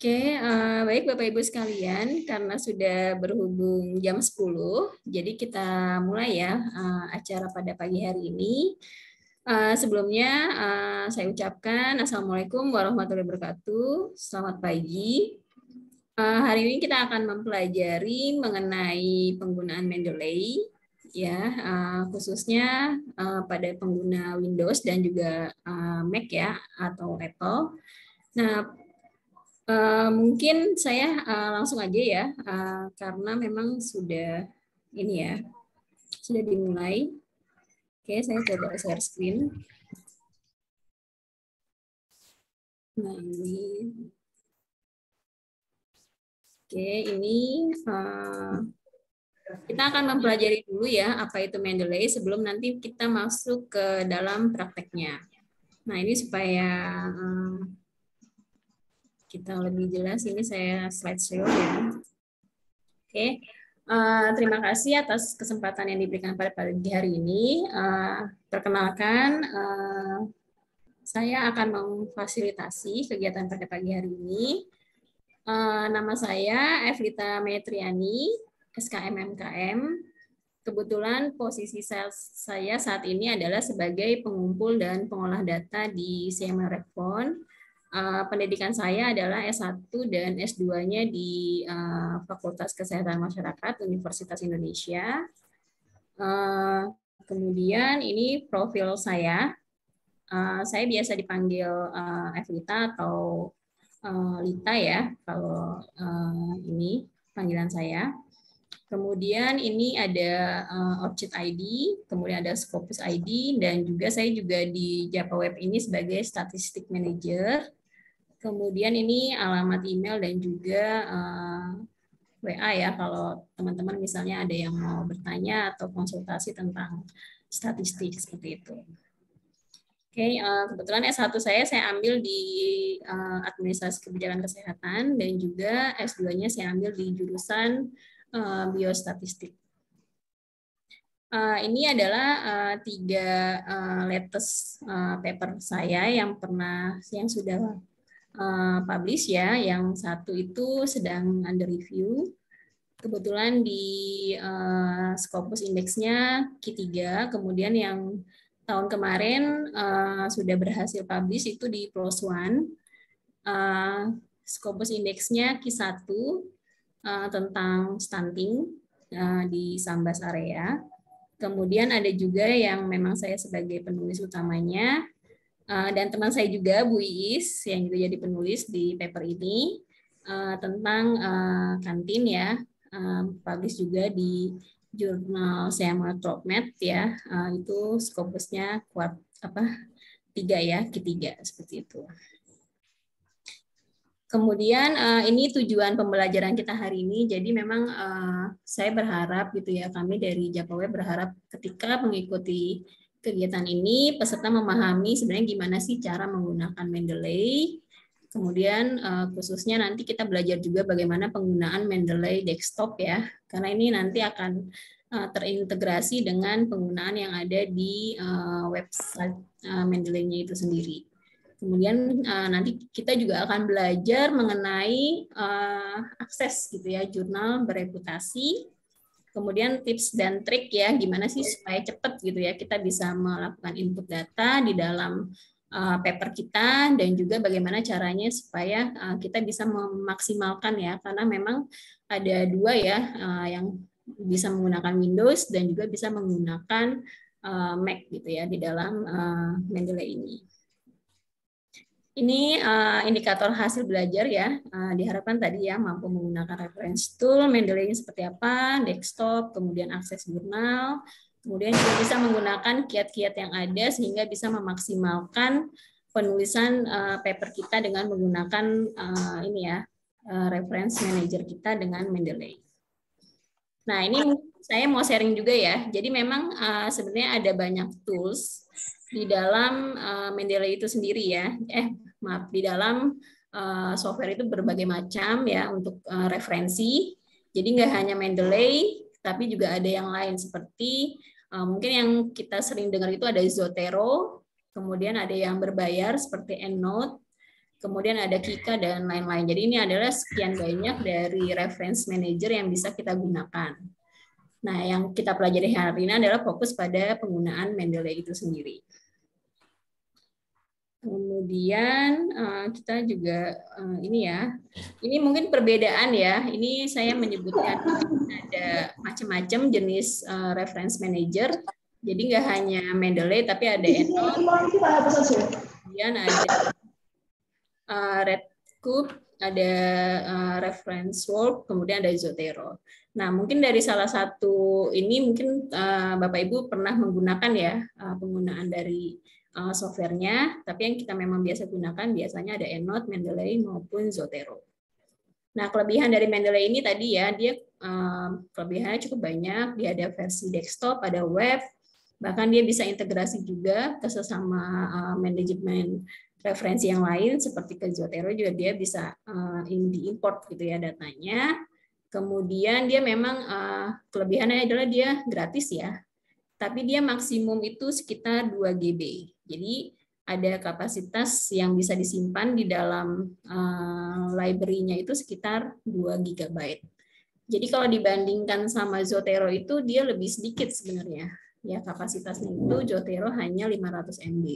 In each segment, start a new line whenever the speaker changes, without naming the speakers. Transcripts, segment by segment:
Oke, uh, baik Bapak Ibu sekalian, karena sudah berhubung jam 10, jadi kita mulai ya uh, acara pada pagi hari ini. Uh, sebelumnya uh, saya ucapkan Assalamualaikum warahmatullahi wabarakatuh. Selamat pagi. Uh, hari ini kita akan mempelajari mengenai penggunaan Mendeley ya uh, khususnya uh, pada pengguna Windows dan juga uh, Mac ya atau Apple. Nah, Uh, mungkin saya uh, langsung aja ya, uh, karena memang sudah ini ya, sudah dimulai. Oke, saya coba share screen. Nah ini, oke ini uh, kita akan mempelajari dulu ya apa itu Mendeley sebelum nanti kita masuk ke dalam prakteknya. Nah ini supaya uh, kita lebih jelas ini saya slide show ya. Oke, uh, terima kasih atas kesempatan yang diberikan pada pagi hari ini. Uh, perkenalkan, uh, saya akan memfasilitasi kegiatan pada pagi hari ini. Uh, nama saya Evita Metriani, SKM MKM. Kebetulan posisi saya saat ini adalah sebagai pengumpul dan pengolah data di CMR Redphone uh, pendidikan saya adalah S1 dan S2-nya di uh, Fakultas Kesehatan Masyarakat Universitas Indonesia. Uh, kemudian ini profil saya. Uh, saya biasa dipanggil uh, Evita atau uh, Lita ya, kalau uh, ini panggilan saya. Kemudian ini ada uh, Object ID, kemudian ada Scopus ID, dan juga saya juga di Java Web ini sebagai Statistik Manager. Kemudian ini alamat email dan juga uh, eh, WA ya kalau teman-teman misalnya ada yang mau bertanya atau konsultasi tentang statistik seperti itu. Oke, okay, eh, kebetulan S1 saya saya ambil di uh, Administrasi Kebijakan Kesehatan dan juga S2-nya saya ambil di jurusan Biostatistik. Ini adalah tiga uh, latest paper saya yang pernah yang sudah uh, publish ya. Yang satu itu sedang under review. Kebetulan di uh, Scopus indeksnya Q3, kemudian yang tahun kemarin uh, sudah berhasil publish itu di PLOS ONE. Uh, Scopus indeksnya Q1 uh, tentang stunting uh, di Sambas area. Kemudian ada juga yang memang saya sebagai penulis utamanya Eh, dan teman saya juga Bu Iis yang juga jadi penulis di paper ini uh, tentang uh, kantin ya uh, publish juga di jurnal Seama Tropmed ya uh, itu skopusnya kuat apa tiga ya ketiga seperti itu. Kemudian ini tujuan pembelajaran kita hari ini. Jadi memang saya berharap gitu ya kami dari Java Web berharap ketika mengikuti kegiatan ini peserta memahami sebenarnya gimana sih cara menggunakan Mendeley. Kemudian uh, khususnya nanti kita belajar juga bagaimana penggunaan Mendeley desktop ya, karena ini nanti akan uh, terintegrasi dengan penggunaan yang ada di uh, website Mendeley-nya itu sendiri. Kemudian nanti kita juga akan belajar mengenai akses gitu ya jurnal bereputasi Kemudian tips dan trik ya, gimana sih supaya cepat gitu ya kita bisa melakukan input data di dalam uh, paper kita dan juga bagaimana caranya supaya uh, kita bisa memaksimalkan ya, karena memang ada dua ya uh, yang bisa menggunakan Windows dan juga bisa menggunakan uh, Mac gitu ya di dalam uh, Mendeley ini. Ini uh, indikator hasil belajar ya. Uh, diharapkan tadi ya mampu menggunakan reference tool, Mendeley seperti apa, desktop, kemudian akses jurnal, kemudian juga bisa menggunakan kiat-kiat yang ada sehingga bisa memaksimalkan penulisan uh, paper kita dengan menggunakan uh, ini ya uh, reference manager kita dengan Mendeley. Nah ini saya mau sharing juga ya. Jadi memang uh, sebenarnya ada banyak tools di dalam uh, Mendeley itu sendiri ya. Eh, maaf, di dalam uh, software itu berbagai macam ya untuk uh, referensi. Jadi nggak hanya Mendeley, tapi juga ada yang lain seperti uh, mungkin yang kita sering dengar itu ada Zotero, kemudian ada yang berbayar seperti EndNote, kemudian ada Kika dan lain-lain. Jadi ini adalah sekian banyak dari reference manager yang bisa kita gunakan. Nah, yang kita pelajari hari ini adalah fokus pada penggunaan Mendeley itu sendiri. Kemudian eh, kita juga eh, ini ya, ini mungkin perbedaan ya. Ini saya menyebutkan ada macam-macam jenis eh, reference manager. Jadi nggak hanya Mendeley, tapi ada Enon, kemudian ada Red Cube, ada reference Wolf, kemudian ada Zotero. Nah, mungkin dari salah satu ini mungkin Bapak Ibu pernah menggunakan ya penggunaan dari uh, softwarenya, tapi yang kita memang biasa gunakan biasanya ada EndNote, Mendeley maupun Zotero. Nah, kelebihan dari Mendeley ini tadi ya, dia uh, kelebihannya cukup banyak. Dia ada versi desktop, ada web, bahkan dia bisa integrasi juga ke sesama uh, manajemen referensi yang lain seperti ke Zotero juga dia bisa uh, diimport gitu ya datanya. Kemudian dia memang uh, kelebihannya adalah dia gratis ya tapi dia maksimum itu sekitar 2 GB. Jadi ada kapasitas yang bisa disimpan di dalam uh, library-nya itu sekitar 2 GB. Jadi kalau dibandingkan sama Zotero itu dia lebih sedikit sebenarnya. Ya, kapasitasnya itu Zotero hanya 500 MB.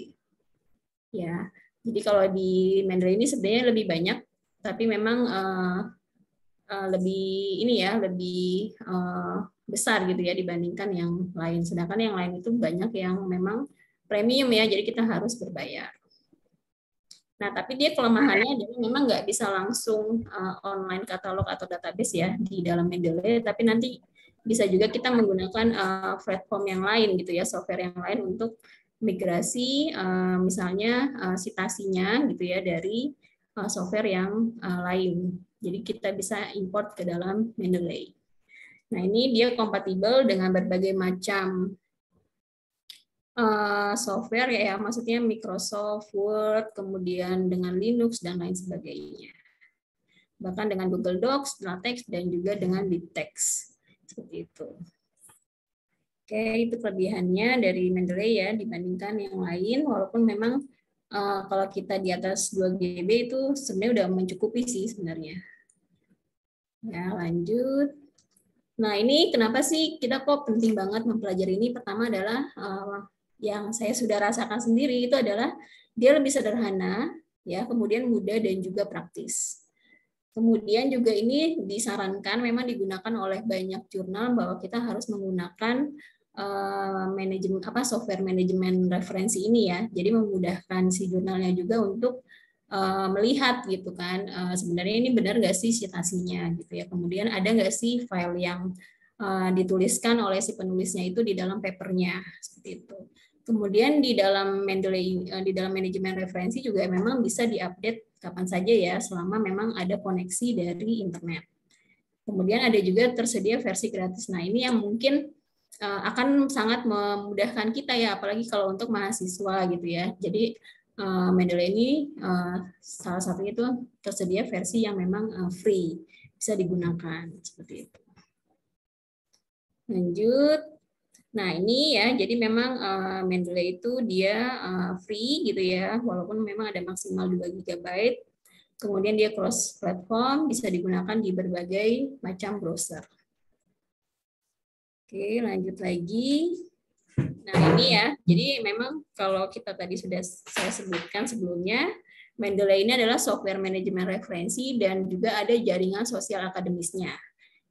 Ya. Jadi kalau di Mendeley ini sebenarnya lebih banyak, tapi memang uh, uh, lebih ini ya, lebih uh, besar gitu ya dibandingkan yang lain. Sedangkan yang lain itu banyak yang memang premium ya, jadi kita harus berbayar. Nah, tapi dia kelemahannya adalah memang nggak bisa langsung uh, online katalog atau database ya di dalam Mendeley, tapi nanti bisa juga kita menggunakan uh, platform yang lain gitu ya, software yang lain untuk migrasi uh, misalnya uh, sitasinya gitu ya dari uh, software yang uh, lain. Jadi kita bisa import ke dalam Mendeley. Nah, ini dia kompatibel dengan berbagai macam uh, software ya, maksudnya Microsoft Word, kemudian dengan Linux dan lain sebagainya. Bahkan dengan Google Docs, LaTeX dan juga dengan BibTeX. Seperti itu. Oke, itu kelebihannya dari Mendeley ya dibandingkan yang lain walaupun memang uh, kalau kita di atas 2 GB itu sebenarnya udah mencukupi sih sebenarnya. Ya, lanjut. Nah, ini kenapa sih kita kok penting banget mempelajari ini? Pertama adalah uh, yang saya sudah rasakan sendiri itu adalah dia lebih sederhana, ya, kemudian mudah dan juga praktis. Kemudian juga ini disarankan memang digunakan oleh banyak jurnal bahwa kita harus menggunakan uh, manajemen apa software manajemen referensi ini ya. Jadi memudahkan si jurnalnya juga untuk uh, melihat gitu kan uh, sebenarnya ini benar nggak sih citasinya gitu ya. Kemudian ada nggak sih file yang uh, dituliskan oleh si penulisnya itu di dalam papernya? Seperti itu. Kemudian di dalam Mendeley di dalam manajemen referensi juga memang bisa diupdate kapan saja ya selama memang ada koneksi dari internet. Kemudian ada juga tersedia versi gratis. Nah ini yang mungkin akan sangat memudahkan kita ya apalagi kalau untuk mahasiswa gitu ya. Jadi uh, Mendeley ini uh, salah satunya itu tersedia versi yang memang uh, free bisa digunakan seperti itu. Lanjut. Nah ini ya, jadi memang uh, Mendeley itu dia free gitu ya, walaupun memang ada maksimal 2 GB. Kemudian dia cross platform, bisa digunakan di berbagai macam browser. Oke, lanjut lagi. Nah ini ya, jadi memang kalau kita tadi sudah saya sebutkan sebelumnya, Mendeley ini adalah software manajemen referensi dan juga ada jaringan sosial akademisnya.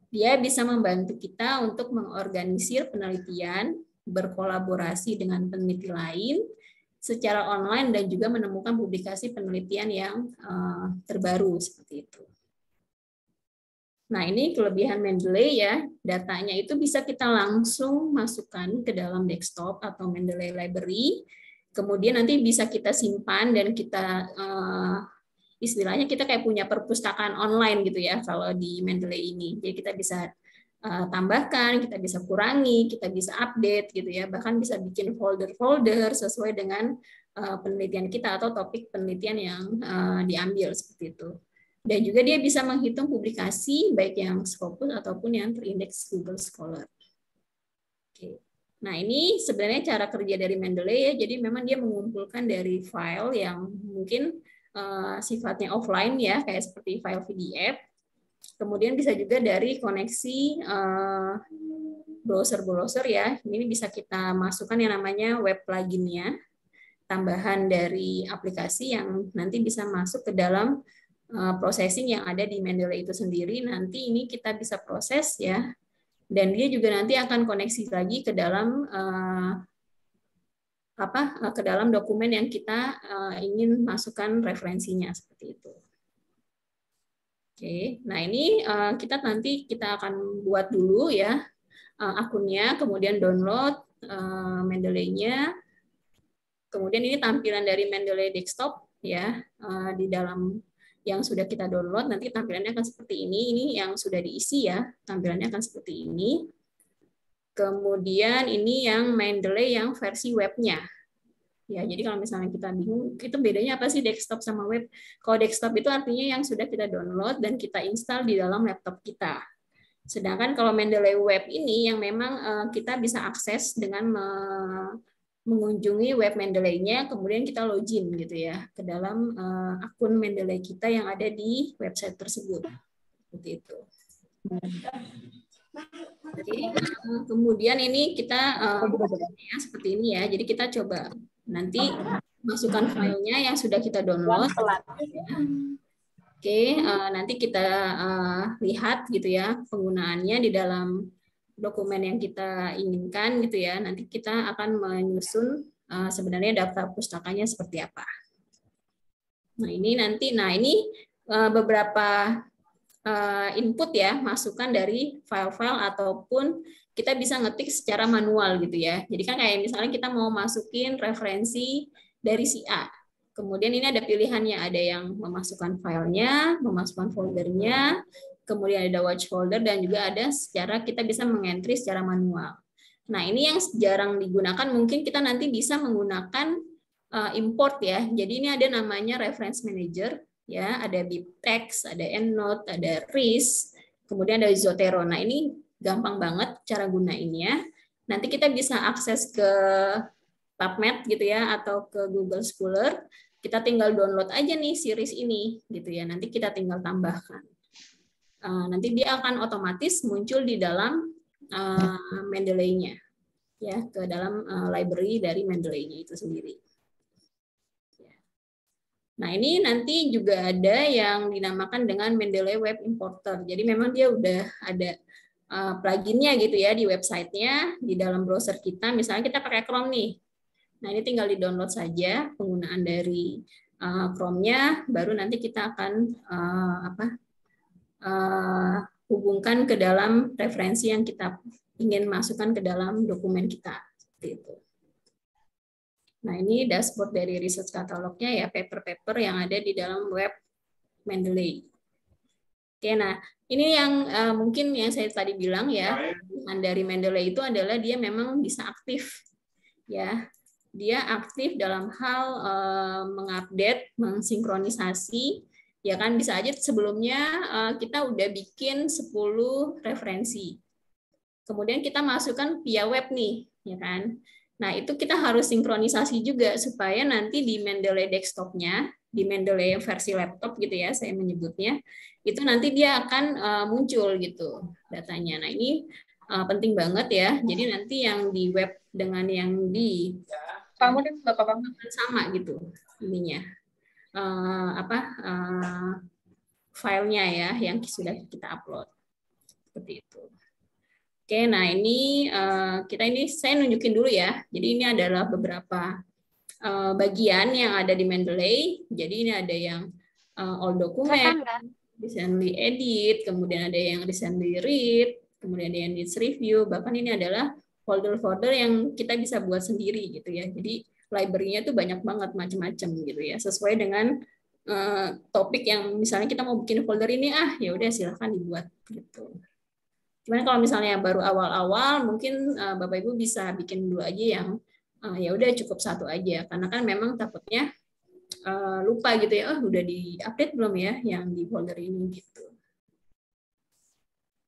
Dia bisa membantu kita untuk mengorganisir penelitian, berkolaborasi dengan peneliti lain secara online dan juga menemukan publikasi penelitian yang uh, terbaru seperti itu. Nah, ini kelebihan Mendeley ya, datanya itu bisa kita langsung masukkan ke dalam desktop atau Mendeley Library. Kemudian nanti bisa kita simpan dan kita uh, istilahnya kita kayak punya perpustakaan online gitu ya kalau di Mendeley ini. Jadi kita bisa uh, tambahkan, kita bisa kurangi, kita bisa update gitu ya, bahkan bisa bikin folder-folder sesuai dengan uh, penelitian kita atau topik penelitian yang diambil seperti itu. Dan juga dia bisa menghitung publikasi baik yang Scopus ataupun yang terindeks Google Scholar. Oke. Nah, ini sebenarnya cara kerja dari Mendeley ya. Jadi memang dia mengumpulkan dari file yang mungkin uh, sifatnya offline ya, kayak seperti file PDF. Kemudian bisa juga dari koneksi uh, browser-browser ya. Ini bisa kita masukkan yang namanya web pluginnya, tambahan dari aplikasi yang nanti bisa masuk ke dalam processing yang ada di Mendeley itu sendiri. Nanti ini kita bisa proses ya, dan dia juga nanti akan koneksi lagi ke dalam uh, apa ke dalam dokumen yang kita uh, ingin masukkan referensinya seperti itu. Oke, nah ini uh, kita nanti kita akan buat dulu ya uh, akunnya, kemudian download uh, Mendeley-nya, kemudian ini tampilan dari Mendeley desktop ya uh, di dalam yang sudah kita download nanti tampilannya akan seperti ini. Ini yang sudah diisi ya, tampilannya akan seperti ini. Kemudian ini yang Mendeley yang versi webnya. Ya, jadi kalau misalnya kita bingung, itu bedanya apa sih desktop sama web? Kalau desktop itu artinya yang sudah kita download dan kita install di dalam laptop kita. Sedangkan kalau Mendeley Web ini yang memang eh, kita bisa akses dengan mengunjungi web Mendeley-nya, kemudian kita login gitu ya ke dalam eh, akun Mendeley kita yang ada di website tersebut. Seperti itu. Jadi eh, kemudian ini kita uh, ya, seperti ini ya. Jadi kita coba nanti masukkan filenya yang sudah kita download. Oke, uh, nanti kita uh, lihat gitu ya penggunaannya di dalam dokumen yang kita inginkan gitu ya. Nanti kita akan menyusun uh, sebenarnya daftar pustakanya seperti apa. Nah ini nanti, nah ini uh, beberapa uh, input ya, masukan dari file-file ataupun kita bisa ngetik secara manual gitu ya. Jadi kan kayak misalnya kita mau masukin referensi dari si A. Kemudian ini ada pilihannya, ada yang memasukkan filenya, memasukkan foldernya, kemudian ada watch folder dan juga ada secara kita bisa mengentry secara manual. Nah, ini yang jarang digunakan mungkin kita nanti bisa menggunakan uh, import ya. Jadi ini ada namanya reference manager ya, ada BibTeX, ada EndNote, ada RIS, kemudian ada Zotero. Nah, ini gampang banget cara gunainnya. Nanti kita bisa akses ke PubMed gitu ya atau ke Google Scholar. Kita tinggal download aja nih series ini gitu ya. Nanti kita tinggal tambahkan. Uh, nanti dia akan otomatis muncul di dalam uh, Mendeley-nya ya ke dalam uh, library dari Mendeley-nya itu sendiri. Nah, ini nanti juga ada yang dinamakan dengan Mendeley Web Importer. Jadi memang dia udah ada pluginnya gitu ya di websitenya, di dalam browser kita. Misalnya kita pakai Chrome nih. Nah, ini tinggal di-download saja penggunaan dari Chrome-nya, baru nanti kita akan apa uh, hubungkan ke dalam referensi yang kita ingin masukkan ke dalam dokumen kita. Seperti itu. Nah, ini dashboard dari research katalognya ya, paper-paper yang ada di dalam web Mendeley. Oke, nah ini yang uh, mungkin yang saya tadi bilang ya, dari Mendeley itu adalah dia memang bisa aktif, ya. Dia aktif dalam hal uh, mengupdate, mensinkronisasi, ya kan bisa aja sebelumnya uh, kita udah bikin 10 referensi. Kemudian kita masukkan via web nih, ya kan. Nah, itu kita harus sinkronisasi juga supaya nanti di Mendeley desktopnya, di Mendeley versi laptop gitu ya, saya menyebutnya, itu nanti dia akan uh, muncul gitu datanya. Nah, ini uh, penting banget ya. Jadi nanti yang di web dengan yang di kamu nih Bapak Bapak sama gitu ininya. Uh, apa uh, filenya ya yang sudah kita upload. Seperti itu. Oke, nah ini uh, kita ini saya nunjukin dulu ya. Jadi ini adalah beberapa uh, bagian yang ada di Mendeley. Jadi ini ada yang uh, all document, recently edit, kemudian ada yang recently read, kemudian ada yang needs review. Bahkan ini adalah folder-folder yang kita bisa buat sendiri gitu ya. Jadi library-nya tuh banyak banget macam-macam gitu ya. Sesuai dengan uh, topik yang misalnya kita mau bikin folder ini ah ya udah silahkan dibuat gitu. Cuman kalau misalnya baru awal-awal, mungkin uh, Bapak Ibu bisa bikin dulu aja yang uh, ya udah cukup satu aja, karena kan memang takutnya uh, lupa gitu ya, oh udah di-update belum ya yang di folder ini gitu.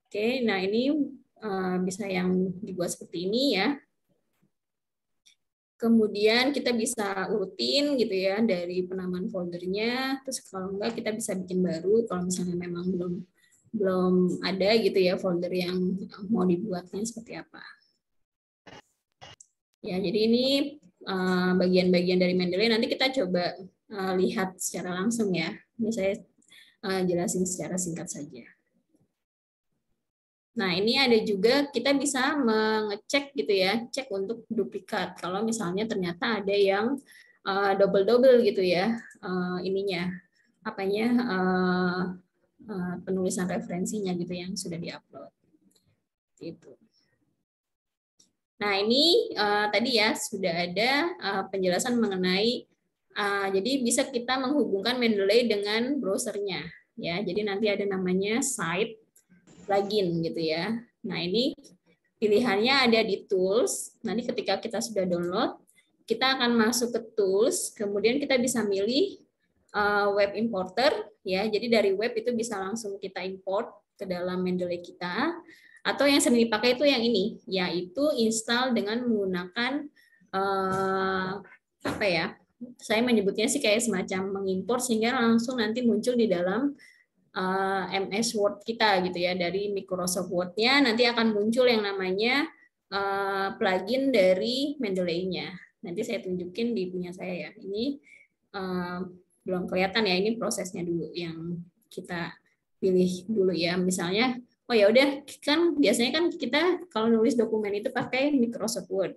Oke, nah ini uh, bisa yang dibuat seperti ini ya. Kemudian kita bisa urutin gitu ya dari penamaan foldernya. Terus kalau enggak kita bisa bikin baru kalau misalnya memang belum belum ada gitu ya folder yang mau dibuatnya seperti apa. Ya, jadi ini eh, bagian-bagian dari Mendeley nanti kita coba eh, lihat secara langsung ya. Ini saya eh, jelasin secara singkat saja. Nah, ini ada juga kita bisa mengecek gitu ya, cek untuk duplikat. Kalau misalnya ternyata ada yang uh, double-double gitu ya, uh, ininya, apanya, uh, uh, penulisan referensinya gitu yang sudah diupload. Gitu. Nah, ini uh, tadi ya sudah ada uh, penjelasan mengenai uh, jadi bisa kita menghubungkan Mendeley dengan browsernya ya. Jadi nanti ada namanya site plugin gitu ya. Nah, ini pilihannya ada di tools. Nanti ketika kita sudah download, kita akan masuk ke tools, kemudian kita bisa milih uh, web importer ya. Jadi dari web itu bisa langsung kita import ke dalam Mendeley kita. Atau yang sering dipakai itu yang ini, yaitu install dengan menggunakan uh, apa ya? Saya menyebutnya sih kayak semacam mengimport sehingga langsung nanti muncul di dalam eh, MS Word kita gitu ya dari Microsoft Word-nya nanti akan muncul yang namanya uh, plugin dari Mendeley-nya. Nanti saya tunjukin di punya saya ya. Ini uh, belum kelihatan ya ini prosesnya dulu yang kita pilih dulu ya. Misalnya oh ya udah kan biasanya kan kita kalau nulis dokumen itu pakai Microsoft Word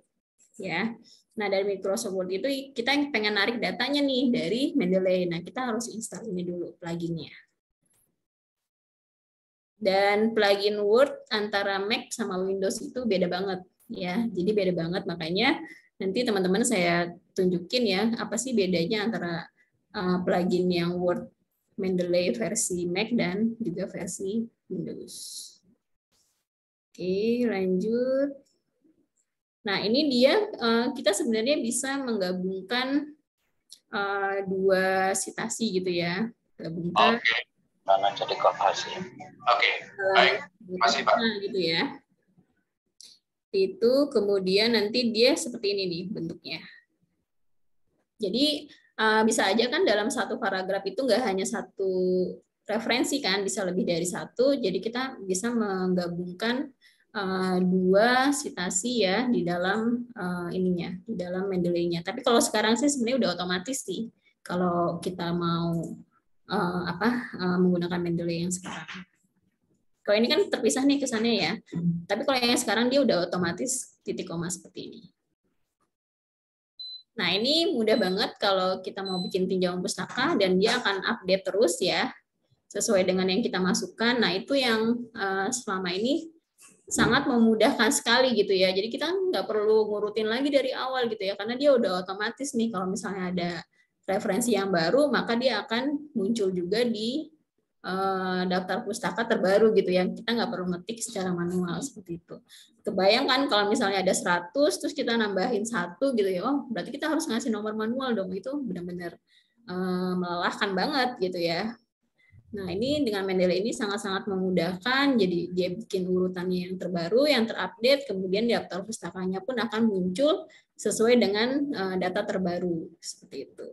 ya. Nah, dari Microsoft Word itu kita pengen narik datanya nih dari Mendeley. Nah, kita harus install ini dulu pluginnya. Dan plugin Word antara Mac sama Windows itu beda banget ya. Jadi beda banget makanya nanti teman-teman saya tunjukin ya apa sih bedanya antara uh, plugin yang Word Mendeley versi Mac dan juga versi Windows. Oke, lanjut. Nah, ini dia uh, kita sebenarnya bisa menggabungkan uh, dua citasi gitu ya. Gabungkan okay
mana jadi koperasi. Oke, okay. baik. Masih Pak.
Nah, gitu ya. Itu kemudian nanti dia seperti ini nih bentuknya. Jadi uh, bisa aja kan dalam satu paragraf itu nggak hanya satu referensi kan, bisa lebih dari satu. Jadi kita bisa menggabungkan uh, dua citasi ya di dalam uh, ininya, di dalam Mendeley-nya. Tapi kalau sekarang sih sebenarnya udah otomatis sih. Kalau kita mau uh, apa uh, menggunakan Mendeley yang sekarang. Kalau ini kan terpisah nih kesannya ya. Tapi kalau yang sekarang dia udah otomatis titik koma seperti ini. Nah, ini mudah banget kalau kita mau bikin tinjauan pustaka dan dia akan update terus ya sesuai dengan yang kita masukkan. Nah, itu yang uh, selama ini sangat memudahkan sekali gitu ya. Jadi kita nggak perlu ngurutin lagi dari awal gitu ya, karena dia udah otomatis nih kalau misalnya ada referensi yang baru, maka dia akan muncul juga di uh, daftar pustaka terbaru gitu yang kita nggak perlu ngetik secara manual seperti itu. Kebayangkan kalau misalnya ada 100 terus kita nambahin satu gitu ya, oh berarti kita harus ngasih nomor manual dong itu benar-benar uh, melelahkan banget gitu ya. Nah ini dengan Mendeley ini sangat-sangat memudahkan, jadi dia bikin urutannya yang terbaru, yang terupdate, kemudian daftar pustakanya pun akan muncul sesuai dengan uh, data terbaru seperti itu.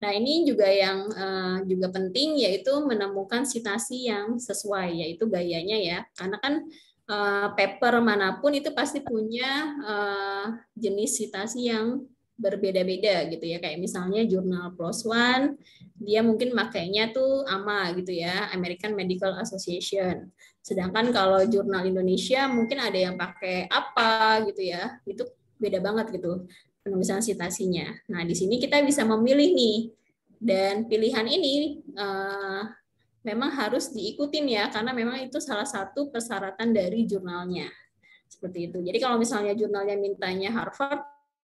Nah, ini juga yang uh, juga penting yaitu menemukan citasi yang sesuai yaitu gayanya ya. Karena kan uh, paper mana pun itu pasti punya uh, jenis citasi yang berbeda-beda gitu ya. Kayak misalnya jurnal PLOS ONE, dia mungkin makainya tuh AMA gitu ya, American Medical Association. Sedangkan kalau jurnal Indonesia mungkin ada yang pakai apa gitu ya. Itu beda banget gitu penulisan citasinya. Nah, di sini kita bisa memilih nih, dan pilihan ini uh, memang harus diikutin ya, karena memang itu salah satu persyaratan dari jurnalnya. Seperti itu. Jadi kalau misalnya jurnalnya mintanya Harvard,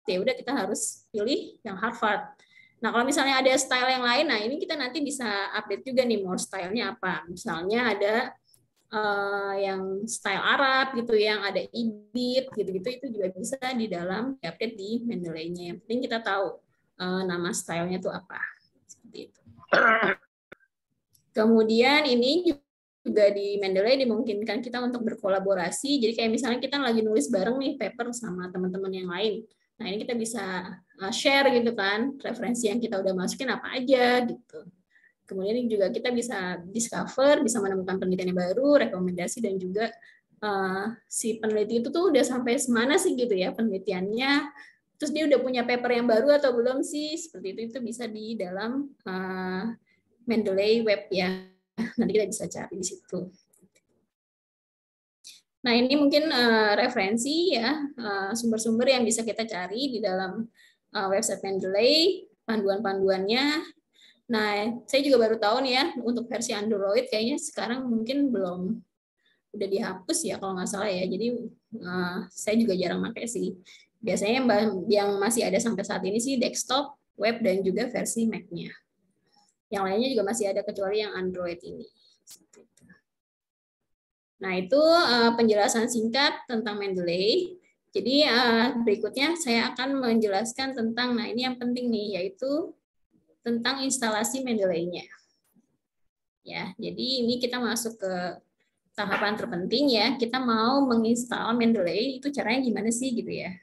ya udah kita harus pilih yang Harvard. Nah, kalau misalnya ada style yang lain, nah ini kita nanti bisa update juga nih more stylenya apa. Misalnya ada uh, yang style Arab gitu, yang ada ibit gitu-gitu itu juga bisa di dalam update di Mendeley-nya. Yang penting kita tahu uh, nama stylenya itu apa. Seperti itu. Kemudian ini juga di Mendeley dimungkinkan kita untuk berkolaborasi. Jadi kayak misalnya kita lagi nulis bareng nih paper sama teman-teman yang lain. Nah, ini kita bisa uh, share gitu kan, referensi yang kita udah masukin apa aja gitu. Kemudian juga kita bisa discover, bisa menemukan penelitian yang baru, rekomendasi dan juga uh, si peneliti itu tuh udah sampai semana sih gitu ya penelitiannya. Terus dia udah punya paper yang baru atau belum sih? Seperti itu itu bisa di dalam uh, Mendeley web ya. Nanti kita bisa cari di situ. Nah, ini mungkin uh, referensi ya, sumber-sumber uh, yang bisa kita cari di dalam uh, website Mendeley, panduan-panduannya. Nah, saya juga baru tahu nih ya, untuk versi Android kayaknya sekarang mungkin belum udah dihapus ya kalau nggak salah ya. Jadi uh, saya juga jarang pakai sih. Biasanya yang, masih ada sampai saat ini sih desktop, web, dan juga versi Mac-nya. Yang lainnya juga masih ada kecuali yang Android ini. Nah, itu uh, penjelasan singkat tentang Mendeley. Jadi uh, berikutnya saya akan menjelaskan tentang, nah ini yang penting nih, yaitu tentang instalasi Mendeley-nya. Ya, jadi ini kita masuk ke tahapan terpenting ya. Kita mau menginstal Mendeley, itu caranya gimana sih gitu ya.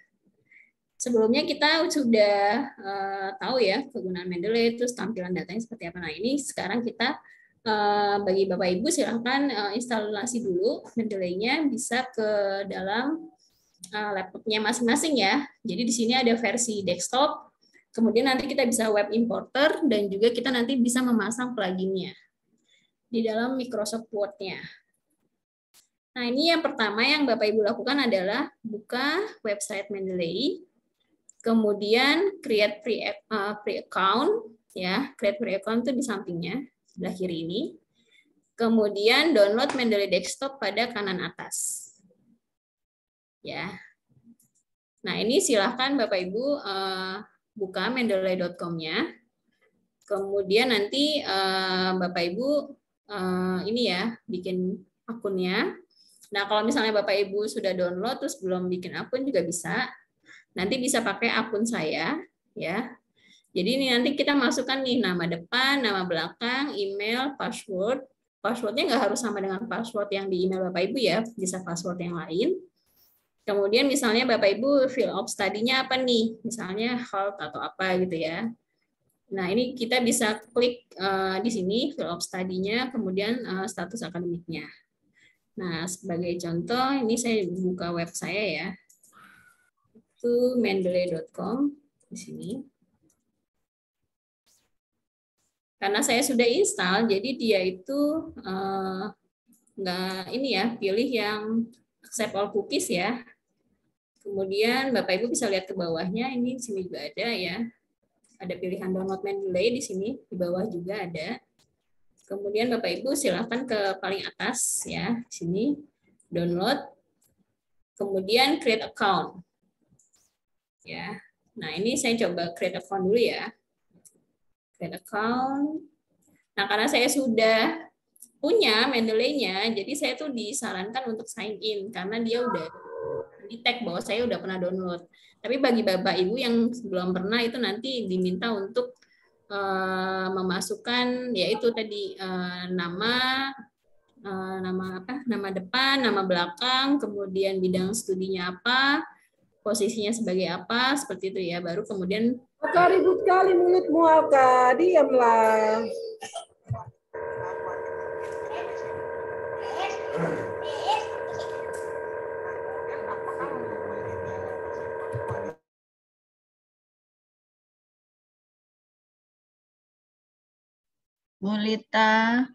Sebelumnya kita sudah uh, tahu ya kegunaan Mendeley, terus tampilan datanya seperti apa. Nah ini sekarang kita Eh, bagi Bapak Ibu silahkan uh, instalasi dulu Mendeley-nya bisa ke dalam uh, laptopnya masing-masing ya. Jadi di sini ada versi desktop, kemudian nanti kita bisa web importer dan juga kita nanti bisa memasang pluginnya di dalam Microsoft Word-nya. Nah, ini yang pertama yang Bapak Ibu lakukan adalah buka website Mendeley, kemudian create free, uh, free account, ya, create free account itu di sampingnya sebelah kiri ini. Kemudian download Mendeley Desktop pada kanan atas. Ya. Nah, ini silahkan Bapak Ibu uh, buka mendeley.com-nya. Kemudian nanti uh, Bapak Ibu uh, ini ya, bikin akunnya. Nah, kalau misalnya Bapak Ibu sudah download terus belum bikin akun juga bisa. Nanti bisa pakai akun saya ya. Jadi ini nanti kita masukkan nih nama depan, nama belakang, email, password. Passwordnya nggak harus sama dengan password yang di email Bapak Ibu ya, bisa password yang lain. Kemudian misalnya Bapak Ibu fill up study-nya apa nih? Misalnya health atau apa gitu ya. Nah, ini kita bisa klik uh, di sini fill up study-nya, kemudian uh, status akademiknya. Nah, sebagai contoh, ini saya buka web saya ya. Itu mendeley.com di sini karena saya sudah install jadi dia itu uh, nggak ini ya pilih yang accept all cookies ya kemudian bapak ibu bisa lihat ke bawahnya ini di sini juga ada ya. Ada pilihan download Mendeley di sini di bawah juga ada. Kemudian bapak ibu silahkan ke paling atas ya di sini. Download. Kemudian create account. Ya. Nah ini saya coba create account dulu ya. Create account. Nah, karena saya sudah punya Mendeley-nya, jadi saya tuh disarankan untuk sign in karena dia udah tag bahwa saya udah pernah download. Tapi bagi Bapak Ibu yang belum pernah itu nanti diminta untuk uh, memasukkan yaitu tadi uh, nama uh, nama apa? Nama depan, nama belakang, kemudian bidang studinya apa, posisinya sebagai apa, seperti itu ya. Baru kemudian
ribut kali mulutmu Aka, diamlah.
Bulita.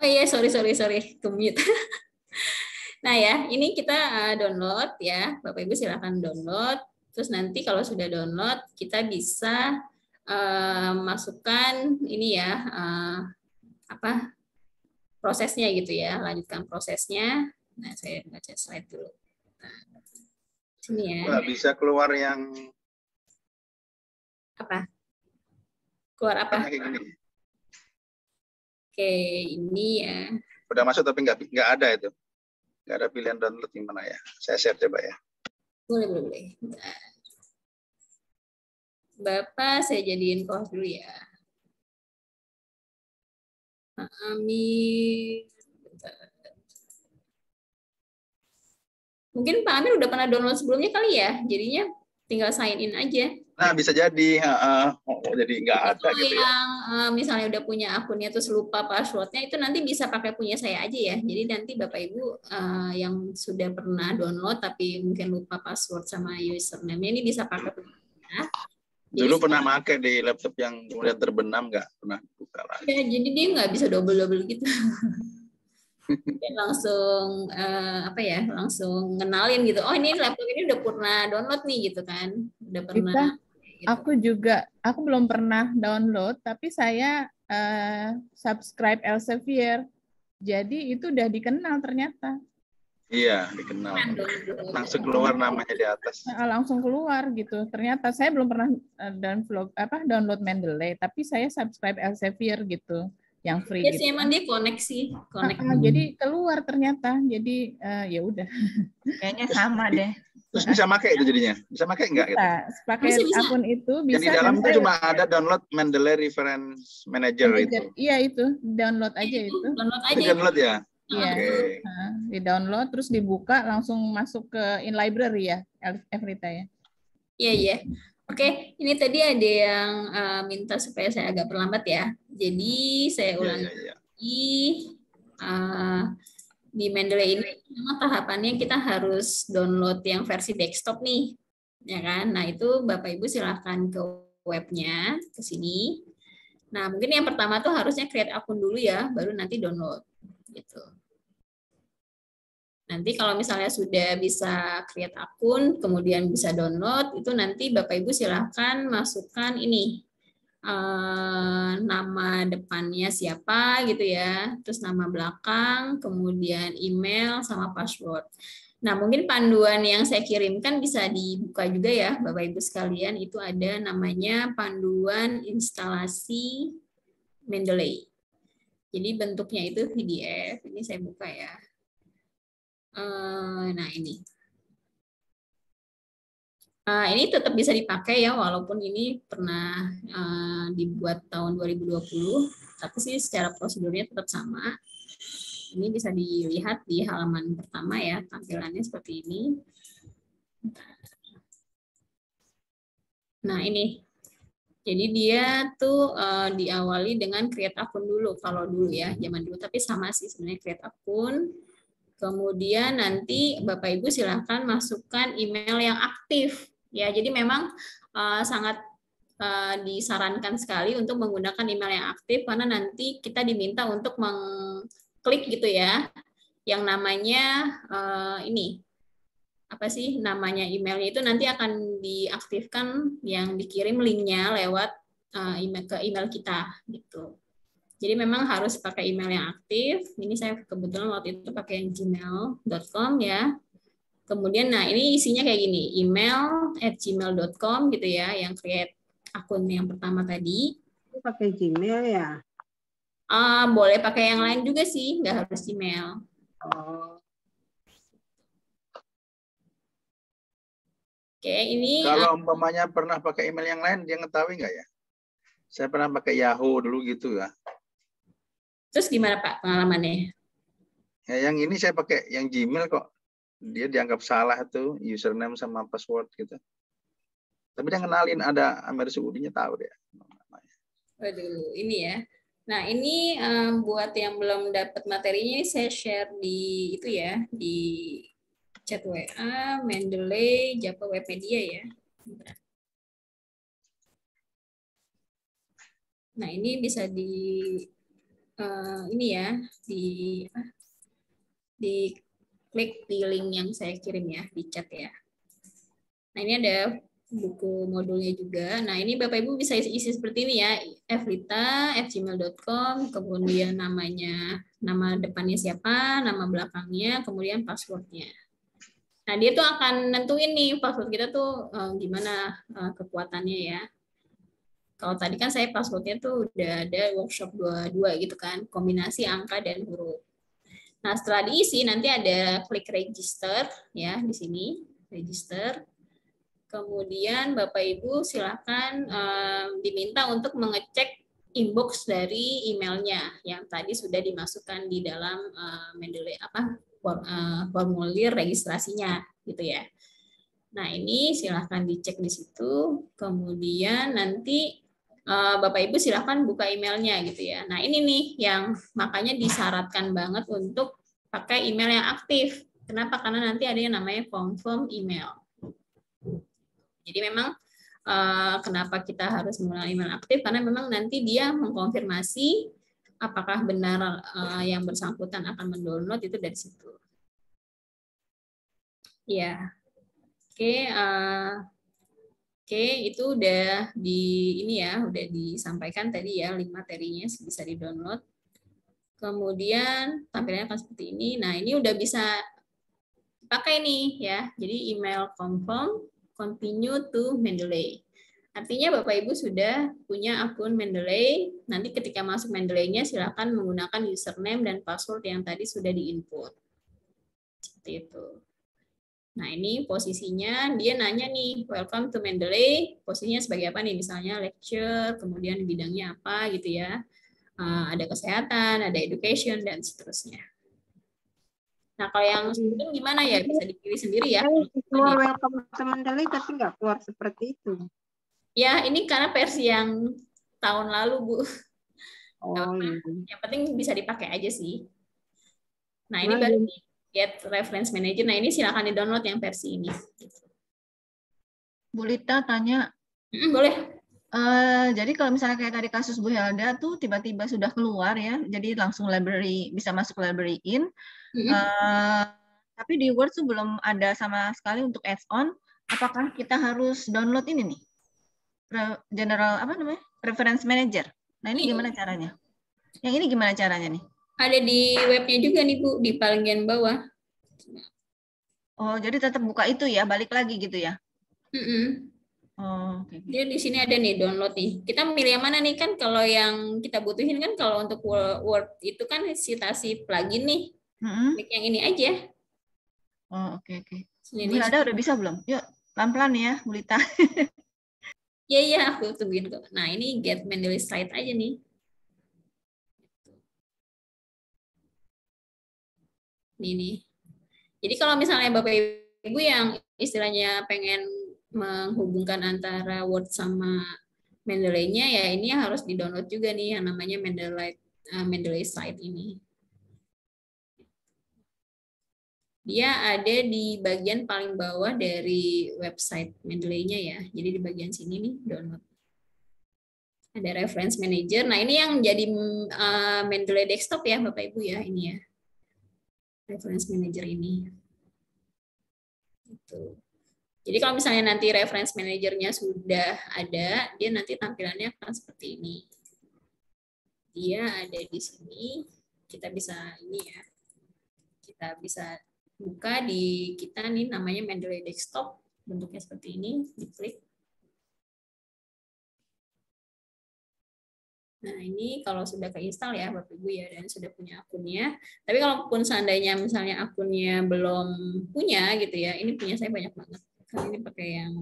Oh iya, sorry, sorry, sorry. Kemute. nah ya, ini kita eh, download ya. Bapak Ibu silakan download Terus nanti kalau sudah download, kita bisa uh, masukkan ini ya uh, apa prosesnya gitu ya, lanjutkan prosesnya. Nah, saya baca slide dulu. Nah,
sini ya. Nggak bisa keluar yang
apa? Keluar apa? Kayak gini. Oke, ini ya.
Udah masuk tapi nggak nggak ada itu. Nggak ada pilihan download gimana ya? Saya share coba ya.
Boleh, boleh, boleh. Bapak saya jadiin kos dulu ya. Amin. Mungkin Pak Amir udah pernah download sebelumnya kali ya, jadinya tinggal sign in aja.
Nah, bisa jadi. Uh, oh, jadi nggak ada gitu ya.
yang uh, misalnya udah punya akunnya terus lupa passwordnya itu nanti bisa pakai punya saya aja ya. Jadi nanti Bapak Ibu uh, yang sudah pernah download tapi mungkin lupa password sama username ini bisa pakai punya saya. Jadi
Dulu pernah pakai di laptop yang kemudian terbenam nggak pernah buka lagi.
Ya, jadi dia nggak bisa double-double gitu. Dia langsung eh, apa ya? Langsung ngenalin gitu. Oh, ini laptop ini udah pernah download nih gitu kan. Udah pernah
Kita,
gitu.
Aku juga, aku belum pernah download, tapi saya eh, subscribe Elsevier. Jadi itu udah dikenal ternyata.
Iya, dikenal. Langsung keluar namanya di atas.
Nah, langsung keluar gitu. Ternyata saya belum pernah eh, download apa download Mendeley, tapi saya subscribe Elsevier gitu, yang free
Iya
gitu.
sih emang dia koneksi, connect.
Ah, ah, jadi keluar ternyata. Jadi eh, ya udah.
Kayaknya sama deh.
Terus bisa pakai itu jadinya? Bisa pakai nggak gitu?
Bisa pakai
Bisa, bisa.
akun itu bisa.
Yang di dalam itu cuma ada download Mendeley Reference Manager itu.
Iya itu, download aja itu.
Download
Itu
aja.
download ya?
Iya.
Oke.
Nah, di download terus dibuka langsung masuk ke in library ya Evrita ya.
Iya, iya. Oke, ini tadi ada yang eh, minta supaya saya agak perlambat ya. Jadi saya
Iya,
ulangi
iya, iya.
di uh, di Mendeley ini memang tahapannya kita harus download yang versi desktop nih, ya kan? Nah itu Bapak Ibu silahkan ke webnya ke sini. Nah mungkin yang pertama tuh harusnya create akun dulu ya, baru nanti download gitu. Nanti kalau misalnya sudah bisa create akun, kemudian bisa download, itu nanti Bapak Ibu silahkan masukkan ini eh, nama depannya siapa gitu ya, terus nama belakang, kemudian email sama password. Nah, mungkin panduan yang saya kirimkan bisa dibuka juga ya, Bapak Ibu sekalian. Itu ada namanya panduan instalasi Mendeley. Jadi bentuknya itu PDF. Ini saya buka ya. Eh, Nah, ini. Uh, ini tetap bisa dipakai ya walaupun ini pernah uh, dibuat tahun 2020 tapi sih secara prosedurnya tetap sama. Ini bisa dilihat di halaman pertama ya tampilannya seperti ini. Nah ini jadi dia tuh uh, diawali dengan create akun dulu kalau dulu ya zaman dulu tapi sama sih sebenarnya create akun Kemudian nanti Bapak Ibu silahkan masukkan email yang aktif. Ya, jadi memang uh, sangat uh, disarankan sekali untuk menggunakan email yang aktif karena nanti kita diminta untuk mengklik gitu ya, yang namanya uh, ini apa sih namanya emailnya itu nanti akan diaktifkan yang dikirim linknya lewat uh, email ke email kita gitu. Jadi memang harus pakai email yang aktif. Ini saya kebetulan waktu itu pakai yang gmail.com ya. Kemudian nah ini isinya kayak gini, email at gmail.com gitu ya, yang create akun yang pertama tadi.
Pakai Gmail ya?
Ah, boleh pakai yang lain juga sih, nggak harus email.
Oh,
Oke, ini
Kalau umpamanya pernah pakai email yang lain, dia ngetahui nggak ya? Saya pernah pakai Yahoo dulu gitu ya.
terus gimana Pak pengalamannya?
Ya, yang ini saya pakai yang Gmail kok. Dia dianggap salah tuh username sama password gitu. Tapi dia kenalin ada Amer Saudinya tahu dia.
Waduh, ini ya. Nah, ini em, buat yang belum dapat materinya saya share di itu ya, di chat WA, Mendeley, Java Webmedia ya. Nah, ini bisa di eh, ini ya, di di klik di link yang saya kirim ya di chat ya. Nah, ini ada buku modulnya juga. Nah, ini Bapak Ibu bisa isi, seperti ini ya. evlita@gmail.com, kemudian namanya, nama depannya siapa, nama belakangnya, kemudian passwordnya. Nah, dia tuh akan nentuin nih password kita tuh eh, gimana eh, kekuatannya ya. Kalau tadi kan saya passwordnya tuh udah ada workshop 22 gitu kan, kombinasi angka dan huruf. Nah, setelah diisi nanti ada klik register ya di sini, register. Kemudian Bapak Ibu silakan eh, diminta untuk mengecek inbox dari emailnya yang tadi sudah dimasukkan di dalam eh, Mendeley apa eh, formulir registrasinya gitu ya. Nah, ini silahkan dicek di situ. Kemudian nanti uh, Bapak Ibu silahkan buka emailnya gitu ya. Nah, ini nih yang makanya disyaratkan banget untuk pakai email yang aktif. Kenapa? Karena nanti ada yang namanya confirm email. Jadi memang uh, kenapa kita harus menggunakan email aktif? Karena memang nanti dia mengkonfirmasi apakah benar uh, yang bersangkutan akan mendownload itu dari situ. Ya, oke, oke itu udah di ini ya, udah disampaikan tadi ya lima materinya bisa di download. Kemudian tampilannya akan seperti ini. Nah ini udah bisa pakai nih ya. Jadi email confirm continue to Mendeley. Artinya Bapak Ibu sudah punya akun Mendeley. Nanti ketika masuk Mendeley-nya silakan menggunakan username dan password yang tadi sudah diinput. Seperti itu. Nah, ini posisinya dia nanya nih, welcome to Mendeley. Posisinya sebagai apa nih? Misalnya lecture, kemudian bidangnya apa gitu ya. Uh, ada kesehatan, ada education, dan seterusnya. Nah, kalau yang student gimana ya? Bisa dipilih sendiri ya.
Keluar welcome to Mendeley tapi nggak keluar seperti itu.
Ya, ini karena versi yang tahun lalu, Bu.
Oh, iya.
Yang penting bisa dipakai aja sih. Nah, ini baru get reference manager. Nah, ini silakan di-download yang versi ini.
Bu Lita tanya.
Mm, boleh.
Uh, jadi kalau misalnya kayak tadi kasus Bu Helda tuh tiba-tiba sudah keluar ya, jadi langsung library bisa masuk library in. Mm -hmm. uh, tapi di Word tuh belum ada sama sekali untuk add-on. Apakah kita harus download ini nih? general apa namanya reference manager. Nah ini gimana caranya? Yang ini gimana caranya nih?
Ada di webnya juga nih Bu di bagian bawah.
Oh jadi tetap buka itu ya, balik lagi gitu ya?
Mm -mm.
Oh, okay.
Dia di sini ada nih download nih. Kita milih yang mana nih kan? Kalau yang kita butuhin kan kalau untuk Word itu kan citasi plugin nih. Mm -hmm. Klik yang ini aja.
Oh oke okay, oke. Okay. Ada udah bisa belum? Yuk pelan-pelan ya, Bulita.
Iya iya aku tungguin kok. Nah ini get Mendeley site aja nih. Ini nih. Jadi kalau misalnya Bapak Ibu yang istilahnya pengen menghubungkan antara Word sama Mendeley-nya ya ini harus di-download juga nih yang namanya Mendeley uh, Mendeley site ini. dia ada di bagian paling bawah dari website Mendeley-nya ya. Jadi di bagian sini nih download. Ada reference manager. Nah, ini yang jadi uh, Mendeley desktop ya Bapak Ibu ya, ini ya. Reference manager ini. Gitu. Jadi kalau misalnya nanti reference manajernya sudah ada, dia nanti tampilannya akan seperti ini. Dia ada di sini. Kita bisa ini ya. Kita bisa buka di kita nih namanya Mendeley Desktop bentuknya seperti ini diklik Nah, ini kalau sudah keinstal ya Bapak Ibu ya dan sudah punya akunnya. Tapi kalaupun seandainya misalnya akunnya belum punya gitu ya, ini punya saya banyak banget. Karena ini pakai yang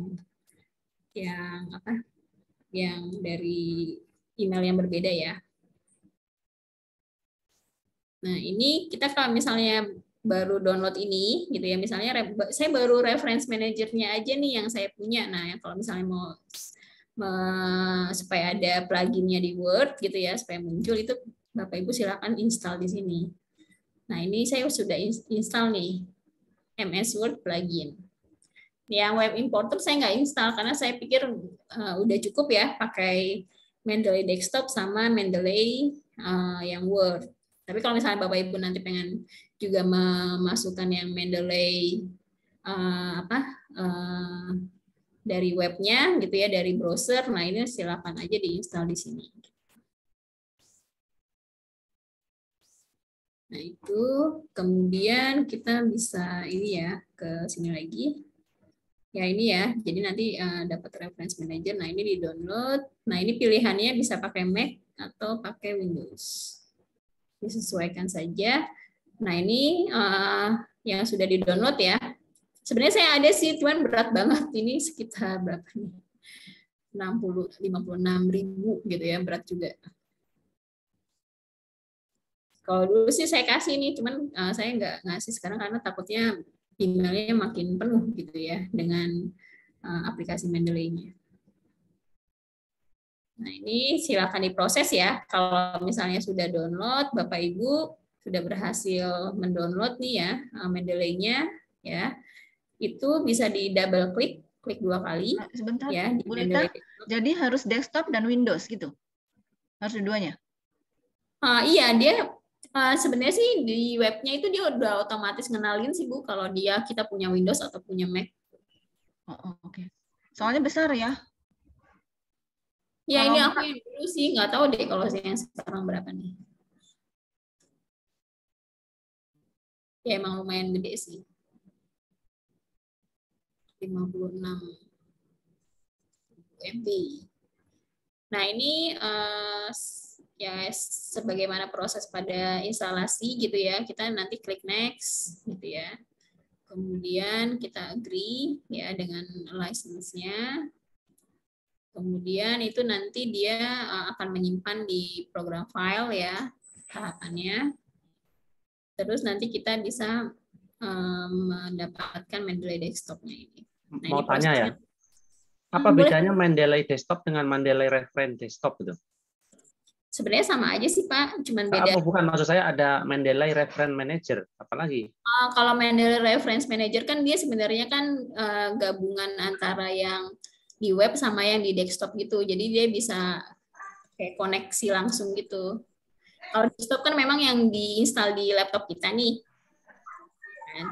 yang apa? Yang dari email yang berbeda ya. Nah, ini kita kalau misalnya baru download ini gitu ya misalnya saya baru reference manajernya aja nih yang saya punya nah kalau misalnya mau supaya ada pluginnya di Word gitu ya supaya muncul itu Bapak Ibu silakan install di sini. Nah ini saya sudah install nih MS Word plugin. Yang web importer saya nggak install karena saya pikir uh, udah cukup ya pakai Mendeley desktop sama Mendeley uh, yang Word. Tapi kalau misalnya Bapak Ibu nanti pengen juga memasukkan yang Mendeley uh, apa uh, dari webnya gitu ya dari browser, nah ini silakan aja diinstal di sini. Nah itu kemudian kita bisa ini ya ke sini lagi. Ya ini ya, jadi nanti uh, dapat reference manager. Nah ini di download. Nah ini pilihannya bisa pakai Mac atau pakai Windows disesuaikan saja. Nah ini uh, yang sudah di-download ya. Sebenarnya saya ada sih, cuman berat banget. Ini sekitar berapa nih? 60, 56 ribu gitu ya, berat juga. Kalau dulu sih saya kasih nih, cuman uh, saya nggak ngasih sekarang karena takutnya emailnya makin penuh gitu ya dengan uh, aplikasi Mendeley-nya. Nah, ini silakan diproses ya. Kalau misalnya sudah download, Bapak Ibu sudah berhasil mendownload nih ya uh, Mendeley-nya ya. Itu bisa di double klik, klik dua kali.
Nah, sebentar,
ya, di
Bu Rita, jadi harus desktop dan Windows gitu? Harus dua-duanya?
Uh, iya, dia uh, sebenarnya sih di webnya itu dia udah otomatis ngenalin sih Bu kalau dia kita punya Windows atau punya Mac.
Oh, oh oke. Okay. Soalnya besar ya.
Ya kalau ini aku yang dulu sih nggak tahu deh kalau yang sekarang berapa nih. Ya emang lumayan gede sih. 56 MB. Nah ini uh, ya sebagaimana proses pada instalasi gitu ya kita nanti klik next gitu ya. Kemudian kita agree ya dengan license-nya. Kemudian itu nanti dia eh, akan menyimpan di program file ya tahapannya. Terus nanti kita bisa um, mendapatkan Mendeley desktopnya ini
nah, mau tanya ya apa hmm, bedanya Mendeley desktop dengan Mendeley reference desktop itu
Sebenarnya sama aja sih Pak, cuman beda.
Oh, bukan maksud saya ada Mendeley Reference Manager, apalagi?
Uh, kalau Mendeley Reference Manager kan dia sebenarnya kan uh, gabungan antara yang di web sama yang di desktop gitu. Jadi dia bisa kayak koneksi langsung gitu. Kalau desktop kan memang yang diinstal di laptop kita nih. Kan?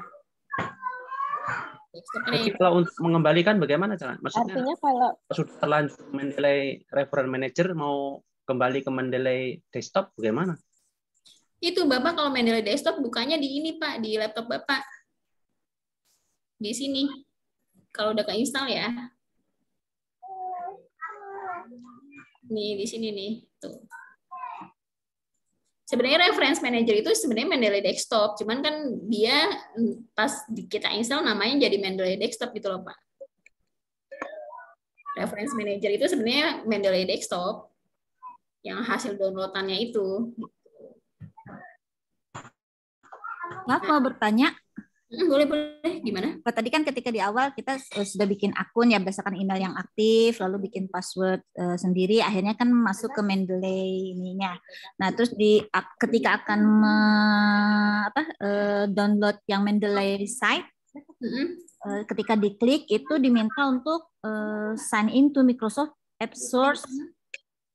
Jadi kalau untuk mengembalikan bagaimana cara? Maksudnya Artinya kalau sudah terlanjur Mendeley Reference Manager mau kembali ke Mendeley desktop bagaimana?
Itu Bapak kalau Mendeley desktop bukanya di ini Pak, di laptop Bapak. Di sini. Kalau udah keinstall ya. Nih, di sini nih. Tuh. Sebenarnya reference manager itu sebenarnya Mendeley desktop, cuman kan dia pas kita install namanya jadi Mendeley desktop gitu loh, Pak. Reference manager itu sebenarnya Mendeley desktop, yang hasil downloadannya itu.
Maaf mau bertanya.
Boleh boleh gimana?
Tadi kan ketika di awal kita sudah bikin akun ya berdasarkan email yang aktif, lalu bikin password uh, sendiri, akhirnya kan masuk ke Mendeley ininya. Nah terus di ketika akan me, apa uh, download yang Mendeley site, mm -hmm. uh, ketika diklik itu diminta untuk uh, sign in to Microsoft App Source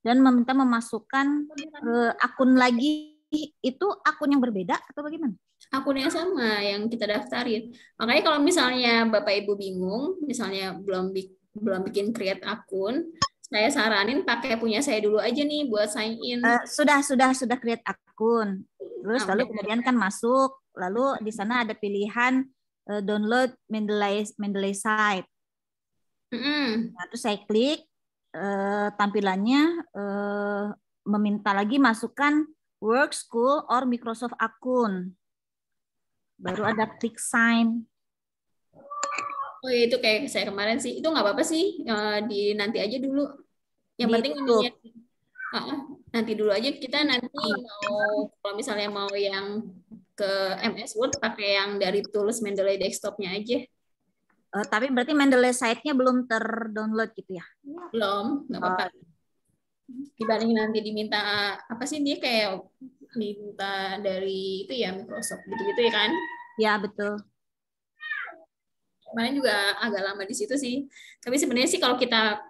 dan meminta memasukkan uh, akun lagi itu akun yang berbeda atau bagaimana?
Akun yang sama yang kita daftarin. Makanya kalau misalnya Bapak Ibu bingung, misalnya belum belum bikin create akun, saya saranin pakai punya saya dulu aja nih buat sign in. Uh,
sudah sudah sudah create akun. Terus nah, lalu kemudian kan masuk, lalu di sana ada pilihan uh, download Mendeley Mendeley site. Mm -hmm. Nah, terus saya klik, eh, tampilannya eh, meminta lagi masukkan work, school, or Microsoft akun. Baru ada klik sign.
Oh iya, itu kayak saya kemarin sih. Itu nggak apa-apa sih. Uh, di nanti aja dulu. Yang di penting ini uh, nanti dulu aja kita nanti mau kalau misalnya mau yang ke MS Word pakai yang dari tools Mendeley desktopnya aja.
Uh, tapi berarti Mendeley site-nya belum terdownload gitu ya?
Belum, nggak apa-apa. Oh. Dibanding nanti diminta apa sih dia kayak minta dari itu ya Microsoft gitu-gitu ya kan?
Ya betul.
Kemarin juga agak lama di situ sih. Tapi sebenarnya sih kalau kita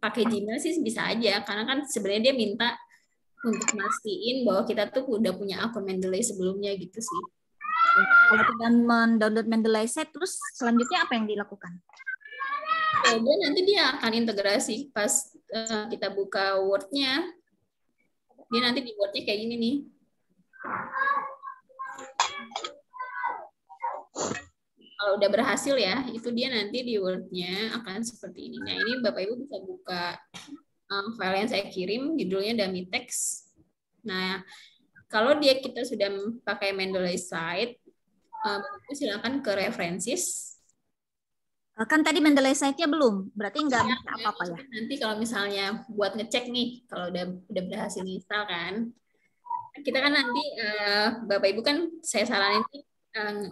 pakai Gmail sih bisa aja karena kan sebenarnya dia minta untuk mastiin bahwa kita tuh udah punya akun Mendeley sebelumnya gitu sih.
Kalau kita mendownload Mendeley Set, terus selanjutnya apa yang dilakukan?
Kemudian nanti dia akan integrasi pas uh, kita buka Word-nya. Dia nanti di Word-nya kayak gini nih. Kalau udah berhasil ya, itu dia nanti di Word-nya akan seperti ini. Nah, ini Bapak Ibu bisa buka um, file yang saya kirim, judulnya dummy text. Nah, kalau dia kita sudah pakai Mendeley site, uh, silakan ke references.
Eh, kan tadi Mendeley site-nya belum, berarti nggak ya, apa-apa ya?
Nanti kalau misalnya buat ngecek nih, kalau udah udah berhasil install kan, kita kan nanti uh, Bapak Ibu kan saya saranin uh,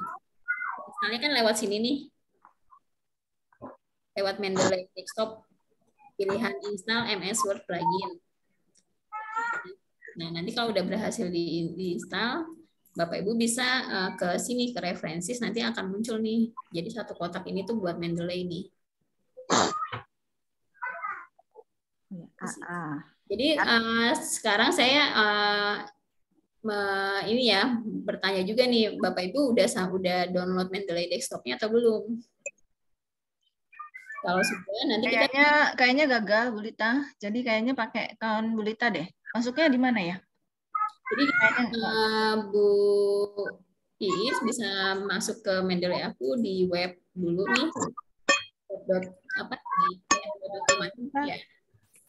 Soalnya kan lewat sini nih. Lewat Mendeley desktop pilihan install MS Word plugin. Nah, nanti kalau udah berhasil di, install, Bapak Ibu bisa uh, ke sini ke referensi nanti akan muncul nih. Jadi satu kotak ini tuh buat Mendeley nih. Ya, Jadi uh, sekarang saya uh, me, ini ya bertanya juga nih Bapak Ibu udah udah download Mendeley desktopnya atau belum?
Kalau sudah nanti kayaknya kita... kayaknya gagal Bulita. Jadi kayaknya pakai account Bulita deh. Masuknya di mana ya?
Jadi uh, Bu Iis bisa masuk ke Mendeley aku di web dulu nih. Apa di
ya.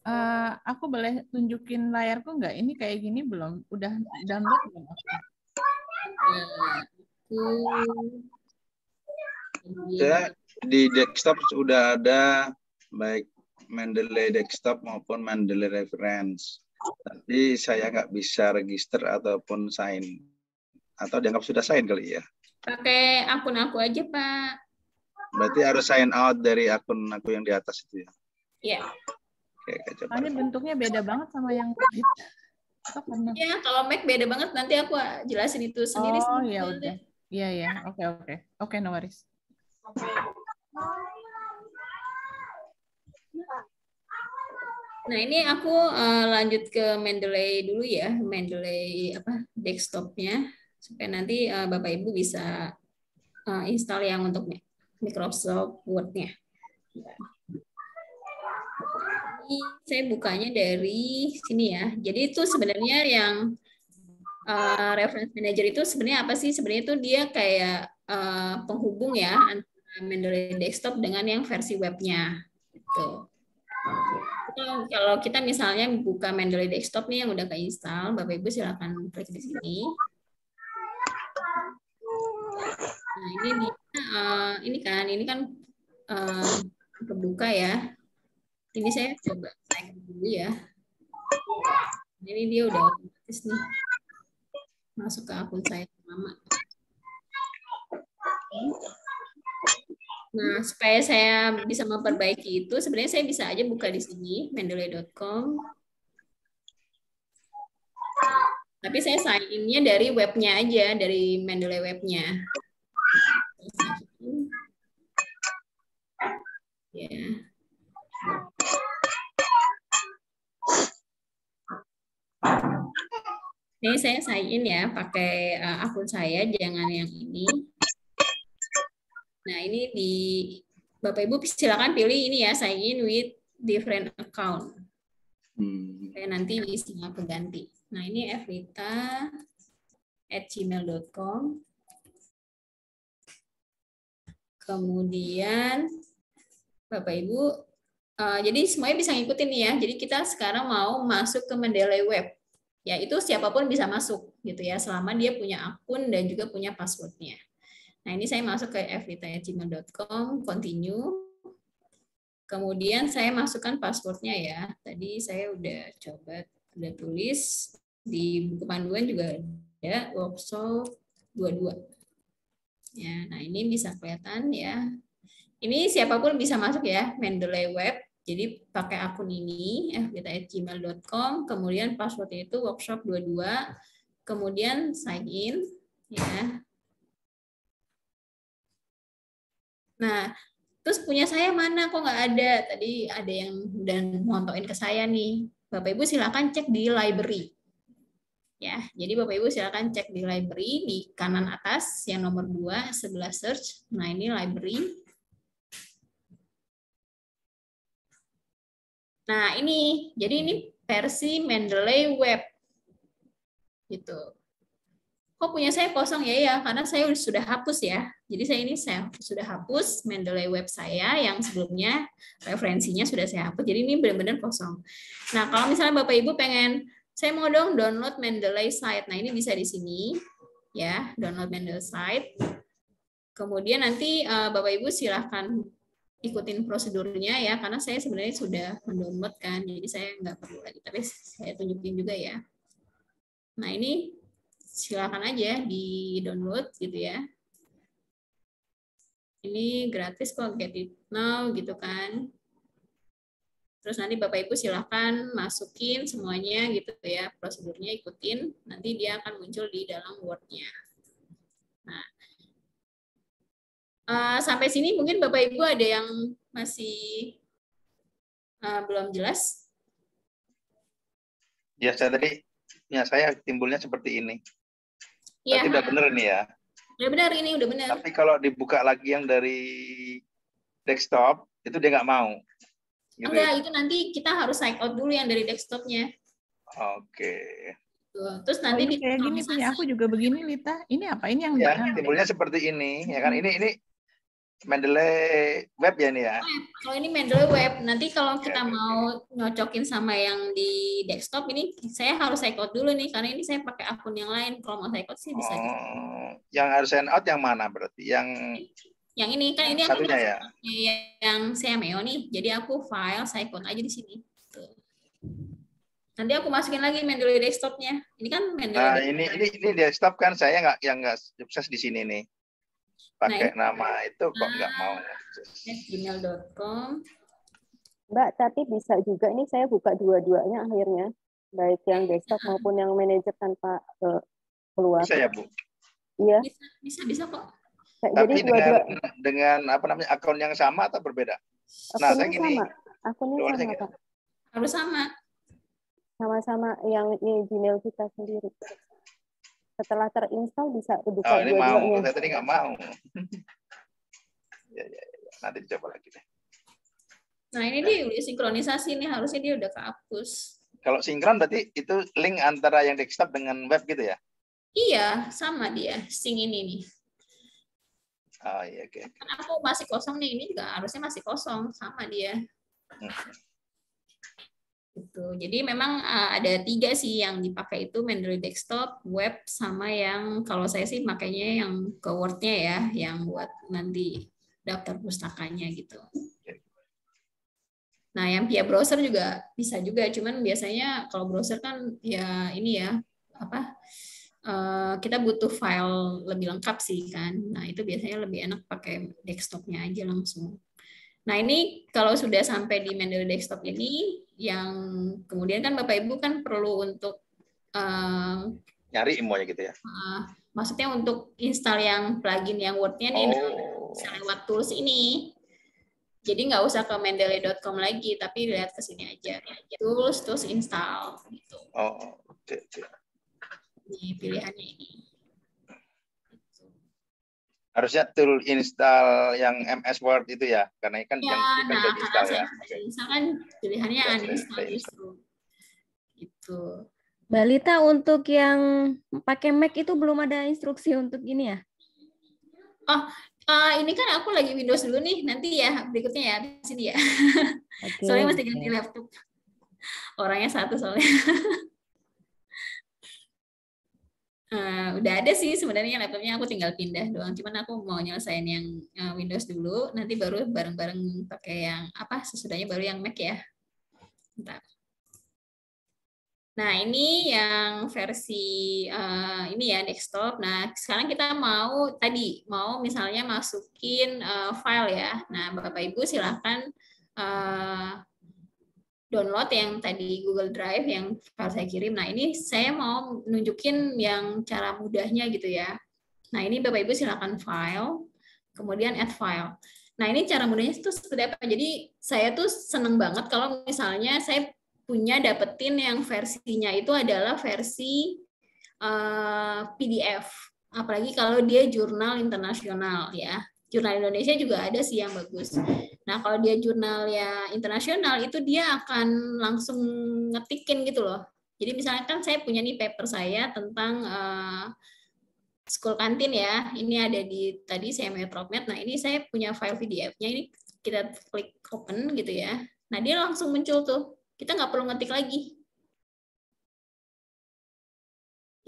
Uh, aku boleh tunjukin layarku nggak? Ini kayak gini belum? Udah download belum?
Ya, di desktop sudah ada baik Mendeley desktop maupun Mendeley reference. Tapi saya nggak bisa register ataupun sign. Atau dianggap sudah sign kali ya?
Pakai akun aku aja, Pak.
Berarti harus sign out dari akun aku yang di atas itu ya?
Iya.
Oke, coba. Ini bentuknya beda banget sama yang
Iya, kalau Mac beda banget. Nanti aku jelasin itu sendiri.
Oh, iya udah. Iya, iya. Oke, oke. Oke, no worries.
Nah, ini aku uh, lanjut ke Mendeley dulu ya, Mendeley apa desktopnya supaya nanti uh, Bapak Ibu bisa uh, install yang untuk Microsoft Word-nya. Saya bukanya dari sini ya. Jadi itu sebenarnya yang uh, reference manager itu sebenarnya apa sih? Sebenarnya itu dia kayak uh, penghubung ya Mendeley desktop dengan yang versi webnya. Gitu kalau kita misalnya buka Mendeley desktop nih yang udah keinstall, Bapak Ibu silakan klik di sini. Nah, ini dia, uh, ini kan, ini kan uh, kebuka ya. Ini saya coba saya dulu ya. Ini dia udah otomatis nih masuk ke akun saya mama. Nah, supaya saya bisa memperbaiki itu, sebenarnya saya bisa aja buka di sini, mendeley.com. Tapi saya sign in-nya dari webnya aja, dari Mendeley webnya. Ya. Ini saya sign in ya, pakai uh, akun saya, jangan yang ini. Nah, ini di Bapak Ibu silakan pilih ini ya, sign in with different account. Hmm. Saya nanti isinya keganti. Nah, ini evita at gmail.com. Kemudian Bapak Ibu, uh, jadi semuanya bisa ngikutin nih ya. Jadi kita sekarang mau masuk ke Mendeley Web. Ya, itu siapa pun bisa masuk gitu ya, selama dia punya akun dan juga punya passwordnya. Nah, ini saya masuk ke evita.gmail.com, continue. Kemudian saya masukkan passwordnya ya. Tadi saya udah coba, udah tulis. Di buku panduan juga ada, workshop 22. Ya, nah ini bisa kelihatan ya. Ini siapa pun bisa masuk ya, Mendeley Web. Jadi pakai akun ini, evita.gmail.com, kemudian passwordnya itu workshop 22, kemudian sign in, ya Nah, terus punya saya mana kok nggak ada? Tadi ada yang dan montoin ke saya nih. Bapak Ibu silakan cek di library. Ya, jadi Bapak Ibu silakan cek di library di kanan atas yang nomor 2 sebelah search. Nah, ini library. Nah, ini jadi ini versi Mendeley Web. Gitu. Kok punya saya kosong? Ya ya karena saya sudah hapus ya. Jadi saya ini saya sudah hapus Mendeley web saya yang sebelumnya referensinya sudah saya hapus. Jadi ini benar-benar kosong. Nah kalau misalnya bapak ibu pengen saya mau dong download Mendeley site. Nah ini bisa di sini ya download Mendeley site. Kemudian nanti uh, bapak ibu silahkan ikutin prosedurnya ya karena saya sebenarnya sudah mendownload kan jadi saya nggak perlu lagi tapi saya tunjukin juga ya nah ini silakan aja di download gitu ya. ini gratis kok get it now gitu kan. Terus nanti Bapak Ibu silahkan masukin semuanya gitu ya, prosedurnya ikutin, nanti dia akan muncul di dalam Word-nya. Nah, uh, sampai sini mungkin Bapak Ibu ada yang masih uh, belum jelas?
Ya, saya tadi, ya saya timbulnya seperti ini.
Iya.
udah benar ini ya.
Udah benar ini, udah benar.
Tapi kalau dibuka lagi yang dari desktop, itu dia nggak mau.
Gitu Enggak, ya? itu nanti kita harus sign out dulu yang dari desktopnya.
Oke.
Okay. Terus nanti
oh, kayak gini punya aku juga begini Lita. Ini apa? Ini yang
ya, timbulnya seperti ini, ya kan? Ini ini Mendeley web ya ini ya.
Kalau ini Mendeley web, nanti kalau kita mau nyocokin sama yang di desktop ini saya harus sign out dulu nih karena ini saya pakai akun yang lain. Kalau mau sign out sih bisa.
Oh, yang harus sign out yang mana berarti? Yang
yang ini kan ini
satunya ya.
Yang CMEO nih. Jadi aku file sign out aja di sini. Tuh. Nanti aku masukin lagi Mendeley desktopnya. Ini kan Mendeley.
Nah, ini ini ini desktop kan saya nggak yang nggak sukses di sini nih pakai nah, nama itu kok nggak nah, mau
gmail.com
Mbak, tapi bisa juga ini saya buka dua-duanya akhirnya, baik yang desktop maupun yang manajer tanpa uh, keluar.
Bisa ya, Bu?
Iya.
Bisa, bisa, bisa kok.
Tapi Jadi dengan, dua dengan apa namanya akun yang sama atau berbeda?
Nah, Akunnya nah, sama. Akunnya sama, Pak.
Harus sama.
Sama-sama yang ini Gmail kita sendiri setelah terinstall bisa buka
oh, ini mau. saya tadi nggak mau. Ya, ya, ya, nanti dicoba lagi deh.
Nah ini dia udah sinkronisasi nih harusnya dia udah kehapus.
Kalau sinkron berarti itu link antara yang desktop dengan web gitu ya?
Iya sama dia sync ini nih.
Oh iya oke okay.
karena aku masih kosong nih ini juga harusnya masih kosong sama dia. Hmm. Gitu. Jadi memang uh, ada tiga sih yang dipakai itu Mendeley desktop, web, sama yang kalau saya sih makanya yang ke Word-nya ya, yang buat nanti daftar pustakanya gitu. Nah, yang via browser juga bisa juga, cuman biasanya kalau browser kan ya ini ya apa uh, kita butuh file lebih lengkap sih kan. Nah, itu biasanya lebih enak pakai desktopnya aja langsung. Nah, ini kalau sudah sampai di Mendeley desktop ini yang kemudian kan Bapak Ibu kan perlu untuk uh,
nyari semuanya gitu ya.
Uh, maksudnya untuk install yang plugin yang Word-nya nih nah, oh. bisa lewat tools ini. Jadi nggak usah ke mendeley.com lagi, tapi lihat ke sini aja. Tools, terus install. Gitu.
Oh, oke. Okay, okay.
Ini pilihannya ini
harusnya tool install yang MS Word itu ya karena kan ya, yang
nah, kan install ya. Misalkan pilihannya ya, uninstall justru. Itu.
Mbak Lita untuk yang pakai Mac itu belum ada instruksi untuk ini ya?
Oh, uh, ini kan aku lagi Windows dulu nih. Nanti ya berikutnya ya di sini ya. Okay. soalnya mesti ganti laptop. Orangnya satu soalnya. Uh, udah ada sih sebenarnya laptopnya aku tinggal pindah doang. Cuman aku mau nyelesain yang uh, Windows dulu, nanti baru bareng-bareng pakai yang apa sesudahnya baru yang Mac ya. Bentar. Nah ini yang versi uh, ini ya desktop. Nah sekarang kita mau tadi mau misalnya masukin uh, file ya. Nah Bapak Ibu silahkan uh, download yang tadi Google Drive yang file saya kirim. Nah, ini saya mau nunjukin yang cara mudahnya gitu ya. Nah, ini Bapak Ibu silakan file, kemudian add file. Nah, ini cara mudahnya itu seperti apa? Jadi, saya tuh seneng banget kalau misalnya saya punya dapetin yang versinya itu adalah versi uh, eh, PDF. Apalagi kalau dia jurnal internasional ya jurnal Indonesia juga ada sih yang bagus. Nah, kalau dia jurnal ya internasional itu dia akan langsung ngetikin gitu loh. Jadi misalnya kan saya punya nih paper saya tentang uh, school kantin ya. Ini ada di tadi saya Metropmed. Nah, ini saya punya file PDF-nya. Ini kita klik open gitu ya. Nah, dia langsung muncul tuh. Kita nggak perlu ngetik lagi.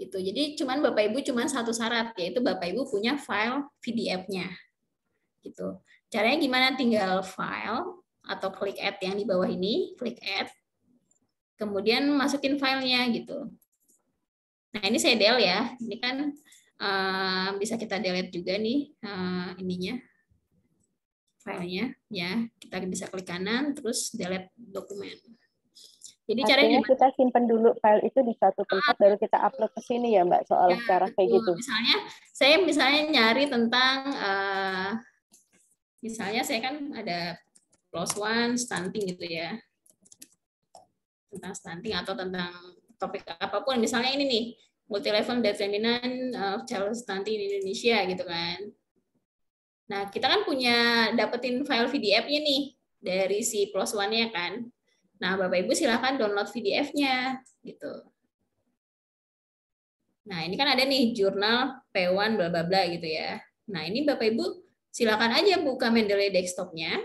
Gitu. Jadi cuman Bapak Ibu cuman satu syarat yaitu Bapak Ibu punya file PDF-nya gitu. Caranya gimana? Tinggal file atau klik add yang di bawah ini, klik add. Kemudian masukin filenya gitu. Nah, ini saya del ya. Ini kan uh, bisa kita delete juga nih uh, ininya. filenya ya. Kita bisa klik kanan terus delete dokumen.
Jadi caranya kita simpan dulu file itu di satu tempat baru kita upload ke sini ya Mbak soal ya, cara kayak gitu.
Misalnya saya misalnya nyari tentang uh, misalnya saya kan ada plus one stunting gitu ya. Tentang stunting atau tentang topik apa pun misalnya ini nih multi level determinant of child stunting di Indonesia gitu kan. Nah, kita kan punya dapetin file PDF-nya nih dari si plus one-nya kan. Nah, Bapak Ibu silahkan download PDF-nya gitu. Nah, ini kan ada nih jurnal P1 bla bla bla gitu ya. Nah, ini Bapak Ibu silakan aja buka Mendeley desktop-nya.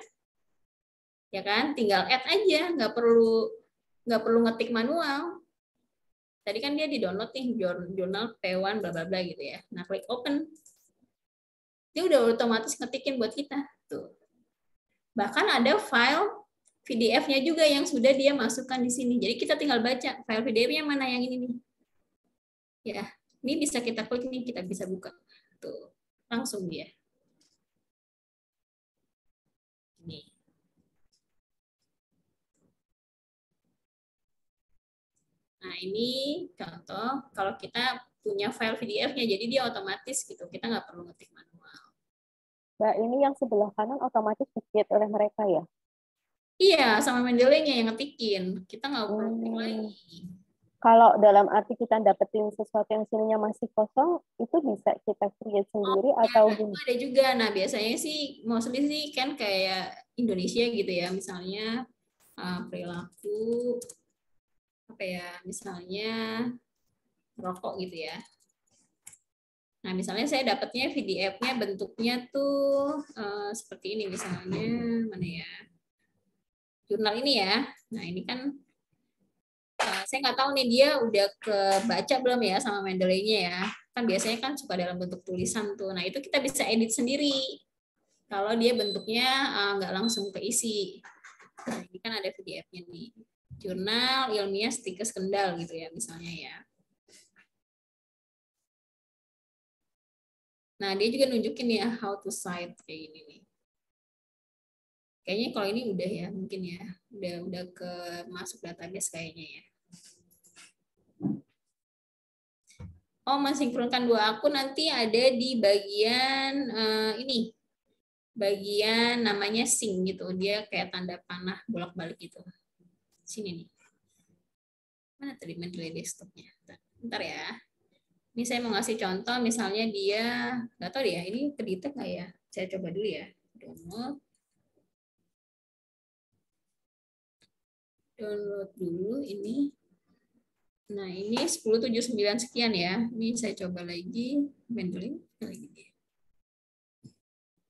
Ya kan? Tinggal add aja, nggak perlu nggak perlu ngetik manual. Tadi kan dia di-download nih jurnal P1 bla bla bla gitu ya. Nah, klik open. Dia udah otomatis ngetikin buat kita. Tuh. Bahkan ada file PDF-nya juga yang sudah dia masukkan di sini. Jadi kita tinggal baca file PDF-nya mana yang ini nih. Ya, ini bisa kita klik nih, kita bisa buka. Tuh, langsung dia. Ini. Nah, ini contoh kalau kita punya file PDF-nya, jadi dia otomatis gitu. Kita nggak perlu ngetik manual.
Mbak, ini yang sebelah kanan otomatis di oleh mereka ya?
Iya, sama Mendeley-nya yang ngetikin. Kita nggak perlu hmm. lagi.
Kalau dalam arti kita dapetin sesuatu yang sininya masih kosong, itu bisa kita create sendiri oh, atau
ya, Ada juga. Nah, biasanya sih mostly sih kan kayak Indonesia gitu ya, misalnya uh, perilaku apa ya, misalnya rokok gitu ya. Nah, misalnya saya dapatnya PDF-nya bentuknya tuh uh, seperti ini misalnya, mana ya? jurnal ini ya. Nah ini kan uh, saya nggak tahu nih dia udah kebaca belum ya sama Mendeley-nya ya. Kan biasanya kan suka dalam bentuk tulisan tuh. Nah itu kita bisa edit sendiri. Kalau dia bentuknya uh, nggak langsung keisi. Nah ini kan ada PDF-nya nih. Jurnal ilmiah stikes kendal gitu ya misalnya ya. Nah, dia juga nunjukin ya how to cite kayak gini nih. Kayaknya kalau ini udah ya, mungkin ya. Udah udah ke masuk database kayaknya ya. Oh, mensinkronkan dua akun nanti ada di bagian uh, ini. Bagian namanya sync gitu. Dia kayak tanda panah bolak-balik gitu. Sini nih. Mana tadi mendeley desktopnya? Bentar ya. Ini saya mau ngasih contoh, misalnya dia, nggak tahu ya, ini kedetek nggak ya? Saya coba dulu ya. Download. download dulu ini. Nah, ini 1079 sekian ya. Ini saya coba lagi Mendeley lagi.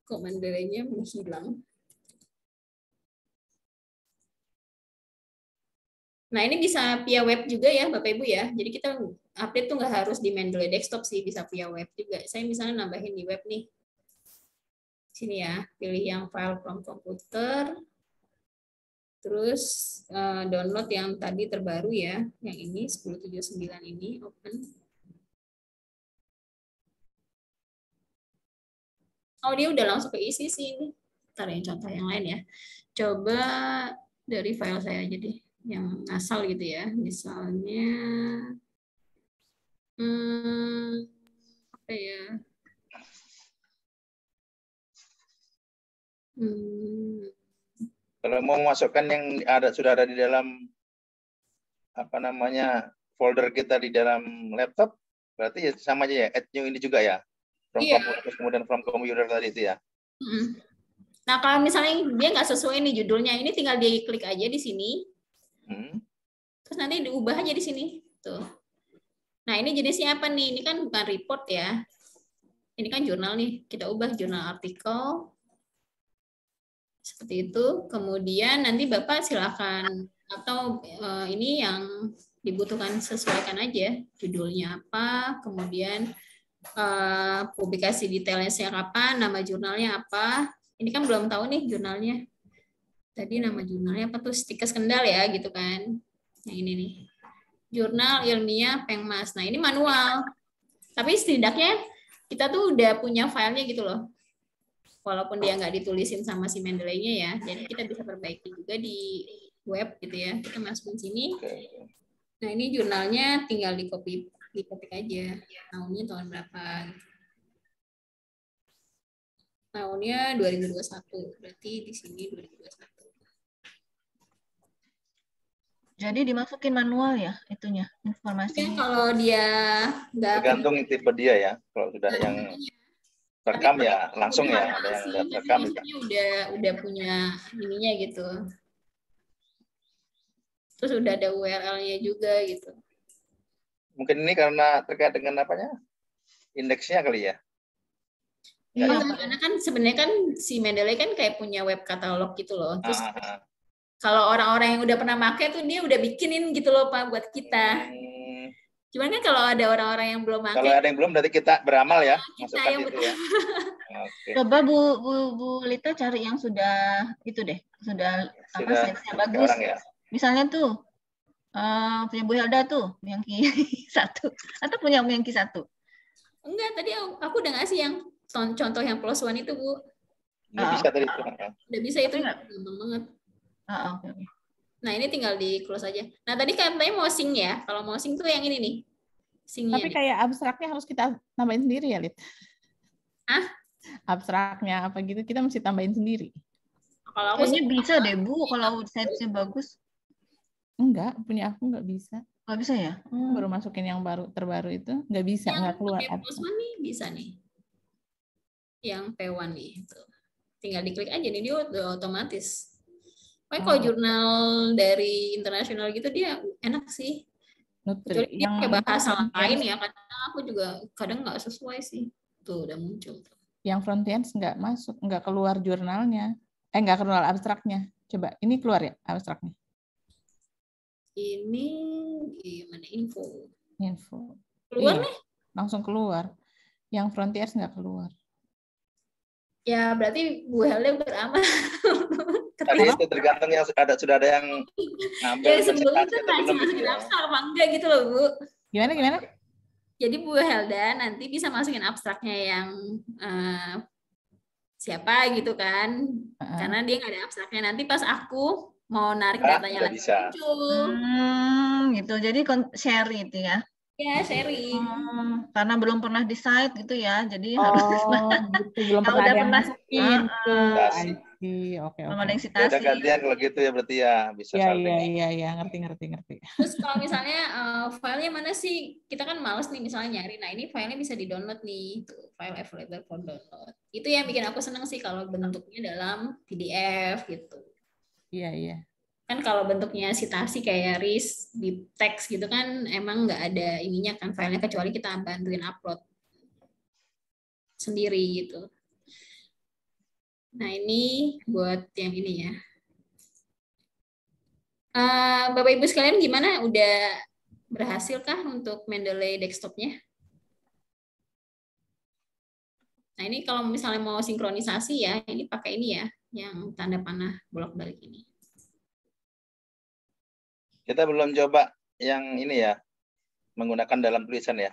Kok Mendeley-nya menghilang? Nah, ini bisa via web juga ya, Bapak Ibu ya. Jadi kita update tuh nggak harus di Mendeley desktop sih, bisa via web juga. Saya misalnya nambahin di web nih. Sini ya, pilih yang file from komputer, Terus uh, download yang tadi terbaru ya, yang ini 1079 ini open. Oh, dia udah langsung keisi sih ini. Yang contoh yang lain ya. Coba dari file saya aja deh, yang asal gitu ya. Misalnya, hmm, apa ya?
Hmm, kalau mau memasukkan yang ada sudah ada di dalam apa namanya folder kita di dalam laptop, berarti ya sama aja ya, add new ini juga ya. From iya. computer, kemudian from computer tadi itu ya.
Nah kalau misalnya dia nggak sesuai nih judulnya, ini tinggal diklik aja di sini. Hmm. Terus nanti diubah aja di sini. Tuh. Nah ini jenisnya apa nih? Ini kan bukan report ya. Ini kan jurnal nih. Kita ubah jurnal artikel seperti itu. Kemudian nanti Bapak silakan atau uh, ini yang dibutuhkan sesuaikan aja judulnya apa, kemudian uh, publikasi detailnya kapan, nama jurnalnya apa. Ini kan belum tahu nih jurnalnya. Tadi nama jurnalnya apa tuh? Stikes Kendal ya gitu kan. Yang ini nih. Jurnal Ilmiah Pengmas. Nah, ini manual. Tapi setidaknya kita tuh udah punya filenya gitu loh walaupun dia nggak ditulisin sama si Mendeley-nya ya. Jadi kita bisa perbaiki juga di web gitu ya. Kita masukin sini. Nah ini jurnalnya tinggal di copy di ketik aja tahunnya tahun berapa gitu. tahunnya 2021 berarti di sini 2021
jadi dimasukin manual ya itunya informasi.
Ya, kalau dia nggak
tergantung tipe dia ya. Kalau sudah yang rekam ya langsung ya ada yang udah rekam
udah udah punya ininya gitu. Terus udah ada URL-nya juga gitu.
Mungkin ini karena terkait dengan apanya? Indeksnya kali ya?
Iya, karena kan sebenarnya kan si Mendeley kan kayak punya web katalog gitu loh. Terus ah, ah. Kalau orang-orang yang udah pernah pakai tuh dia udah bikinin gitu loh Pak buat kita. Hmm. Cuman kan kalau ada orang-orang yang belum pakai.
Kalau ada yang belum berarti kita beramal ya.
Kita yang
itu
ya.
okay. Coba Bu, Bu Bu Lita cari yang sudah itu deh, sudah, sudah apa sih bagus. Ya? Misalnya tuh Uh, punya Bu Helda tuh yang ki satu atau punya yang ki satu?
Enggak, tadi aku udah ngasih yang contoh yang plus one itu Bu.
Nggak bisa tadi itu.
Udah bisa itu gampang banget.
Uh, okay, okay.
Nah ini tinggal di close aja. Nah tadi katanya mau sing ya. Kalau mau sing tuh yang ini nih.
Singnya Tapi kayak abstraknya harus kita tambahin sendiri ya, Lid?
Ah?
Abstraknya apa gitu kita mesti tambahin sendiri.
Kalau aku sih bisa deh Bu, kalau website-nya bagus.
Enggak, punya aku enggak bisa.
Enggak bisa ya?
Hmm. Baru masukin yang baru terbaru itu enggak bisa, enggak keluar.
Yang nih bisa nih. Yang P1 nih itu. Tinggal diklik aja nih dia udah otomatis. Pokoknya kalau oh. jurnal dari internasional gitu dia enak sih. Nutri. Kecuali yang kayak bahasa lain ya, karena aku juga kadang nggak sesuai sih. Tuh udah muncul tuh.
Yang frontend nggak masuk, nggak keluar jurnalnya. Eh nggak keluar abstraknya. Coba ini keluar ya abstraknya
ini gimana info
info
keluar iya. nih
langsung keluar yang frontiers nggak keluar
ya berarti Bu Hele beramal
Tadi itu tergantung yang ada sudah ada yang
ngambil ya, sebelumnya itu masih masukin abstrak apa enggak gitu loh Bu
gimana gimana
jadi Bu Helda nanti bisa masukin abstraknya yang uh, siapa gitu kan uh -huh. karena dia nggak ada abstraknya nanti pas aku mau narik ah, datanya lagi
bisa.
Hmm, gitu. Jadi share itu ya.
Ya, sharing.
Hmm, karena belum pernah di site gitu ya. Jadi
oh,
harus
gitu. belum pernah ada yang masukin.
Uh, Oke, oke. ada. Ada gantian kalau gitu ya berarti ya bisa
Iya, iya, iya, iya, ngerti, ngerti, ngerti.
Terus kalau misalnya uh, filenya mana sih? Kita kan males nih misalnya nyari. Nah, ini filenya bisa di-download nih. Tuh, file available for download. Itu yang bikin aku seneng sih kalau bentuknya dalam PDF gitu.
Iya, iya.
Kan kalau bentuknya citasi kayak RIS di teks gitu kan emang nggak ada ininya kan filenya kecuali kita bantuin upload sendiri gitu. Nah ini buat yang ini ya. Uh, Bapak Ibu sekalian gimana? Udah berhasilkah untuk Mendeley desktopnya? Nah ini kalau misalnya mau sinkronisasi ya, ini pakai ini ya, yang tanda panah bolak-balik ini.
Kita belum coba yang ini ya, menggunakan dalam tulisan ya.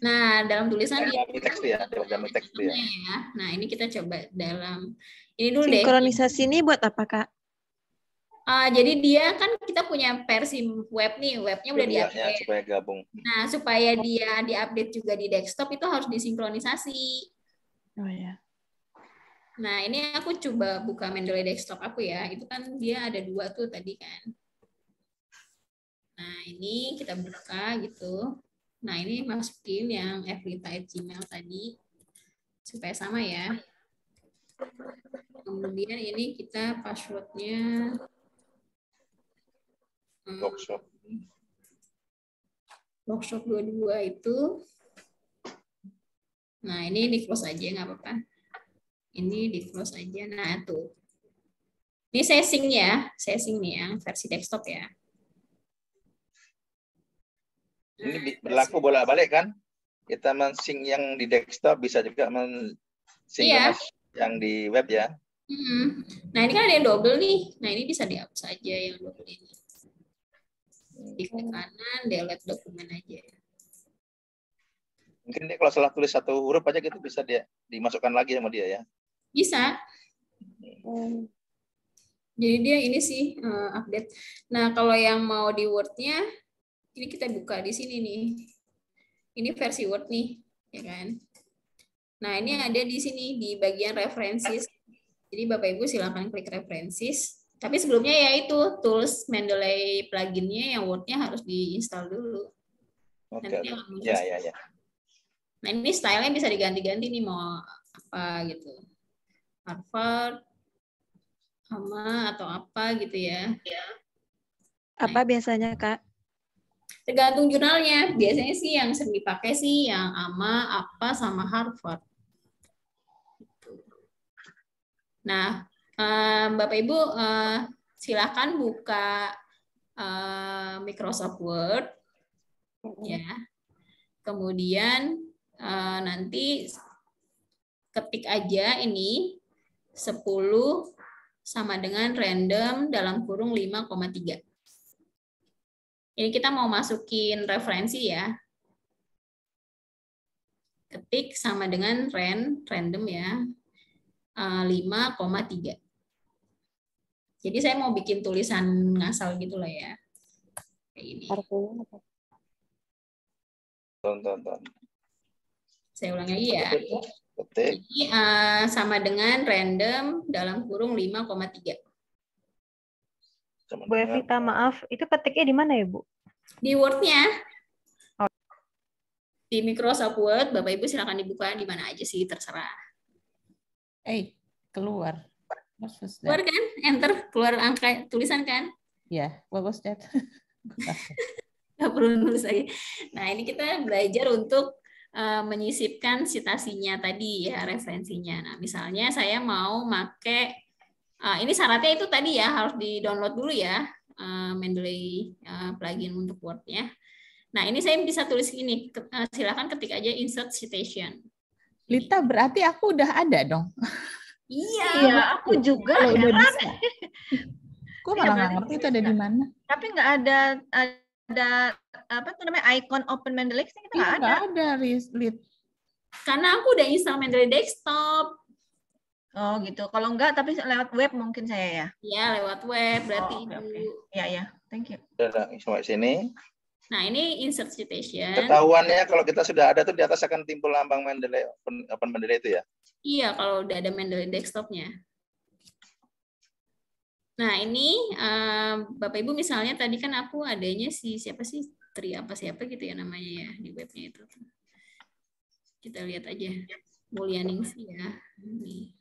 Nah, dalam tulisan
dalam teks ya, dalam teks ya.
ya. Nah, ini kita coba dalam ini dulu
deh. Sinkronisasi ini buat apa, Kak?
Uh, jadi dia kan kita punya versi web nih, webnya udah
diupdate. Ya, supaya gabung.
Nah, supaya dia diupdate juga di desktop itu harus disinkronisasi.
Oh ya.
Nah, ini aku coba buka Mendeley desktop aku ya. Itu kan dia ada dua tuh tadi kan. Nah, ini kita buka gitu. Nah, ini masukin yang Gmail tadi supaya sama ya. Kemudian ini kita passwordnya
hmm, workshop.
Workshop 22 itu Nah, ini di close aja nggak apa-apa. Ini di close aja. Nah, tuh. Ini setting ya, setting nih yang versi desktop ya.
Ini berlaku bolak-balik kan? Kita men-sync yang di desktop bisa juga men-sync
iya.
yang di web ya.
Hmm. Nah, ini kan ada yang double nih. Nah, ini bisa dihapus aja yang double ini. Di kanan, delete dokumen aja
mungkin dia kalau salah tulis satu huruf aja gitu bisa dia dimasukkan lagi sama dia ya
Bisa.
Hmm.
Jadi dia ini sih uh, update. Nah, kalau yang mau di Word-nya, ini kita buka di sini nih. Ini versi Word nih, ya kan? Nah, ini ada di sini di bagian references. Jadi Bapak Ibu silakan klik references. Tapi sebelumnya ya itu tools Mendeley pluginnya yang Word-nya harus diinstal dulu.
Oke.
Muncul
Ya, ya, ya.
Nah ini stylenya bisa diganti-ganti nih mau apa gitu. Harvard sama atau apa gitu ya.
Apa biasanya, Kak?
Tergantung jurnalnya. Biasanya sih yang sering dipakai sih yang AMA, apa sama Harvard. Gitu. Nah, eh, Bapak Ibu eh, silakan buka eh, Microsoft Word ya. Kemudian nanti ketik aja ini 10 sama dengan random dalam kurung 5,3. Ini kita mau masukin referensi ya. Ketik sama dengan ran, random ya. eh, 5,3. Jadi saya mau bikin tulisan ngasal gitu lah ya. Kayak ini.
Artinya apa?
Tonton, tonton.
Saya ulangi lagi ya.
Ketik.
Jadi eh, sama dengan random dalam kurung 5,3.
Sama
Bu Evita, maaf, itu ketiknya di mana ya, Bu?
Di Word-nya. Di Microsoft Word, Bapak Ibu silakan dibuka di mana aja sih, terserah.
Eh, keluar. What was that?
Keluar kan? Enter, keluar angka tulisan kan?
Ya, what was that?
Nggak perlu nulis lagi. Nah, ini kita belajar untuk eh, menyisipkan citasinya tadi ya, referensinya. Nah, misalnya saya mau make eh, ini syaratnya itu tadi ya, harus di-download dulu ya, eh, Mendeley eh, plugin untuk Word-nya. Nah, ini saya bisa tulis gini, ke- eh, silakan ketik aja insert citation.
Lita, berarti aku udah ada dong.
Iya.
Iya, aku juga.
Kalau udah bisa. Gue
Iya,
malah nggak
berarti
ngerti itu ada di mana.
Tapi nggak ada ada apa tuh namanya icon open Mendeley kita nggak
Iya,
ada.
nggak ada, Riz- Lit.
Karena aku udah install Mendeley Desktop.
Oh gitu. Kalau nggak tapi lewat web mungkin saya ya.
Ya, lewat web berarti
Oh, oke,
Ibu.
oke. Iya ya. Thank you.
Udah, udah, sampai sini.
Nah, ini insert citation.
Ketahuannya kalau kita sudah ada tuh di atas akan timbul lambang Mendeley, open, open Mendeley itu ya.
Iya, kalau udah ada Mendeley desktopnya. Nah, ini eh, Bapak Ibu misalnya tadi kan aku adanya si siapa sih? Tri apa siapa gitu ya namanya ya di webnya itu. Kita lihat aja. Mulyaningsi ya. Ini.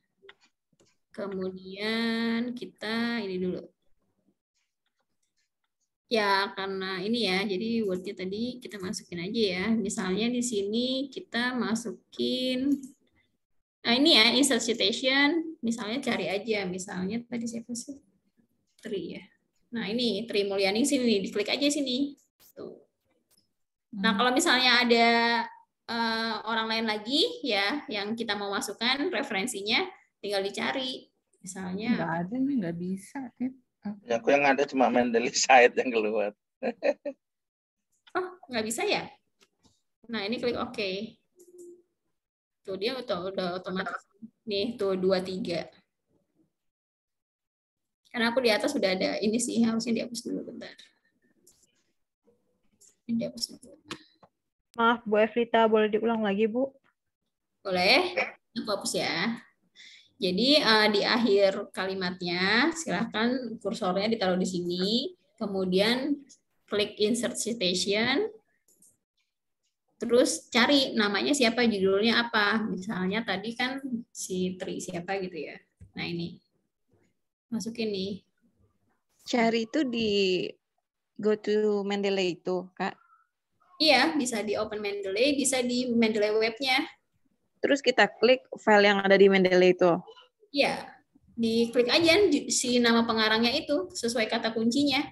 Kemudian kita ini dulu. Ya, karena ini ya, jadi wordnya tadi kita masukin aja ya. Misalnya di sini kita masukin Nah ini ya insert citation, misalnya cari aja, misalnya tadi siapa sih? Tri ya. Nah ini Tri Mulyani sini, diklik aja sini. Tuh. Nah kalau misalnya ada eh, orang lain lagi ya yang kita mau masukkan referensinya, tinggal dicari. Misalnya
Nggak ada nih, nggak bisa. Tit.
Ya, aku yang ada cuma Mendeley site yang keluar.
oh nggak bisa ya? Nah ini klik OK. Tuh dia udah, udah otomatis. Nih tuh dua tiga. Karena aku di atas sudah ada ini sih harusnya dihapus dulu bentar. Ini dihapus dulu.
Maaf, Bu Evita, boleh diulang lagi, Bu?
Boleh? Aku hapus ya. Jadi eh, di akhir kalimatnya silahkan kursornya ditaruh di sini, kemudian klik insert citation, terus cari namanya siapa, judulnya apa. Misalnya tadi kan si Tri siapa gitu ya. Nah ini masukin nih.
Cari itu di go to Mendeley itu, Kak.
Iya, bisa di Open Mendeley, bisa di Mendeley webnya.
Terus kita klik file yang ada di Mendeley itu.
Iya, diklik aja si nama pengarangnya itu sesuai kata kuncinya.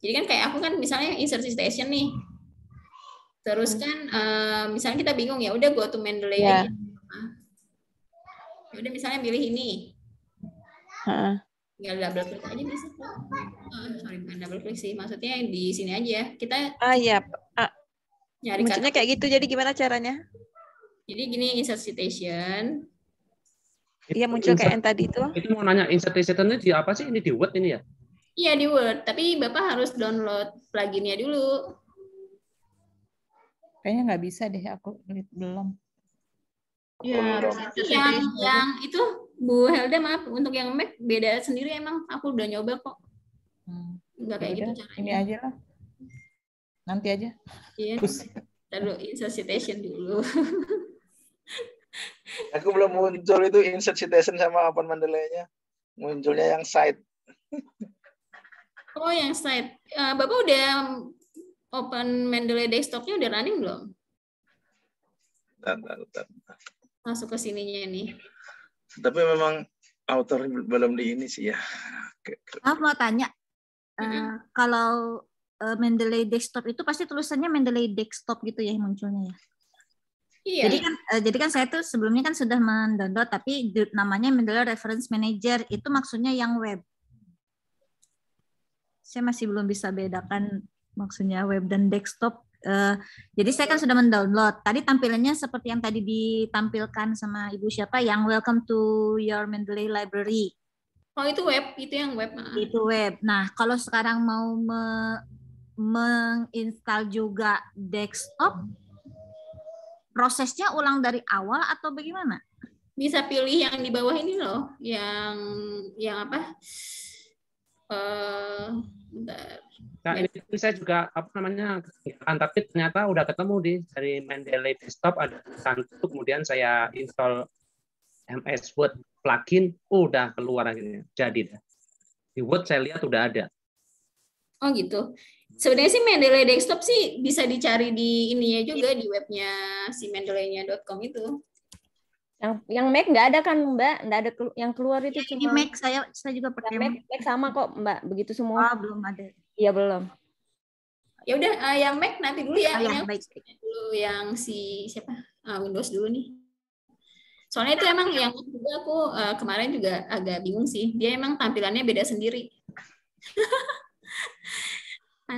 Jadi kan kayak aku kan misalnya insert citation nih. Terus kan eh, misalnya kita bingung ya udah go to Mendeley
Ya.
aja. Ya udah misalnya milih ini.
Heeh.
Tinggal double klik aja bisa. Eh, sorry bukan double klik sih, maksudnya di sini aja. Kita
Ah iya, ah,
nyari
maksudnya
kata
kayak gitu. Jadi gimana caranya?
Jadi gini insert citation.
Iya muncul kayak yang tadi itu.
Itu mau nanya insert ini di apa sih? Ini di Word ini ya?
Iya di Word, tapi Bapak harus download pluginnya dulu.
Kayaknya nggak bisa deh, aku belum.
Iya, yang, yang itu Bu Helda maaf untuk yang Mac beda sendiri emang aku udah nyoba kok. Hmm. Enggak kayak gitu
caranya. Ini aja lah. Nanti aja.
Iya. Taruh insert citation dulu.
Aku belum muncul itu insert citation sama open Mendeley-nya. Munculnya yang site.
oh, yang site. Uh, Bapak udah open Mendeley desktop-nya udah running belum?
Bentar, bentar, bentar.
Masuk ke sininya nih.
Tapi memang author belum di ini sih ya.
Maaf mau tanya. Uh, kalau uh, Mendeley desktop itu pasti tulisannya Mendeley desktop gitu ya munculnya ya? Iya. Jadi kan uh, jadi kan saya tuh sebelumnya kan sudah mendownload tapi namanya Mendeley Reference Manager itu maksudnya yang web. Saya masih belum bisa bedakan maksudnya web dan desktop. Uh, jadi saya kan sudah mendownload. Tadi tampilannya seperti yang tadi ditampilkan sama Ibu siapa yang welcome to your Mendeley library.
Oh itu web, itu yang web.
Itu web. Nah kalau sekarang mau me menginstal juga desktop, prosesnya ulang dari awal atau bagaimana?
Bisa pilih yang di bawah ini loh, yang yang apa? Uh,
Nah, ini saya juga apa namanya tapi ternyata udah ketemu di dari Mendeley Desktop ada satu kemudian saya install MS Word plugin udah keluar akhirnya jadi dah. Di Word saya lihat udah ada.
Oh gitu. Sebenarnya sih Mendeley Desktop sih bisa dicari di ininya juga di webnya si mendeleynya.com itu.
Yang yang Mac nggak ada kan Mbak? Nggak ada yang keluar itu ya, cuma
Mac saya saya juga pakai
Mac. Mac sama kok Mbak, begitu semua.
Oh, belum ada.
Iya belum.
Ya udah uh, yang Mac nanti dulu ya.
Oh, ya baik.
Dulu yang si siapa? Uh, Windows dulu nih. Soalnya itu emang yang juga aku uh, kemarin juga agak bingung sih. Dia emang tampilannya beda sendiri.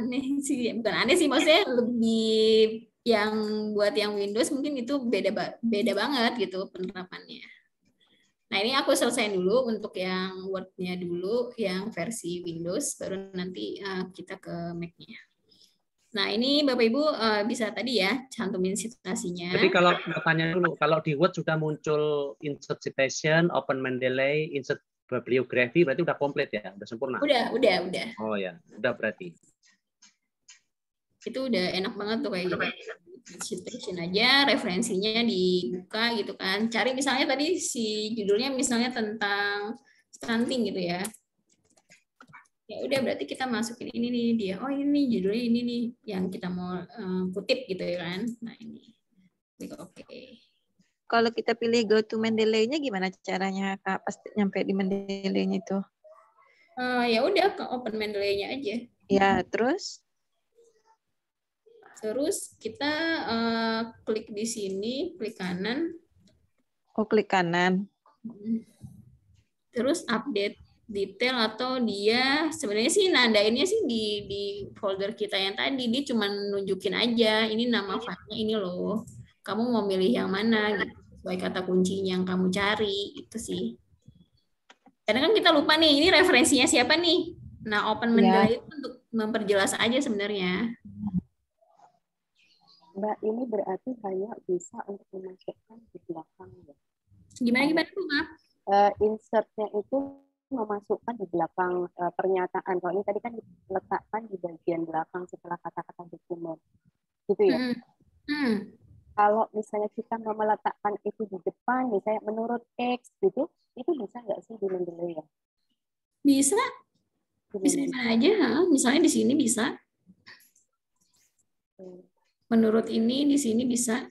aneh sih bukan aneh sih maksudnya lebih yang buat yang Windows mungkin itu beda beda banget gitu penerapannya. Nah ini aku selesai dulu untuk yang Word-nya dulu yang versi Windows baru nanti uh, kita ke Mac-nya. Nah ini Bapak Ibu uh, bisa tadi ya cantumin situasinya.
Jadi kalau tanya dulu kalau di Word sudah muncul insert citation, open Mendeley, insert bibliografi berarti udah komplit ya, udah sempurna.
Udah, udah, udah.
Oh ya, udah berarti
itu udah enak banget tuh kayak gitu. citation aja referensinya dibuka gitu kan. Cari misalnya tadi si judulnya misalnya tentang stunting gitu ya. Ya udah berarti kita masukin ini nih dia oh ini judulnya ini nih yang kita mau uh, kutip gitu ya kan. Nah ini. Oke. Okay.
kalau kita pilih go to Mendeley-nya gimana caranya kak? Pas nyampe di Mendeley-nya itu?
Uh, ya udah ke open Mendeley-nya aja.
Ya terus
Terus kita uh, klik di sini, klik kanan.
Oh, klik kanan.
Terus update detail atau dia sebenarnya sih nandainnya sih di di folder kita yang tadi dia cuma nunjukin aja ini nama filenya ini loh. Kamu mau milih yang mana gitu sesuai kata kuncinya yang kamu cari itu sih. Karena kan kita lupa nih ini referensinya siapa nih. Nah, open menu ya. itu untuk memperjelas aja sebenarnya.
Mbak, ini berarti hanya bisa untuk memasukkan di belakang ya.
Gimana gimana tuh, Maaf?
Uh, insertnya itu memasukkan di belakang uh, pernyataan. Kalau ini tadi kan diletakkan di bagian belakang setelah kata-kata dokumen. Gitu ya. Hmm. Hmm. Kalau misalnya kita mau meletakkan itu di depan, misalnya menurut X gitu, itu bisa nggak sih di Mendeley ya?
Bisa. Bisa di mana aja. Misalnya di sini bisa. Hmm menurut ini di sini bisa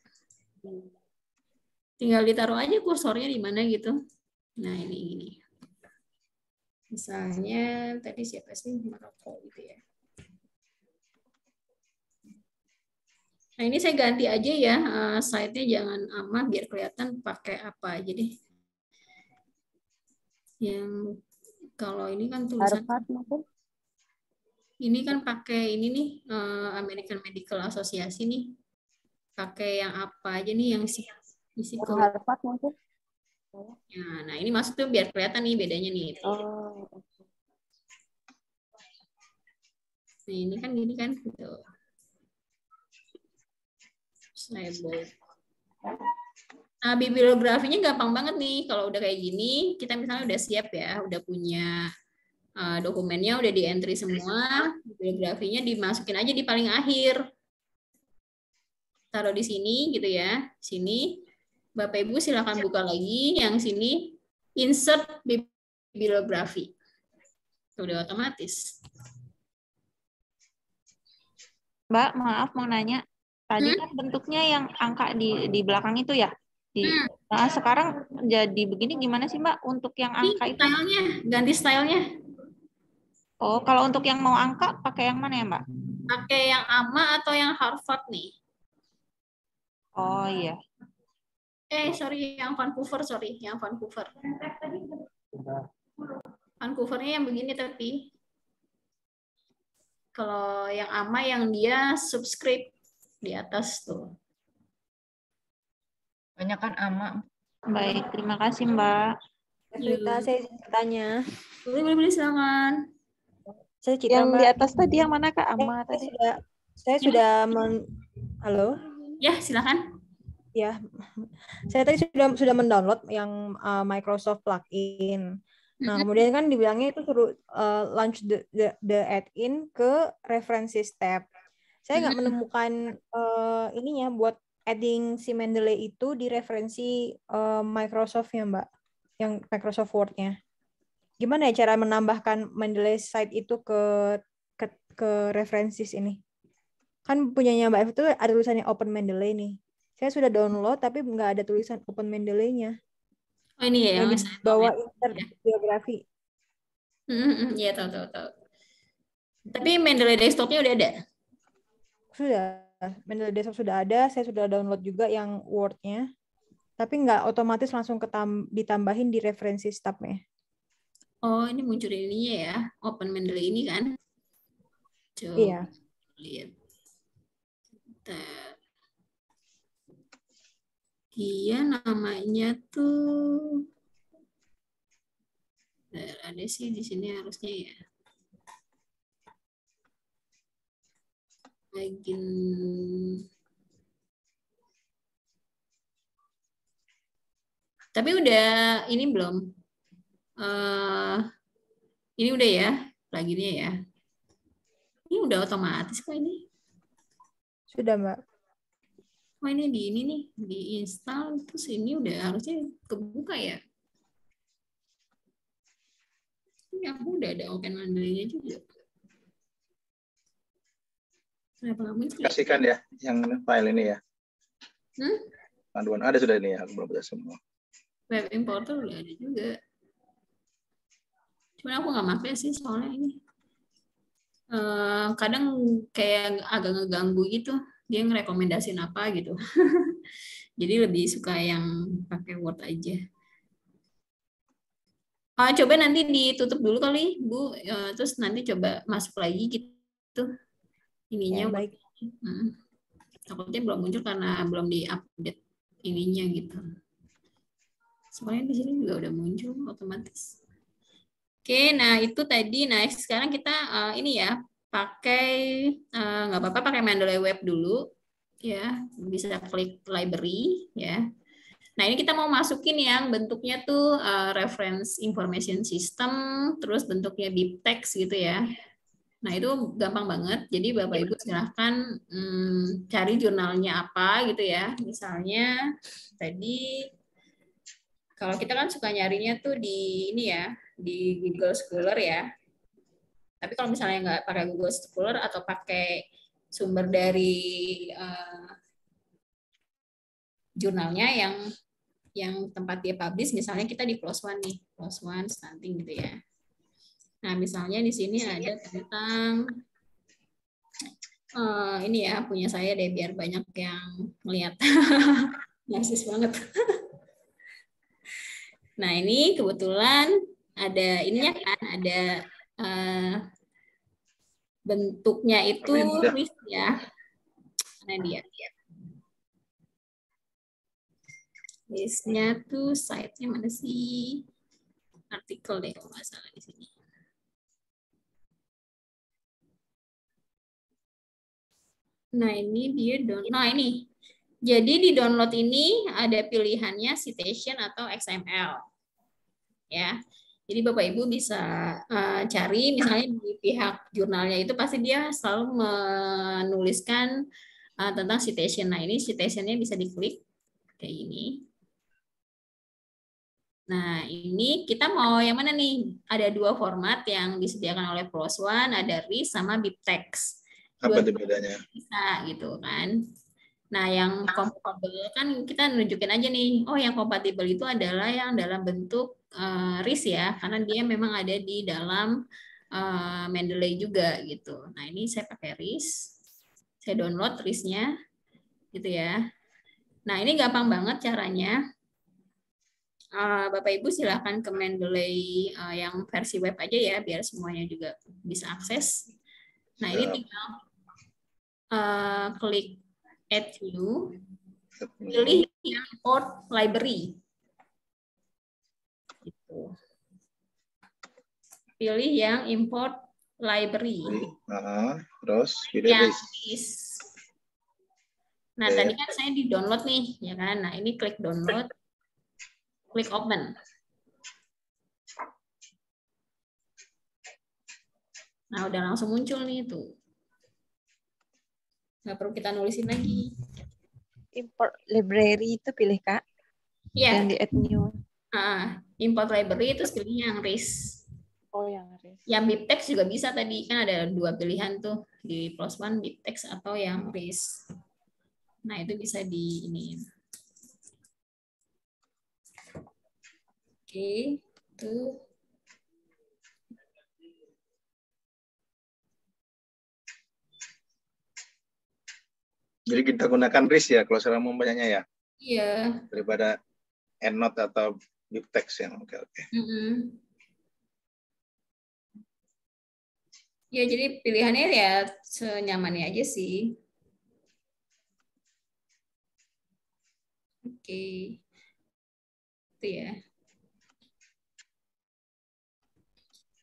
tinggal ditaruh aja kursornya di mana gitu. Nah ini ini. Misalnya tadi siapa sih Maroko gitu ya. Nah ini saya ganti aja ya uh, site-nya jangan ama biar kelihatan pakai apa aja deh. Yang kalau ini kan tulisan. Ini kan pakai ini nih eh, American Medical Association nih pakai yang apa aja nih yang isi
Harvard mungkin
Nah, nah ini maksud tuh biar kelihatan nih bedanya nih.
Oh.
Nah, ini kan gini kan gitu. Nah, bibliografinya gampang banget nih. Kalau udah kayak gini, kita misalnya udah siap ya, udah punya uh, dokumennya, udah di entry semua, bibliografinya dimasukin aja di paling akhir. Taruh di sini gitu ya, sini. Bapak Ibu silakan buka lagi yang sini insert bibliografi. Udah otomatis.
Mbak, maaf mau nanya. Tadi hmm? kan bentuknya yang angka di di belakang itu ya? Di, hmm. Nah, sekarang jadi begini gimana sih Mbak untuk yang angka itu?
Stylenya, ganti stylenya.
Oh, kalau untuk yang mau angka pakai yang mana ya Mbak?
Pakai yang AMA atau yang Harvard nih?
Oh iya.
Eh, sorry, yang Vancouver, sorry, yang Vancouver. Vancouvernya yang begini tapi. Kalau yang AMA yang dia subscribe di atas tuh.
Banyak kan ama.
Baik, terima kasih Mbak.
Cerita saya tanya.
Boleh, boleh, boleh silakan.
Saya cerita
yang
Mbak.
di atas tadi yang mana Kak Ama
saya
tadi?
Sudah, saya sudah men... Halo?
Ya, silakan.
Ya, saya tadi sudah sudah mendownload yang uh, Microsoft plugin. Nah, kemudian kan dibilangnya itu suruh uh, launch the, the, the add-in ke references tab. Saya nggak menemukan uh, ininya buat adding si Mendeley itu di referensi uh, Microsoft ya Mbak, yang Microsoft Word-nya. Gimana ya cara menambahkan Mendeley site itu ke ke, ke referensi ini? Kan punyanya Mbak F itu ada tulisannya Open Mendeley nih. Saya sudah download tapi nggak ada tulisan Open Mendeley-nya.
Oh ini ya yang
bawa ya. biografi.
Hmm, ya tahu tahu tahu. Tapi Mendeley desktop-nya udah ada?
Sudah. Mendeley Desktop sudah ada, saya sudah download juga yang Word-nya. Tapi nggak otomatis langsung ketam ditambahin di referensi tab-nya.
Oh, ini muncul ininya ya, Open Mendeley ini kan?
Coba iya.
lihat. Dia namanya tuh ada sih di sini harusnya ya. login tapi udah ini belum uh, ini udah ya pluginnya ya ini udah otomatis kok ini
sudah mbak
oh ini di ini nih di install terus ini udah harusnya kebuka ya ini aku udah ada open mandirinya juga
Kasihkan ya yang file ini ya.
Hmm?
Panduan ada sudah ini ya, aku belum baca semua.
Web importer udah ada juga. Cuma aku nggak pakai sih soalnya ini. Uh, kadang kayak agak ngeganggu gitu. Dia ngerekomendasin apa gitu. Jadi lebih suka yang pakai Word aja. Uh, coba nanti ditutup dulu kali, Bu. Uh, terus nanti coba masuk lagi gitu ininya ya, baik. Hmm. Takutnya belum muncul karena belum diupdate ininya gitu. Soalnya di sini juga udah muncul otomatis. Oke, nah itu tadi. Nah sekarang kita uh, ini ya pakai eh, nggak uh, apa-apa pakai Mendeley Web dulu ya bisa klik library ya. Nah ini kita mau masukin yang bentuknya tuh uh, reference information system, terus bentuknya deep text gitu ya. Nah, itu gampang banget. Jadi Bapak Ibu silahkan hmm, cari jurnalnya apa gitu ya. Misalnya tadi kalau kita kan suka nyarinya tuh di ini ya, di Google Scholar ya. Tapi kalau misalnya nggak pakai Google Scholar atau pakai sumber dari uh, jurnalnya yang yang tempat dia publish, misalnya kita di plus one nih, plus one stunting gitu ya. Nah, misalnya di sini ada tentang uh, ini ya punya saya deh biar banyak yang melihat. Narsis banget. nah, ini kebetulan ada ininya kan ada uh, bentuknya itu list ya. Nah, dia. Listnya tuh site-nya mana sih? Artikel deh kalau nggak salah di sini. Nah ini dia download. Nah ini. Jadi di download ini ada pilihannya citation atau XML. Ya. Jadi Bapak Ibu bisa uh, cari misalnya di pihak jurnalnya itu pasti dia selalu menuliskan uh, tentang citation. Nah, ini citationnya bisa diklik kayak ini. Nah, ini kita mau yang mana nih? Ada dua format yang disediakan oleh PLOS ONE, ada RIS sama BibTeX.
Apa itu bedanya?
Bisa gitu kan. Nah, yang kompatibel kan kita nunjukin aja nih, oh yang kompatibel itu adalah yang dalam bentuk uh, RIS ya, karena dia memang ada di dalam uh, Mendeley juga gitu. Nah, ini saya pakai RIS. Saya download RIS-nya gitu ya. Nah, ini gampang banget caranya. Uh, Bapak Ibu silahkan ke Mendeley uh, yang versi web aja ya, biar semuanya juga bisa akses. Nah, ini tinggal uh, klik add new, pilih yang import library. Gitu. Pilih yang import library.
Uh, terus pilih
yang list. Nah, okay. tadi kan saya di download nih, ya kan? Nah, ini klik download, klik open. Nah, udah langsung muncul nih itu nggak perlu kita nulisin lagi
import library itu pilih kak
Iya.
yang di add new
uh, import library itu pilih yang RIS
oh yang RIS
yang BibTeX juga bisa tadi kan ada dua pilihan tuh di plus one BibTeX atau yang RIS nah itu bisa di ini oke okay. tuh
Jadi kita gunakan RIS ya kalau sekarang membacanya ya.
Iya.
Daripada EndNote atau BibTeX ya. Oke oke.
Mm -hmm. Ya jadi pilihannya ya senyamannya aja sih. Oke. Itu ya.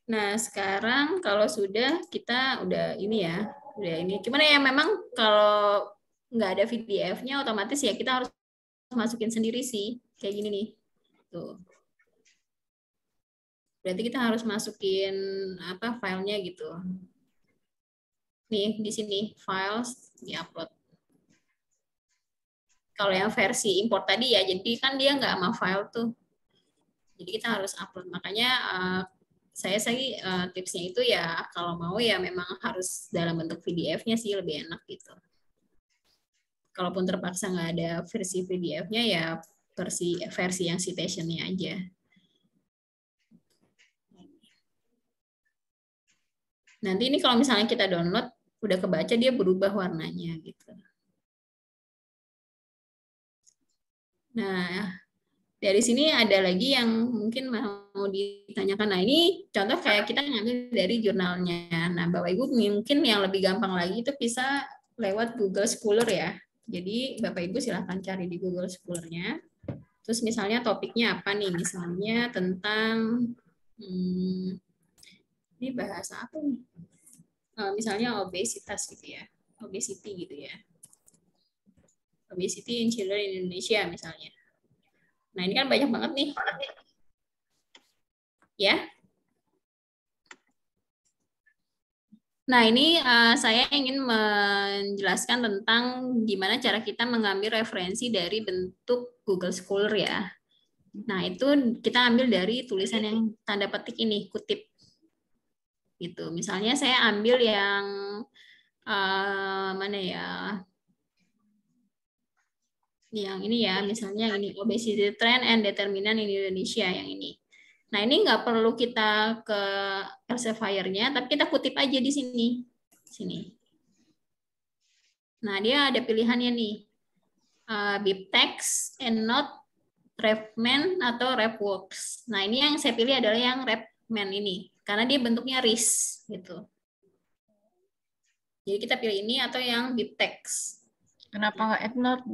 Nah, sekarang kalau sudah kita udah ini ya, udah ini. Cuman ya memang kalau nggak ada PDF-nya otomatis ya kita harus masukin sendiri sih kayak gini nih tuh berarti kita harus masukin apa filenya gitu. Nih di sini files di upload kalau yang versi import tadi ya jadi kan dia nggak sama file tuh. Jadi kita harus upload. Makanya uh, saya sih uh, tipsnya itu ya kalau mau ya memang harus dalam bentuk PDF-nya sih lebih enak gitu. Kalaupun terpaksa nggak ada versi PDF-nya ya versi versi yang citation-nya aja. Nanti ini kalau misalnya kita download udah kebaca dia berubah warnanya gitu. Nah, dari sini ada lagi yang mungkin mau ditanyakan. Nah, ini contoh kayak kita ngambil dari jurnalnya. Nah, Bapak Ibu mungkin yang lebih gampang lagi itu bisa lewat Google Scholar ya. Jadi Bapak Ibu silahkan cari di Google Scholar-nya. Terus misalnya topiknya apa nih? Misalnya tentang hmm, ini bahasa apa nih? Uh, misalnya obesitas gitu ya, obesity gitu ya. Obesity in children in Indonesia misalnya. Nah ini kan banyak banget nih. Ya, Nah, ini uh, saya ingin menjelaskan tentang gimana cara kita mengambil referensi dari bentuk Google Scholar ya. Nah, itu kita ambil dari tulisan yang tanda petik ini, kutip. Gitu. Misalnya saya ambil yang uh, mana ya? Yang ini ya, misalnya yang ini obesity trend and determinant in Indonesia yang ini. Nah, ini nggak perlu kita ke Elsevier-nya, tapi kita kutip aja di sini. Sini. Nah, dia ada pilihannya nih. Uh, BibTeX, EndNote, RepMan, atau RepWorks. Nah, ini yang saya pilih adalah yang RepMan ini. Karena dia bentuknya RIS. gitu. Jadi kita pilih ini atau yang BibTeX.
Kenapa nggak EndNote?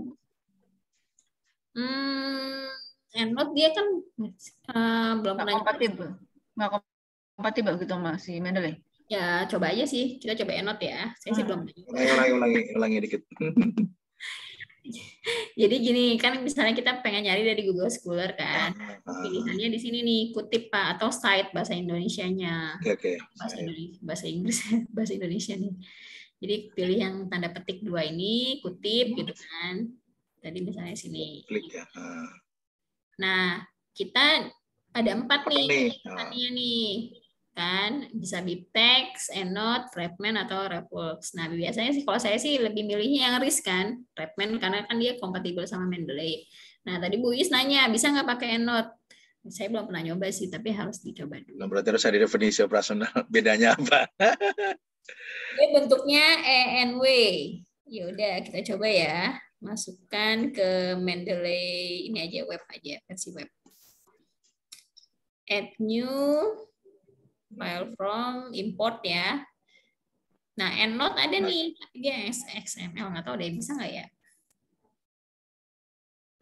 Hmm, EndNote dia kan uh, belum
pernah kompatibel. Nggak kompatibel gitu masih Mendeley.
Ya, coba aja sih. Kita coba EndNote ya. Saya sih belum.
Ulangi, ulangi, ulangi, ulangi dikit.
Jadi gini, kan misalnya kita pengen nyari dari Google Scholar kan.
Ah,
Pilihannya di sini nih, kutip Pak atau site bahasa Indonesianya.
Oke, oke.
Bahasa Indonesia, bahasa Inggris, bahasa Indonesia nih. Jadi pilih yang tanda petik dua ini, kutip gitu kan. Tadi misalnya sini.
Klik ya. Ah.
Nah, kita ada empat nih
nih?
nih kan bisa BibTeX, EndNote, Repman atau Repworks. Nah biasanya sih kalau saya sih lebih milihnya yang RIS kan, Repman karena kan dia kompatibel sama Mendeley. Nah tadi Bu Is nanya bisa nggak pakai EndNote? Saya belum pernah nyoba sih, tapi harus dicoba dulu.
Nah, berarti harus ada definisi operasional. Bedanya apa?
Dia bentuknya ENW. Ya udah kita coba ya. Masukkan ke Mendeley ini aja web aja versi web. Add new file from import ya. Nah, EndNote ada nih, tapi dia XML nggak tahu deh bisa nggak ya?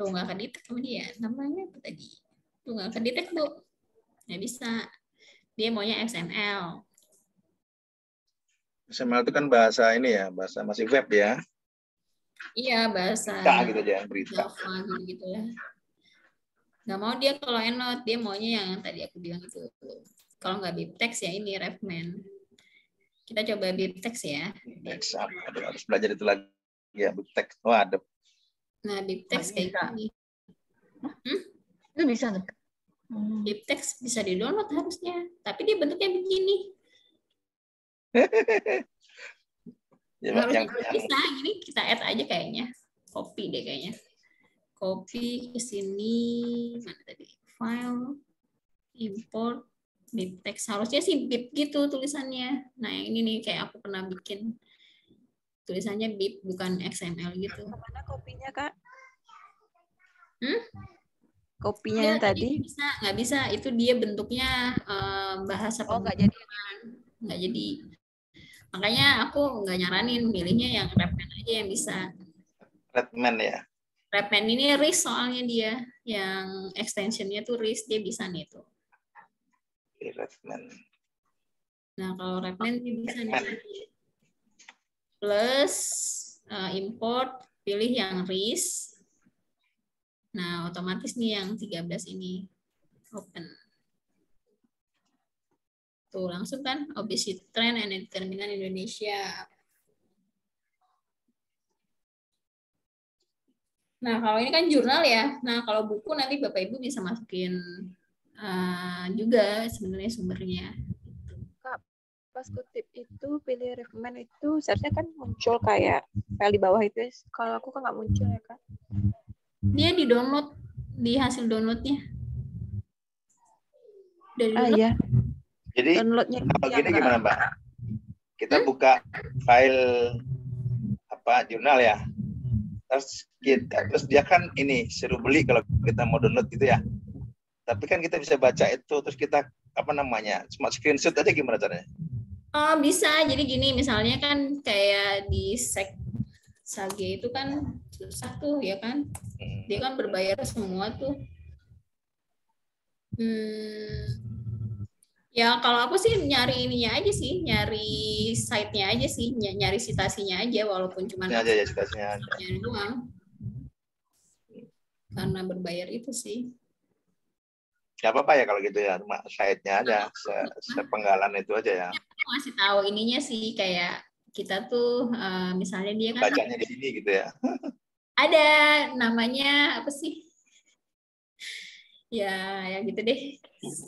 Tuh nggak kedetek sama dia. Namanya apa tadi? Tuh nggak kedetek bu, nggak bisa. Dia maunya XML.
XML itu kan bahasa ini ya, bahasa masih web ya.
Iya bahasa.
Berita gitu aja, berita.
Java gitu ya. Nggak mau dia kalau EndNote, dia maunya yang tadi aku bilang itu. Kalau nggak BibTeX ya ini Refman. Kita coba BibTeX ya.
BibTeX Aduh, harus belajar itu lagi ya BibTeX. Oh ada.
Nah BibTeX kayak gini. Hmm?
Itu bisa tuh.
BibTeX bisa di download harusnya, tapi dia bentuknya begini.
ya,
harusnya
yang, yang,
bisa, ini kita add aja kayaknya. Copy deh kayaknya. Copy ke sini mana tadi? File, import, BibTeX harusnya sih bib gitu tulisannya. Nah yang ini nih kayak aku pernah bikin tulisannya bib bukan XML gitu.
Mana kopinya kak?
Hmm?
Kopinya
Ya,
yang tadi?
bisa nggak bisa itu dia bentuknya eh, bahasa
Oh nggak jadi.
nggak jadi. Makanya aku nggak nyaranin milihnya yang Repman aja yang bisa.
Redman ya.
Repman ini RIS soalnya dia yang extensionnya tuh RIS dia bisa nih tuh.
Redman.
Nah, kalau Repman dia bisa nih. Plus eh, import, pilih yang RIS. Nah, otomatis nih yang 13 ini open. Tuh, langsung kan obesity trend and determinant Indonesia. Nah, kalau ini kan jurnal ya. Nah, kalau buku nanti Bapak Ibu bisa masukin eh, juga sebenarnya sumbernya.
Kak, pas kutip itu pilih recommend itu seharusnya kan muncul kayak file di bawah itu. Kalau aku kan nggak muncul ya kak.
Dia di download di hasil downloadnya. Dari
Ah
download.
iya.
Jadi
Downloadnya
kalau gini gimana Mbak? Kita buka file apa jurnal ya. Terus kita terus dia kan ini suruh beli kalau kita mau download gitu ya. Tapi kan kita bisa baca itu terus kita apa namanya? Cuma screenshot aja gimana caranya?
Oh, bisa. Jadi gini misalnya kan kayak di sek Sage itu kan susah tuh ya kan. Dia kan berbayar semua tuh. Hmm, ya kalau aku sih nyari ininya aja sih, nyari site-nya aja sih, ny- nyari citasinya aja walaupun cuma
aja ya citasinya.
nyari doang. Karena berbayar itu sih.
Gak apa-apa ya kalau gitu ya, cuma site-nya aja, se- sepenggalan itu aja ya.
Aku ngasih tahu ininya sih kayak kita tuh eh, misalnya dia kan
Bacanya di sini gitu ya.
ada namanya apa sih? Ya, ya gitu deh.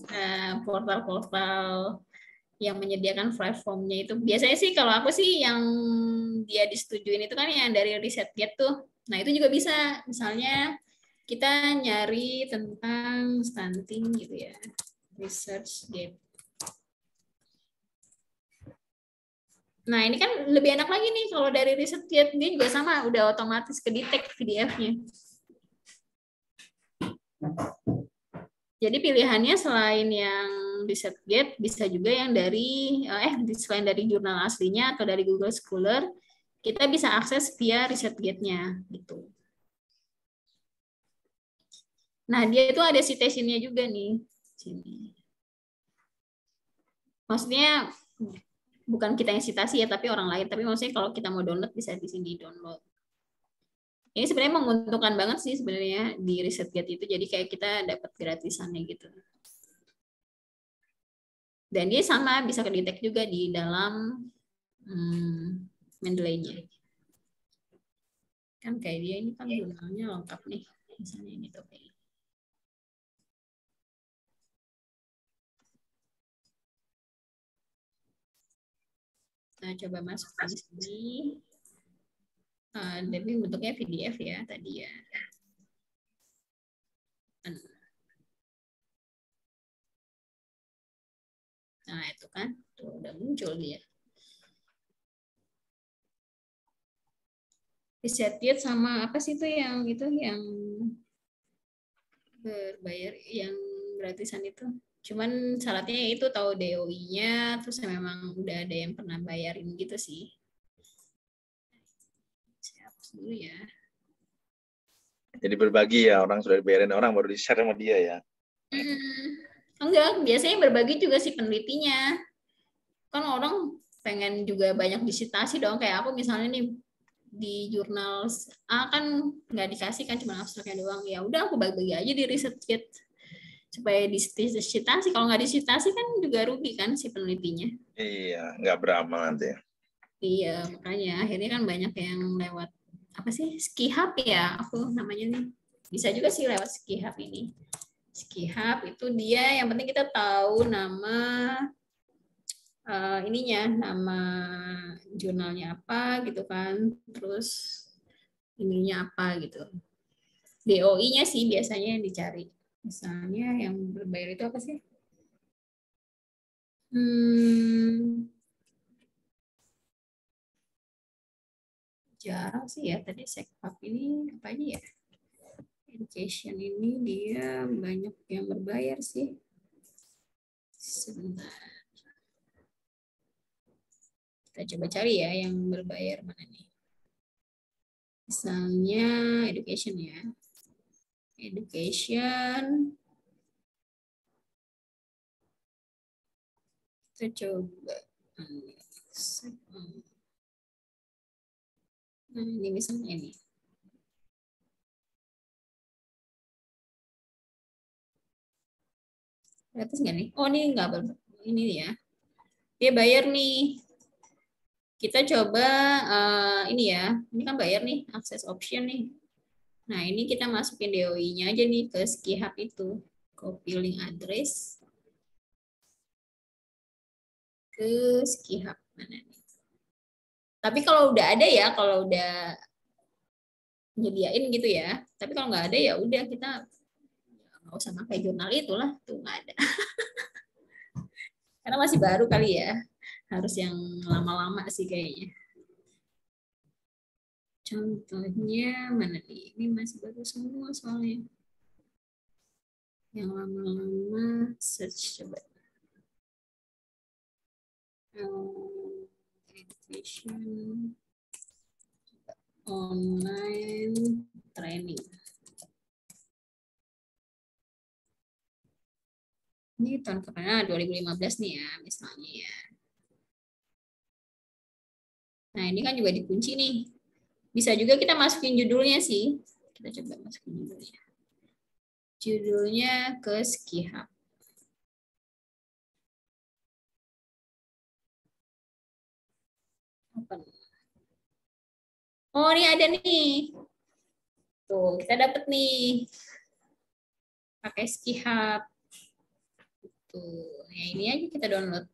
Eh, Portal-portal yang menyediakan platformnya itu biasanya sih kalau aku sih yang dia disetujuin itu kan yang dari ResearchGate tuh. Nah itu juga bisa, misalnya kita nyari tentang stunting gitu ya, ResearchGate. Nah ini kan lebih enak lagi nih kalau dari ResearchGate dia juga sama, udah otomatis ke detect PDF-nya. Jadi pilihannya selain yang ResearchGate bisa juga yang dari eh selain dari jurnal aslinya atau dari Google Scholar kita bisa akses via ResearchGate-nya gitu. Nah, dia itu ada citationnya juga nih. Sini. Maksudnya bukan kita yang citasi ya, tapi orang lain. Tapi maksudnya kalau kita mau download bisa di sini download. Ini sebenarnya menguntungkan banget sih sebenarnya di ResearchGate itu. Jadi kayak kita dapat gratisannya gitu. Dan dia sama bisa kedetek juga di dalam hmm, Mendeley-nya. Kan kayak dia ini kan jurnalnya lengkap nih. Misalnya ini tuh kayak Nah, coba masuk di sini. Uh, tapi bentuknya PDF ya tadi ya. Nah, itu kan. Tuh, udah muncul dia. Reset sama apa sih itu yang itu yang berbayar yang gratisan itu? Cuman syaratnya itu tahu DOI-nya, terus memang udah ada yang pernah bayarin gitu sih. Saya hapus dulu ya.
Jadi berbagi ya, orang sudah dibayarin orang baru di-share sama dia ya.
Hmm, enggak, biasanya berbagi juga sih penelitinya. Kan orang pengen juga banyak disitasi dong, kayak aku misalnya nih di jurnal A kan nggak dikasih kan cuma abstraknya doang ya udah aku bagi-bagi aja di research kit supaya disitasi. Kalau nggak disitasi kan juga rugi kan si penelitinya.
Iya, nggak beramal nanti.
Iya, makanya akhirnya kan banyak yang lewat apa sih ski hub ya aku namanya nih. Bisa juga sih lewat ski hub ini. Ski hub itu dia yang penting kita tahu nama uh, ininya, nama jurnalnya apa gitu kan, terus ininya apa gitu. DOI-nya sih biasanya yang dicari. Misalnya yang berbayar itu apa sih? Hmm, jarang sih ya tadi sekpap ini apa aja ya? Education ini dia banyak yang berbayar sih. Sebentar. Kita coba cari ya yang berbayar mana nih. Misalnya education ya education. Kita coba. Nah, ini misalnya ini. Atas nggak nih? Oh, ini nggak ini ya. Dia bayar nih. Kita coba uh, ini ya. Ini kan bayar nih, akses option nih. Nah, ini kita masukin DOI-nya aja nih ke ski hub itu. Copy link address ke ski hub mana nih. Tapi kalau udah ada ya, kalau udah nyediain gitu ya. Tapi kalau nggak ada ya udah kita nggak usah pakai jurnal itulah, tuh nggak ada. Karena masih baru kali ya. Harus yang lama-lama sih kayaknya. Contohnya mana nih? Ini masih baru semua soalnya. Yang lama-lama search coba. education online training. Ini tahun kapan? Ah, 2015 nih ya, misalnya ya. Nah, ini kan juga dikunci nih. Bisa juga kita masukin judulnya sih. Kita coba masukin judulnya. Judulnya ke Ski Hub. Oh, ini ada nih. Tuh, kita dapat nih. Pakai Ski Hub. Tuh, ya ini aja kita download.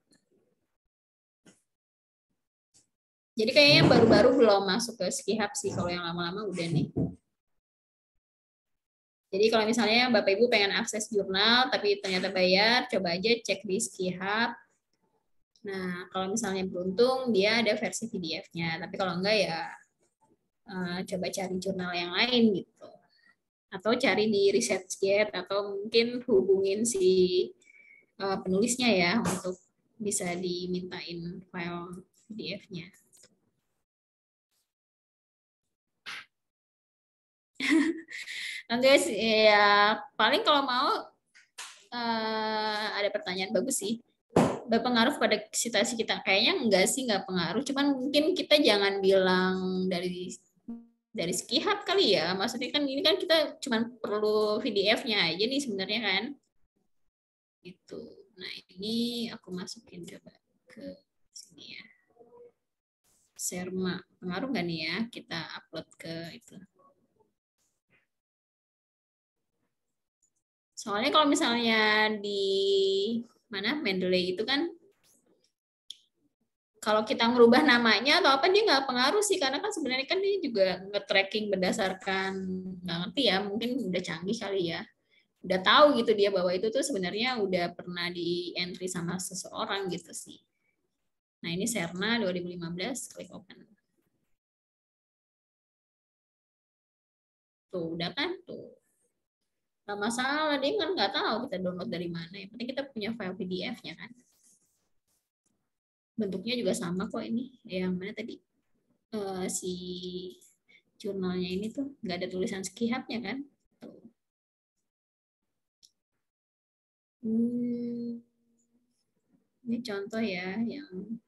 Jadi kayaknya baru-baru belum masuk ke Skihub sih, kalau yang lama-lama udah nih. Jadi kalau misalnya Bapak Ibu pengen akses jurnal tapi ternyata bayar, coba aja cek di Skihub. Nah, kalau misalnya beruntung dia ada versi PDF-nya, tapi kalau enggak ya uh, coba cari jurnal yang lain gitu. Atau cari di ResearchGate atau mungkin hubungin si uh, penulisnya ya untuk bisa dimintain file PDF-nya. Sih, ya paling kalau mau uh, ada pertanyaan bagus sih. Berpengaruh pada situasi kita? Kayaknya enggak sih, enggak pengaruh. Cuman mungkin kita jangan bilang dari dari skihab kali ya. Maksudnya kan ini kan kita cuman perlu PDF-nya aja nih sebenarnya kan. Gitu. Nah, ini aku masukin coba ke sini ya. Serma. Pengaruh nggak nih ya kita upload ke itu? Soalnya kalau misalnya di mana Mendeley itu kan kalau kita merubah namanya atau apa dia nggak pengaruh sih karena kan sebenarnya kan dia juga nge-tracking berdasarkan nggak ngerti ya mungkin udah canggih kali ya udah tahu gitu dia bahwa itu tuh sebenarnya udah pernah di entry sama seseorang gitu sih. Nah, ini Serna 2015, klik open. Tuh, udah kan? Tuh. Gak masalah, dia kan nggak tahu kita download dari mana. Yang penting kita punya file PDF-nya kan. Bentuknya juga sama kok ini. Yang mana tadi? Uh, si jurnalnya ini tuh nggak ada tulisan skihabnya kan. Tuh. Hmm. Ini contoh ya yang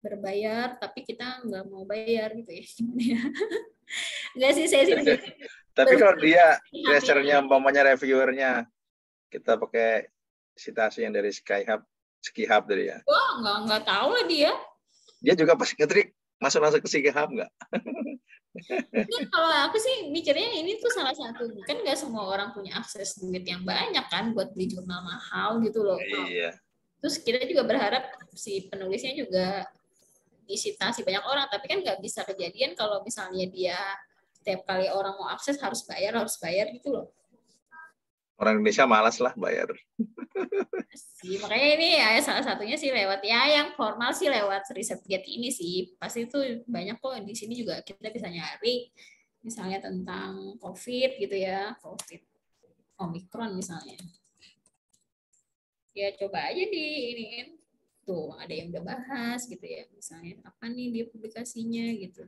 berbayar tapi kita nggak mau bayar gitu ya nggak sih saya sih
tapi kalau dia tracernya umpamanya reviewernya kita pakai citasi yang dari Skyhub Skihub dari ya.
Wah nggak nggak tahu lah dia.
Dia juga pasti ngetrik masuk masuk ke Skihub nggak?
Mungkin kalau aku sih mikirnya ini tuh salah satu kan nggak semua orang punya akses duit yang banyak kan buat beli jurnal mahal gitu loh.
Iya.
Terus kita juga berharap si penulisnya juga disitasi banyak orang tapi kan nggak bisa kejadian kalau misalnya dia setiap kali orang mau akses harus bayar harus bayar gitu loh.
Orang Indonesia malas lah bayar.
Sih makanya ini ya salah satunya sih lewat ya yang formal sih lewat riset get ini sih. Pasti itu banyak kok di sini juga kita bisa nyari misalnya tentang covid gitu ya covid omikron misalnya. Ya coba aja di ini tuh ada yang udah bahas gitu ya misalnya apa nih dia publikasinya gitu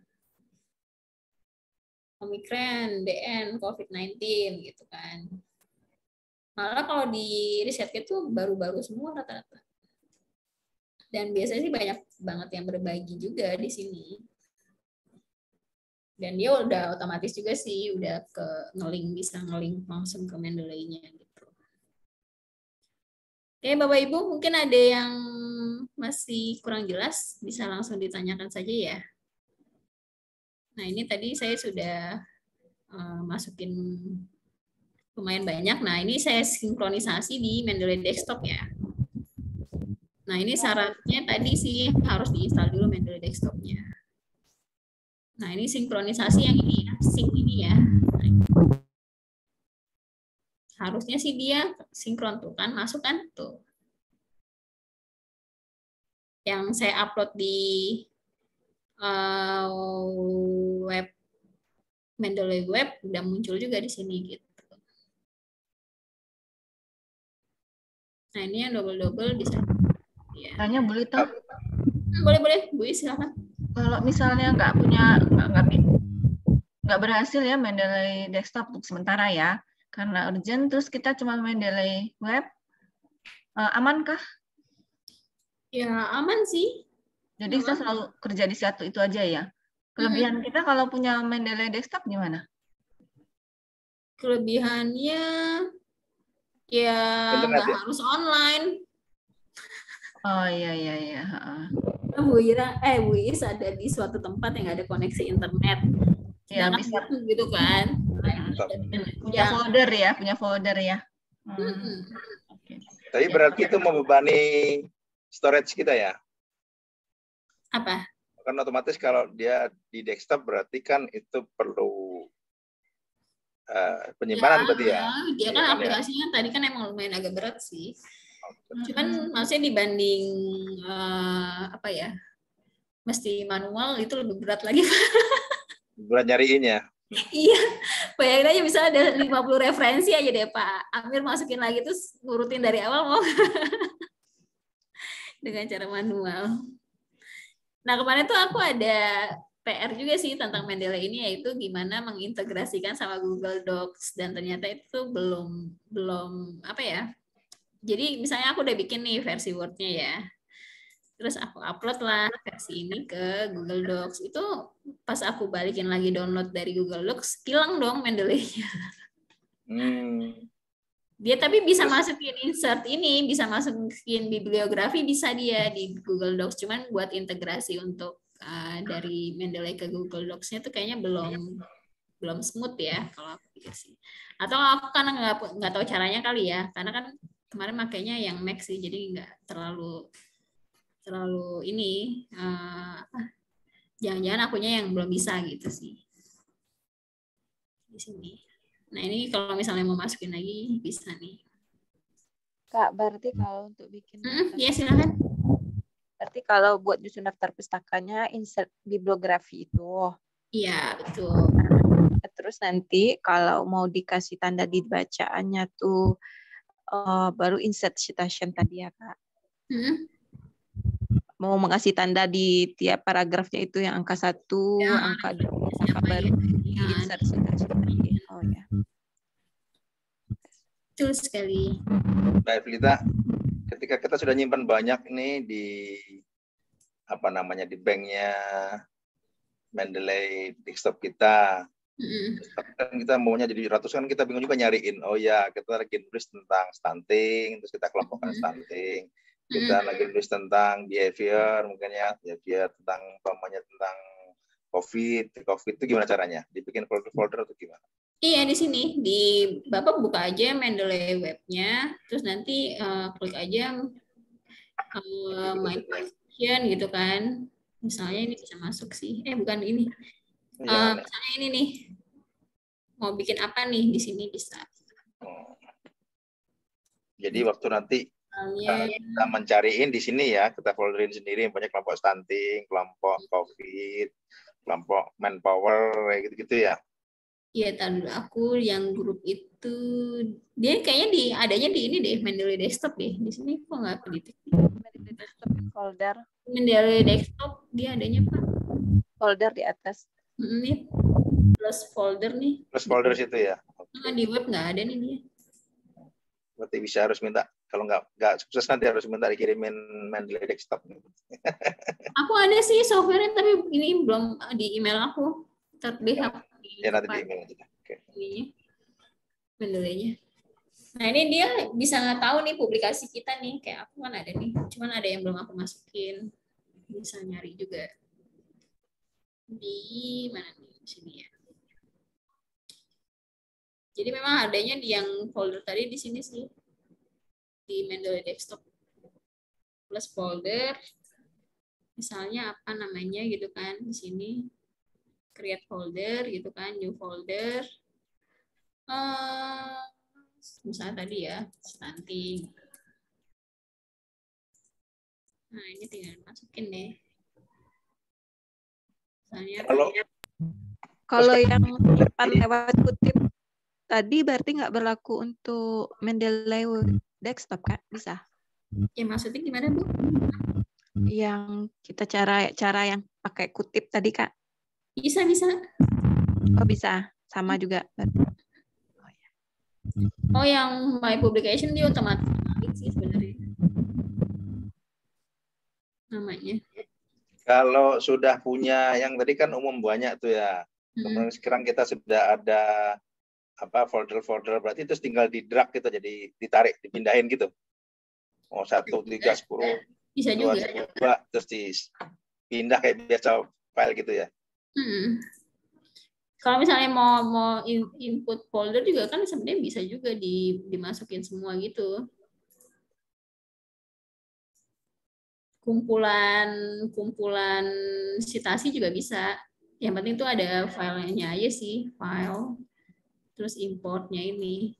Omikron, DN, COVID-19 gitu kan. Malah kalau di riset itu baru-baru semua rata-rata. Dan biasanya sih banyak banget yang berbagi juga di sini. Dan dia udah otomatis juga sih, udah ke ngeling bisa ngeling langsung ke Mendeley-nya gitu. Oke, Bapak Ibu, mungkin ada yang masih kurang jelas, bisa langsung ditanyakan saja ya. Nah, ini tadi saya sudah uh, masukin lumayan banyak. Nah, ini saya sinkronisasi di Mendeley Desktop ya. Nah, ini syaratnya tadi sih harus diinstal dulu Mendeley Desktopnya. Nah, ini sinkronisasi yang ini ya, sync ini ya. Harusnya sih dia sinkron tuh kan, masuk kan tuh yang saya upload di uh, web Mendeley Web udah muncul juga di sini gitu. Nah ini yang double-double bisa.
Ya. Tanya boleh tahu?
Hmm, boleh boleh, Bu silakan.
Kalau misalnya nggak punya nggak nggak berhasil ya Mendeley desktop untuk sementara ya, karena urgent terus kita cuma Mendeley web, uh, amankah
Ya aman sih.
Jadi aman. kita selalu kerja di satu itu aja ya. Kelebihan hmm. kita kalau punya Mendeley desktop gimana?
Kelebihannya ya nggak harus online.
Oh iya iya iya.
Bu Ira, eh Bu Is ada di suatu tempat yang ada koneksi internet.
Ya bisa
gitu kan.
punya folder ya, punya folder ya. Hmm.
Hmm. Okay. Tapi berarti itu membebani storage kita ya.
Apa?
Kan otomatis kalau dia di desktop berarti kan itu perlu uh, penyimpanan ya, berarti ya.
Dia kan ya, aplikasinya ya. tadi kan emang lumayan agak berat sih. Oh, Cuman maksudnya dibanding uh, apa ya? Mesti manual itu lebih berat lagi.
berat nyariin ya.
iya, bayangin aja bisa ada 50 referensi aja deh Pak. Amir masukin lagi terus ngurutin dari awal mau dengan cara manual. Nah kemarin tuh aku ada PR juga sih tentang Mendeley ini yaitu gimana mengintegrasikan sama Google Docs dan ternyata itu belum belum apa ya. Jadi misalnya aku udah bikin nih versi Word-nya ya. Terus aku upload lah versi ini ke Google Docs. Itu pas aku balikin lagi download dari Google Docs, hilang dong Mendeley-nya.
Hmm.
Dia tapi bisa masukin insert ini, bisa masukin bibliografi bisa dia di Google Docs. Cuman buat integrasi untuk uh, dari Mendeley ke Google Docs-nya tuh kayaknya belum belum smooth ya kalau aku pikir sih. Atau aku karena nggak nggak tahu caranya kali ya, karena kan kemarin makainya yang Mac sih, jadi nggak terlalu terlalu ini uh, jangan-jangan akunya yang belum bisa gitu sih di sini. Nah ini kalau misalnya mau masukin lagi bisa nih.
Kak, berarti kalau untuk bikin
Hmm, ya silakan.
Berarti kalau buat nyusun daftar pustakanya insert bibliografi itu.
Iya, betul.
Terus nanti kalau mau dikasih tanda di bacaannya tuh eh, baru insert citation tadi ya, Kak.
Hmm.
Mau mengasih tanda di tiap paragrafnya itu yang angka satu, angka dua, angka baru di insert citation tadi. Oh ya.
Betul sekali.
Baik, Felita. Ketika kita sudah nyimpan banyak nih di apa namanya di banknya Mendeley desktop kita, kan kita maunya jadi ratusan kita bingung juga nyariin. Oh ya, kita lagi nulis tentang stunting, terus kita kelompokkan stunting. Kita lagi nulis tentang behavior, mungkin ya behavior tentang umpamanya tentang COVID. COVID itu gimana caranya? Dibikin folder-folder atau gimana?
Iya di sini di Bapak buka aja Mendeley webnya, terus nanti uh, klik aja uh, my question gitu kan. Misalnya ini bisa masuk sih. Eh bukan ini. Uh, misalnya ini nih. Mau bikin apa nih di sini bisa.
Jadi waktu nanti
Misalnya,
kita mencariin di sini ya, kita folderin sendiri banyak kelompok stunting, kelompok COVID, kelompok manpower kayak gitu-gitu ya.
Iya, dulu aku yang grup itu dia kayaknya di adanya di ini deh Mendeley desktop deh. Di sini kok nggak kedetek.
Mendeley desktop folder.
Mendeley desktop dia adanya apa?
Folder di atas.
Ini plus folder nih.
Plus folder situ ya.
Nah, di web nggak ada nih dia.
Berarti bisa harus minta kalau nggak nggak sukses nanti harus minta dikirimin Mendeley desktop.
aku ada sih software tapi ini belum di email aku. Terlihat
ya nanti di email aja. Oke.
Ininya. Mendeleynya. Nah ini dia bisa nggak tahu nih publikasi kita nih kayak aku kan ada nih, cuman ada yang belum aku masukin. Bisa nyari juga di mana nih di sini ya. Jadi memang adanya di yang folder tadi di sini sih di Mendeley desktop plus folder. Misalnya apa namanya gitu kan di sini. Create folder gitu kan new folder. Uh, misalnya tadi ya stunting. Nah ini tinggal masukin deh. Misalnya
kalau
kalau yang lewat kutip tadi berarti nggak berlaku untuk Mendeley desktop kan bisa.
Ya maksudnya gimana bu?
Yang kita cara cara yang pakai kutip tadi kak.
Bisa bisa.
Oh bisa. Sama juga.
Oh yang my publication dia otomatis sih sebenarnya. Namanya.
Kalau sudah punya yang tadi kan umum banyak tuh ya. Kemudian sekarang kita sudah ada apa folder-folder berarti itu tinggal di drag gitu jadi ditarik dipindahin gitu oh satu tiga sepuluh
bisa
dua,
juga
dua, terus dipindah kayak biasa file gitu ya
Hmm. Kalau misalnya mau mau input folder juga kan sebenarnya bisa juga di, dimasukin semua gitu. Kumpulan kumpulan citasi juga bisa. Yang penting tuh ada filenya aja sih, file. Terus importnya ini.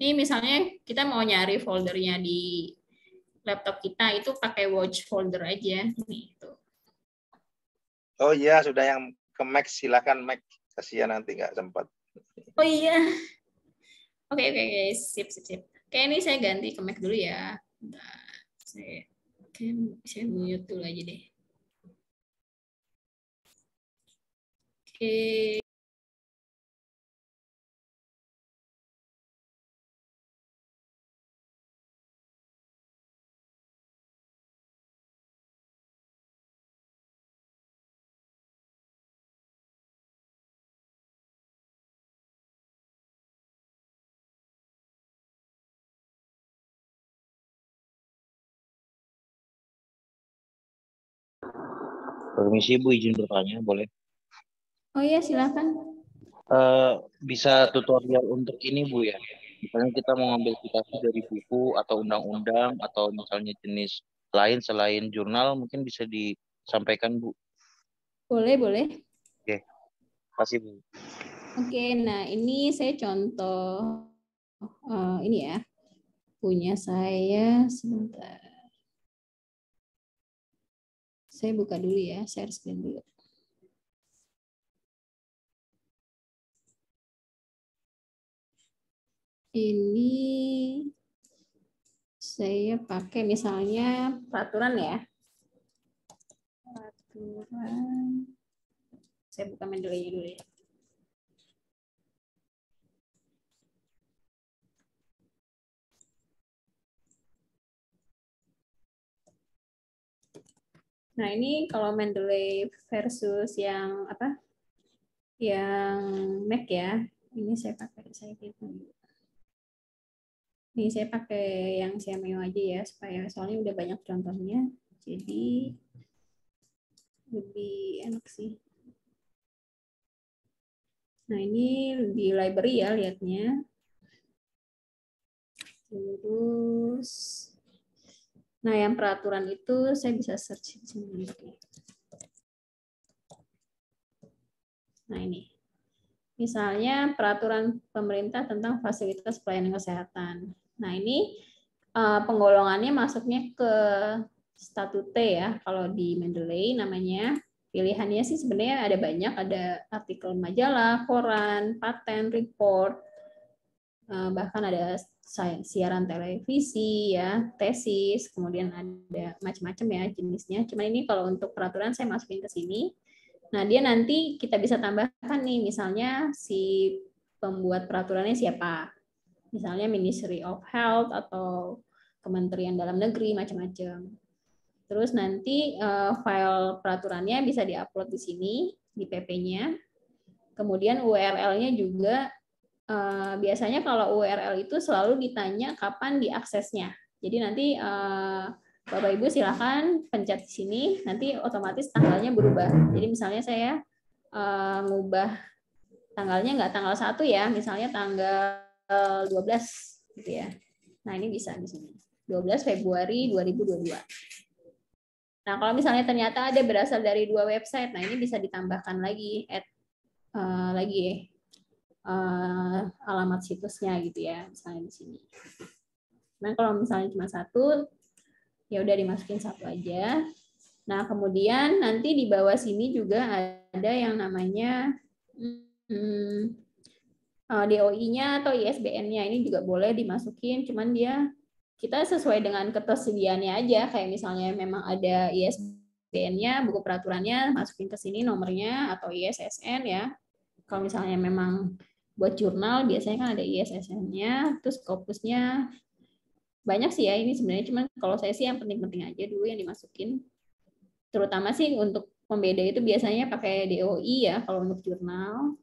Ini misalnya kita mau nyari foldernya di laptop kita itu pakai watch folder aja nih itu.
Oh iya sudah yang ke Mac silakan Mac kasihan nanti nggak sempat.
Oh iya. Oke oke oke sip sip sip. Oke ini saya ganti ke Mac dulu ya. Nah, saya. Oke, saya mute dulu aja deh. Oke.
Permisi Bu, izin bertanya, boleh?
Oh iya, silakan.
Eh, bisa tutorial untuk ini Bu ya? Misalnya kita mau ngambil citasi dari buku atau undang-undang atau misalnya jenis lain selain jurnal mungkin bisa disampaikan Bu.
Boleh, boleh.
Oke, kasih Bu.
Oke, nah ini saya contoh eh, ini ya. Punya saya sebentar. Saya buka dulu ya, share screen dulu. Ini saya pakai misalnya peraturan ya. Peraturan. Saya buka Mendeley dulu ya. Nah, ini kalau Mendeley versus yang apa? Yang Mac ya. Ini saya pakai saya gitu. Ini saya pakai yang CMU aja ya supaya soalnya udah banyak contohnya. Jadi lebih enak sih. Nah, ini di library ya lihatnya. Terus Nah, yang peraturan itu saya bisa search di sini. Nah, ini. Misalnya peraturan pemerintah tentang fasilitas pelayanan kesehatan. Nah, ini uh, penggolongannya masuknya ke statute ya. Kalau di Mendeley namanya pilihannya sih sebenarnya ada banyak, ada artikel majalah, koran, paten, report, uh, bahkan ada siaran televisi ya, tesis, kemudian ada macam-macam ya jenisnya. Cuma ini kalau untuk peraturan saya masukin ke sini. Nah, dia nanti kita bisa tambahkan nih misalnya si pembuat peraturannya siapa. Misalnya Ministry of Health atau Kementerian Dalam Negeri macam-macam. Terus nanti uh, file peraturannya bisa diupload di sini di PP-nya. Kemudian URL-nya juga uh, biasanya kalau URL itu selalu ditanya kapan diaksesnya. Jadi nanti uh, Bapak Ibu silahkan pencet di sini, nanti otomatis tanggalnya berubah. Jadi misalnya saya uh, ngubah tanggalnya nggak tanggal 1 ya, misalnya tanggal 12 gitu ya. Nah, ini bisa di sini. 12 Februari 2022. Nah, kalau misalnya ternyata ada berasal dari dua website, nah ini bisa ditambahkan lagi add uh, lagi uh, alamat situsnya gitu ya, misalnya di sini. Nah, kalau misalnya cuma satu, ya udah dimasukin satu aja. Nah, kemudian nanti di bawah sini juga ada yang namanya hmm, uh, DOI-nya atau ISBN-nya. Ini juga boleh dimasukin, cuman dia kita sesuai dengan ketersediaannya aja. Kayak misalnya memang ada ISBN-nya, buku peraturannya, masukin ke sini nomornya atau ISSN ya. Kalau misalnya memang buat jurnal biasanya kan ada ISSN-nya, terus kopusnya banyak sih ya ini sebenarnya cuman kalau saya sih yang penting-penting aja dulu yang dimasukin. Terutama sih untuk pembeda itu biasanya pakai DOI ya kalau untuk jurnal.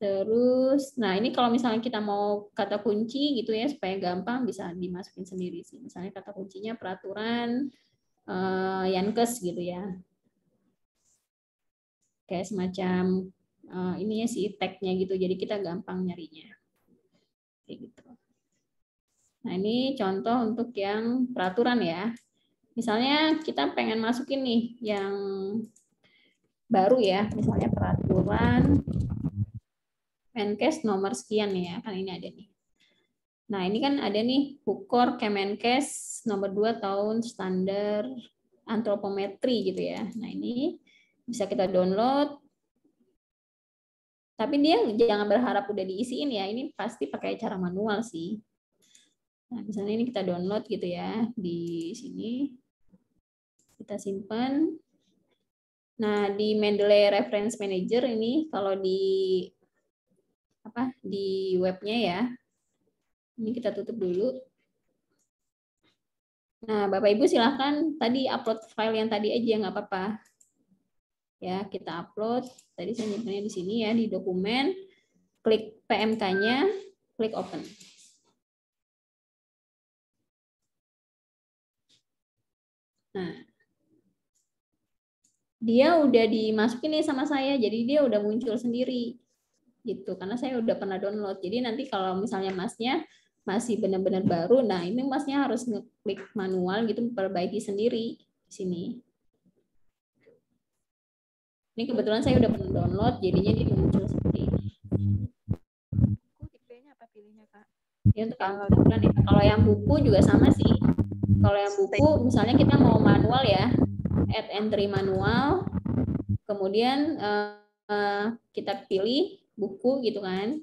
Terus, nah ini kalau misalnya kita mau kata kunci gitu ya supaya gampang bisa dimasukin sendiri sih. Misalnya kata kuncinya peraturan uh, Yankes gitu ya. Kayak semacam uh, ininya sih tag-nya gitu. Jadi kita gampang nyarinya. Kayak gitu. Nah, ini contoh untuk yang peraturan ya. Misalnya kita pengen masukin nih yang baru ya, misalnya peraturan Menkes nomor sekian ya, kan ini ada nih. Nah, ini kan ada nih Hukor Kemenkes nomor 2 tahun standar antropometri gitu ya. Nah, ini bisa kita download tapi dia jangan berharap udah diisiin ya. Ini pasti pakai cara manual sih. Nah, misalnya ini kita download gitu ya di sini. Kita simpan. Nah, di Mendeley Reference Manager ini kalau di apa di webnya ya. Ini kita tutup dulu. Nah, Bapak Ibu silahkan tadi upload file yang tadi aja nggak apa-apa. Ya, kita upload. Tadi saya nyimpannya di sini ya di dokumen. Klik PMK-nya, klik open. Nah, dia udah dimasukin nih sama saya, jadi dia udah muncul sendiri gitu. Karena saya udah pernah download. Jadi nanti kalau misalnya masnya masih benar-benar baru, nah ini masnya harus ngeklik manual gitu, memperbaiki sendiri di sini. Ini kebetulan saya udah pernah download, jadinya dia muncul seperti ini. Ya, untuk yang kebetulan ya. Kalau yang buku juga sama sih. Kalau yang buku, misalnya kita mau manual ya, add entry manual, kemudian uh, kita pilih buku gitu kan,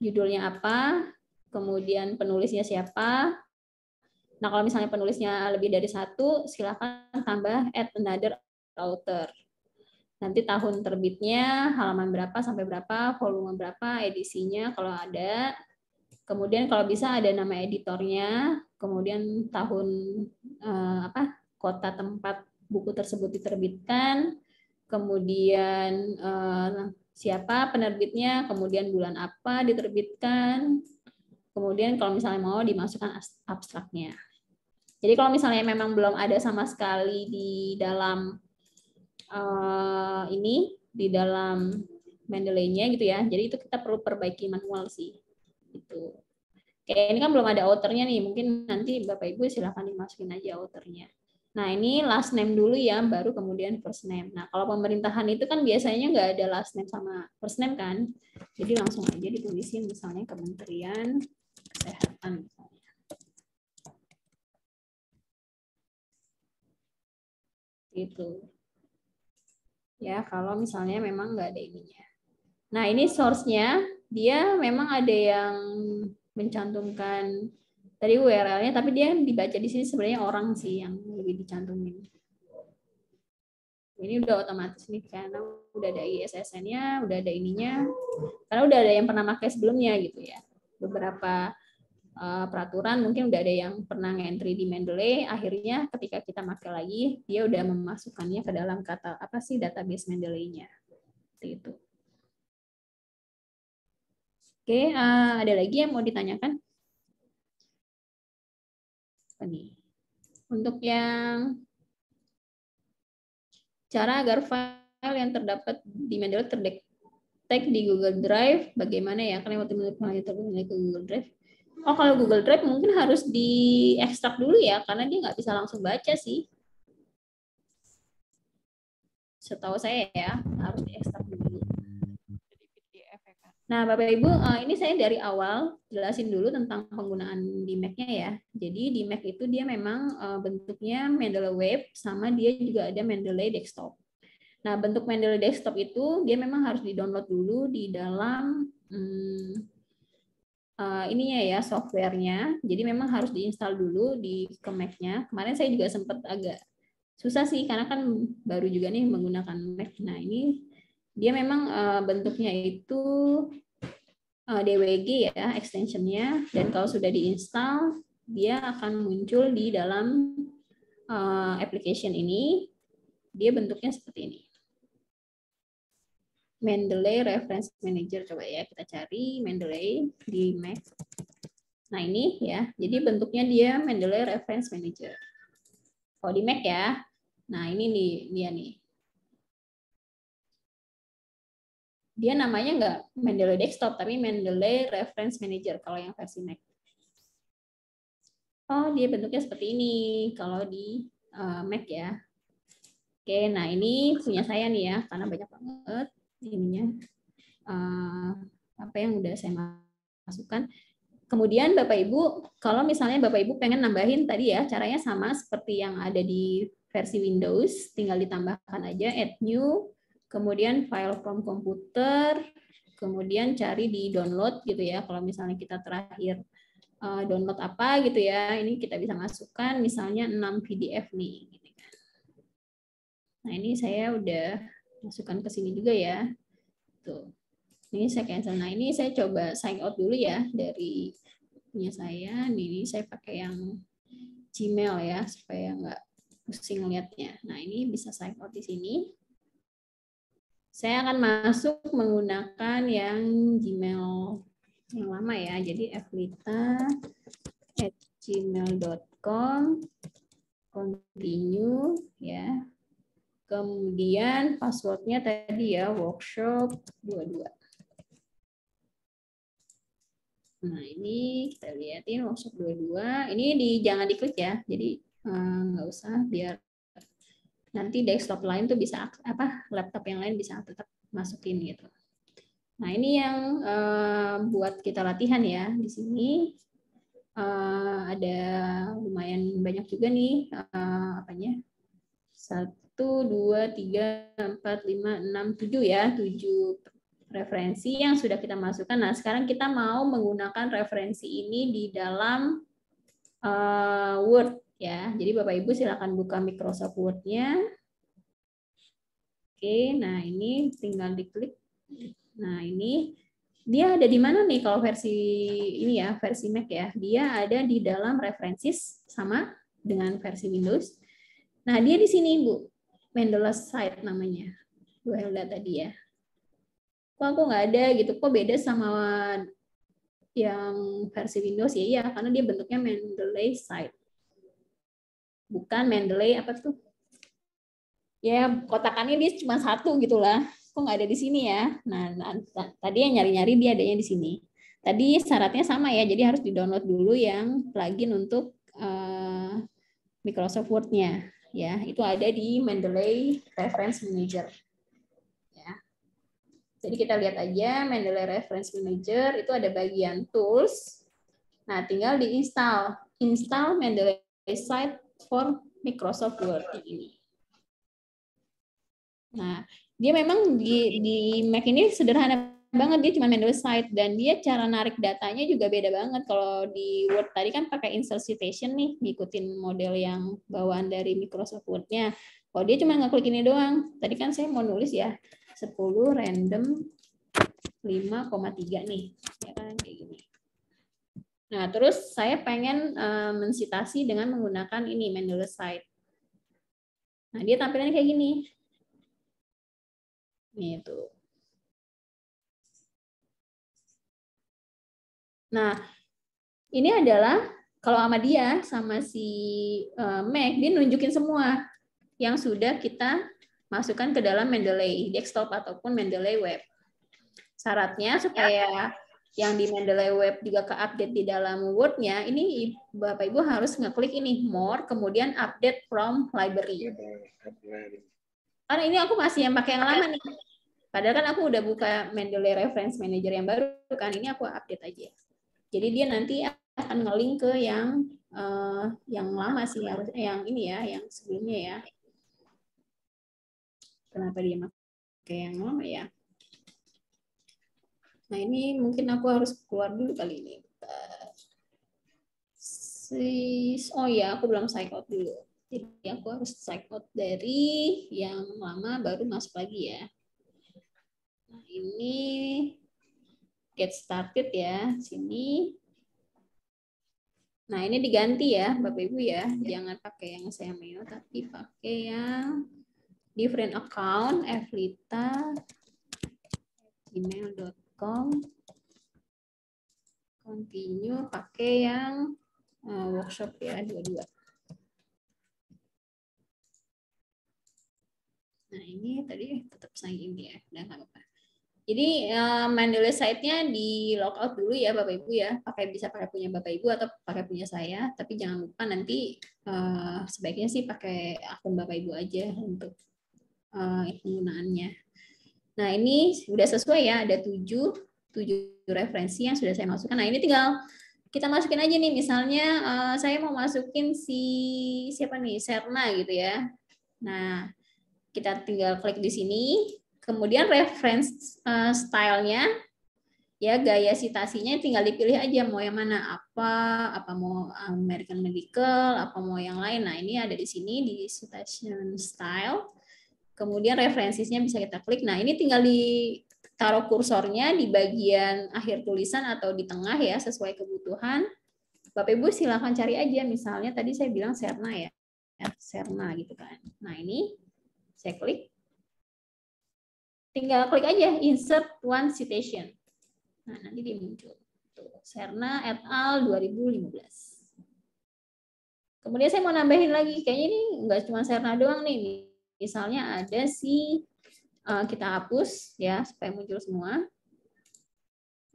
judulnya apa, kemudian penulisnya siapa. Nah kalau misalnya penulisnya lebih dari satu, silakan tambah add another author. Nanti tahun terbitnya, halaman berapa sampai berapa, volume berapa, edisinya kalau ada, Kemudian kalau bisa ada nama editornya, kemudian tahun eh, apa kota tempat buku tersebut diterbitkan, kemudian eh, siapa penerbitnya, kemudian bulan apa diterbitkan, kemudian kalau misalnya mau dimasukkan abstraknya. Jadi kalau misalnya memang belum ada sama sekali di dalam uh, ini, di dalam Mendeley-nya gitu ya, jadi itu kita perlu perbaiki manual sih gitu. Oke, ini kan belum ada outernya nih. Mungkin nanti Bapak Ibu silahkan dimasukin aja outernya. Nah, ini last name dulu ya, baru kemudian first name. Nah, kalau pemerintahan itu kan biasanya nggak ada last name sama first name kan. Jadi langsung aja ditulisin misalnya Kementerian Kesehatan misalnya. Gitu. Ya, kalau misalnya memang nggak ada ininya. Nah, ini source-nya dia memang ada yang mencantumkan tadi URL-nya, tapi dia dibaca di sini sebenarnya orang sih yang lebih dicantumin. Ini udah otomatis nih karena udah ada ISSN-nya, udah ada ininya, karena udah ada yang pernah pakai sebelumnya gitu ya. Beberapa uh, peraturan mungkin udah ada yang pernah entry di Mendeley, akhirnya ketika kita pakai lagi, dia udah memasukkannya ke dalam kata apa sih database Mendeley-nya. Itu. Oke, uh, ada lagi yang mau ditanyakan? Ini. Untuk yang cara agar file yang terdapat di Mendeley terdetek di Google Drive, bagaimana ya? Karena waktu itu terdetek ke Google Drive. Oh, kalau Google Drive mungkin harus diekstrak dulu ya, karena dia nggak bisa langsung baca sih. Setahu saya ya, harus diekstrak dulu. Nah, Bapak Ibu, eh, ini saya dari awal jelasin dulu tentang penggunaan di Mac-nya ya. Jadi di Mac itu dia memang eh, bentuknya Mendeley Web sama dia juga ada Mendeley Desktop. Nah, bentuk Mendeley Desktop itu dia memang harus di-download dulu di dalam hmm, uh, ininya ya softwarenya. Jadi memang harus diinstal dulu di ke Mac-nya. Kemarin saya juga sempat agak susah sih karena kan baru juga nih menggunakan Mac. Nah, ini dia memang uh, bentuknya itu uh, eh, DWG ya extensionnya. Dan kalau sudah diinstal dia akan muncul di dalam uh, application ini. Dia bentuknya seperti ini. Mendeley Reference Manager. Coba ya kita cari Mendeley di Mac. Nah ini ya. Jadi bentuknya dia Mendeley Reference Manager. Kalau di Mac ya. Nah ini nih dia nih dia namanya nggak Mendeley Desktop, tapi Mendeley Reference Manager kalau yang versi Mac. Oh, dia bentuknya seperti ini kalau di uh, Mac ya. Oke, nah ini punya saya nih ya, karena banyak banget ininya. Uh, apa yang udah saya masukkan. Kemudian Bapak Ibu, kalau misalnya Bapak Ibu pengen nambahin tadi ya, caranya sama seperti yang ada di versi Windows, tinggal ditambahkan aja add new kemudian file from komputer, kemudian cari di download gitu ya. Kalau misalnya kita terakhir uh, download apa gitu ya. Ini kita bisa masukkan misalnya 6 PDF nih. Gitu kan. Nah ini saya udah masukkan ke sini juga ya. Tuh. Ini saya cancel. Nah ini saya coba sign out dulu ya dari punya saya. Ini saya pakai yang Gmail ya supaya nggak pusing lihatnya. Nah ini bisa sign out di sini. Saya akan masuk menggunakan yang Gmail yang lama ya. Jadi evlita at gmail.com continue ya. Kemudian passwordnya tadi ya workshop 22. Nah, ini kita lihatin workshop 22. Ini di jangan diklik ya. Jadi eh, nggak usah biar nanti desktop lain tuh bisa apa laptop yang lain bisa tetap masukin gitu. Nah ini yang uh, buat kita latihan ya di sini uh, ada lumayan banyak juga nih uh, apanya satu dua tiga empat lima enam tujuh ya tujuh referensi yang sudah kita masukkan. Nah sekarang kita mau menggunakan referensi ini di dalam uh, Word ya. Jadi Bapak Ibu silakan buka Microsoft Word-nya. Oke, nah ini tinggal diklik. Nah ini dia ada di mana nih kalau versi ini ya, versi Mac ya. Dia ada di dalam references sama dengan versi Windows. Nah dia di sini Bu, Mendeley Site namanya. Bu Helda tadi ya. Kok aku nggak ada gitu, kok beda sama yang versi Windows ya? Iya, karena dia bentuknya Mendeley Site bukan Mendeley apa tuh? Ya kotakannya dia cuma satu gitulah kok nggak ada di sini ya? Nah, tadi yang nyari-nyari dia adanya di sini. Tadi syaratnya sama ya jadi harus di download dulu yang plugin untuk uh, Microsoft Word-nya. Ya itu ada di Mendeley Reference Manager. Ya. Jadi kita lihat aja Mendeley Reference Manager itu ada bagian tools. Nah tinggal diinstal install Mendeley site for Microsoft Word ini. Nah, dia memang di, di Mac ini sederhana banget dia cuma manual site dan dia cara narik datanya juga beda banget kalau di Word tadi kan pakai insert citation nih ngikutin model yang bawaan dari Microsoft Word-nya. Kalau dia cuma ngeklik ini doang. Tadi kan saya mau nulis ya 10 random 5,3 nih. Ya kan. Nah, terus saya pengen uh, mensitasi dengan menggunakan ini Mendeley site. Nah, dia tampilannya kayak gini. Nih itu. Nah, ini adalah kalau sama dia sama si uh, Mac dia nunjukin semua yang sudah kita masukkan ke dalam Mendeley desktop ataupun Mendeley web. Syaratnya supaya yang di Mendeley Web juga ke-update di dalam Word-nya, ini Bapak Ibu harus ngeklik ini more, kemudian update from library. Karena ini aku masih yang pakai yang lama nih. Padahal kan aku udah buka Mendeley Reference Manager yang baru kan, ini aku update aja. Jadi dia nanti akan ngelink ke yang uh, yang lama sih harusnya yang ini ya, yang sebelumnya ya. Kenapa dia pakai yang lama ya? Nah ini mungkin aku harus keluar dulu kali ini. Oh ya, aku belum sign out dulu. Jadi aku harus sign out dari yang lama baru masuk lagi ya. Nah ini get started ya, sini. Nah ini diganti ya Bapak Ibu ya, jangan pakai yang saya mau, tapi pakai yang different account, Evlita, gmail.com com continue pakai yang uh, workshop ya dua-dua. Nah ini tadi tetap sign in ya, nggak apa-apa. Jadi uh, site-nya di logout dulu ya Bapak Ibu ya. Pakai bisa pakai punya Bapak Ibu atau pakai punya saya, tapi jangan lupa nanti uh, sebaiknya sih pakai akun Bapak Ibu aja untuk penggunaannya. Nah, ini sudah sesuai ya, ada tujuh, tujuh referensi yang sudah saya masukkan. Nah, ini tinggal kita masukin aja nih, misalnya uh, saya mau masukin si siapa nih, Serna gitu ya. Nah, kita tinggal klik di sini, kemudian reference uh, stylenya, ya gaya citasinya tinggal dipilih aja. Mau yang mana apa apa mau American Medical apa mau yang lain. Nah ini ada di sini di citation style kemudian referensinya bisa kita klik nah ini tinggal ditaruh kursornya di bagian akhir tulisan atau di tengah ya sesuai kebutuhan Bapak Ibu silahkan cari aja misalnya tadi saya bilang Serna ya Serna gitu kan nah ini saya klik tinggal klik aja insert one citation Nah, nanti dia muncul. Tuh, Serna et al. 2015. Kemudian saya mau nambahin lagi, kayaknya ini nggak cuma Serna doang nih. Misalnya ada si uh, kita hapus ya supaya muncul semua.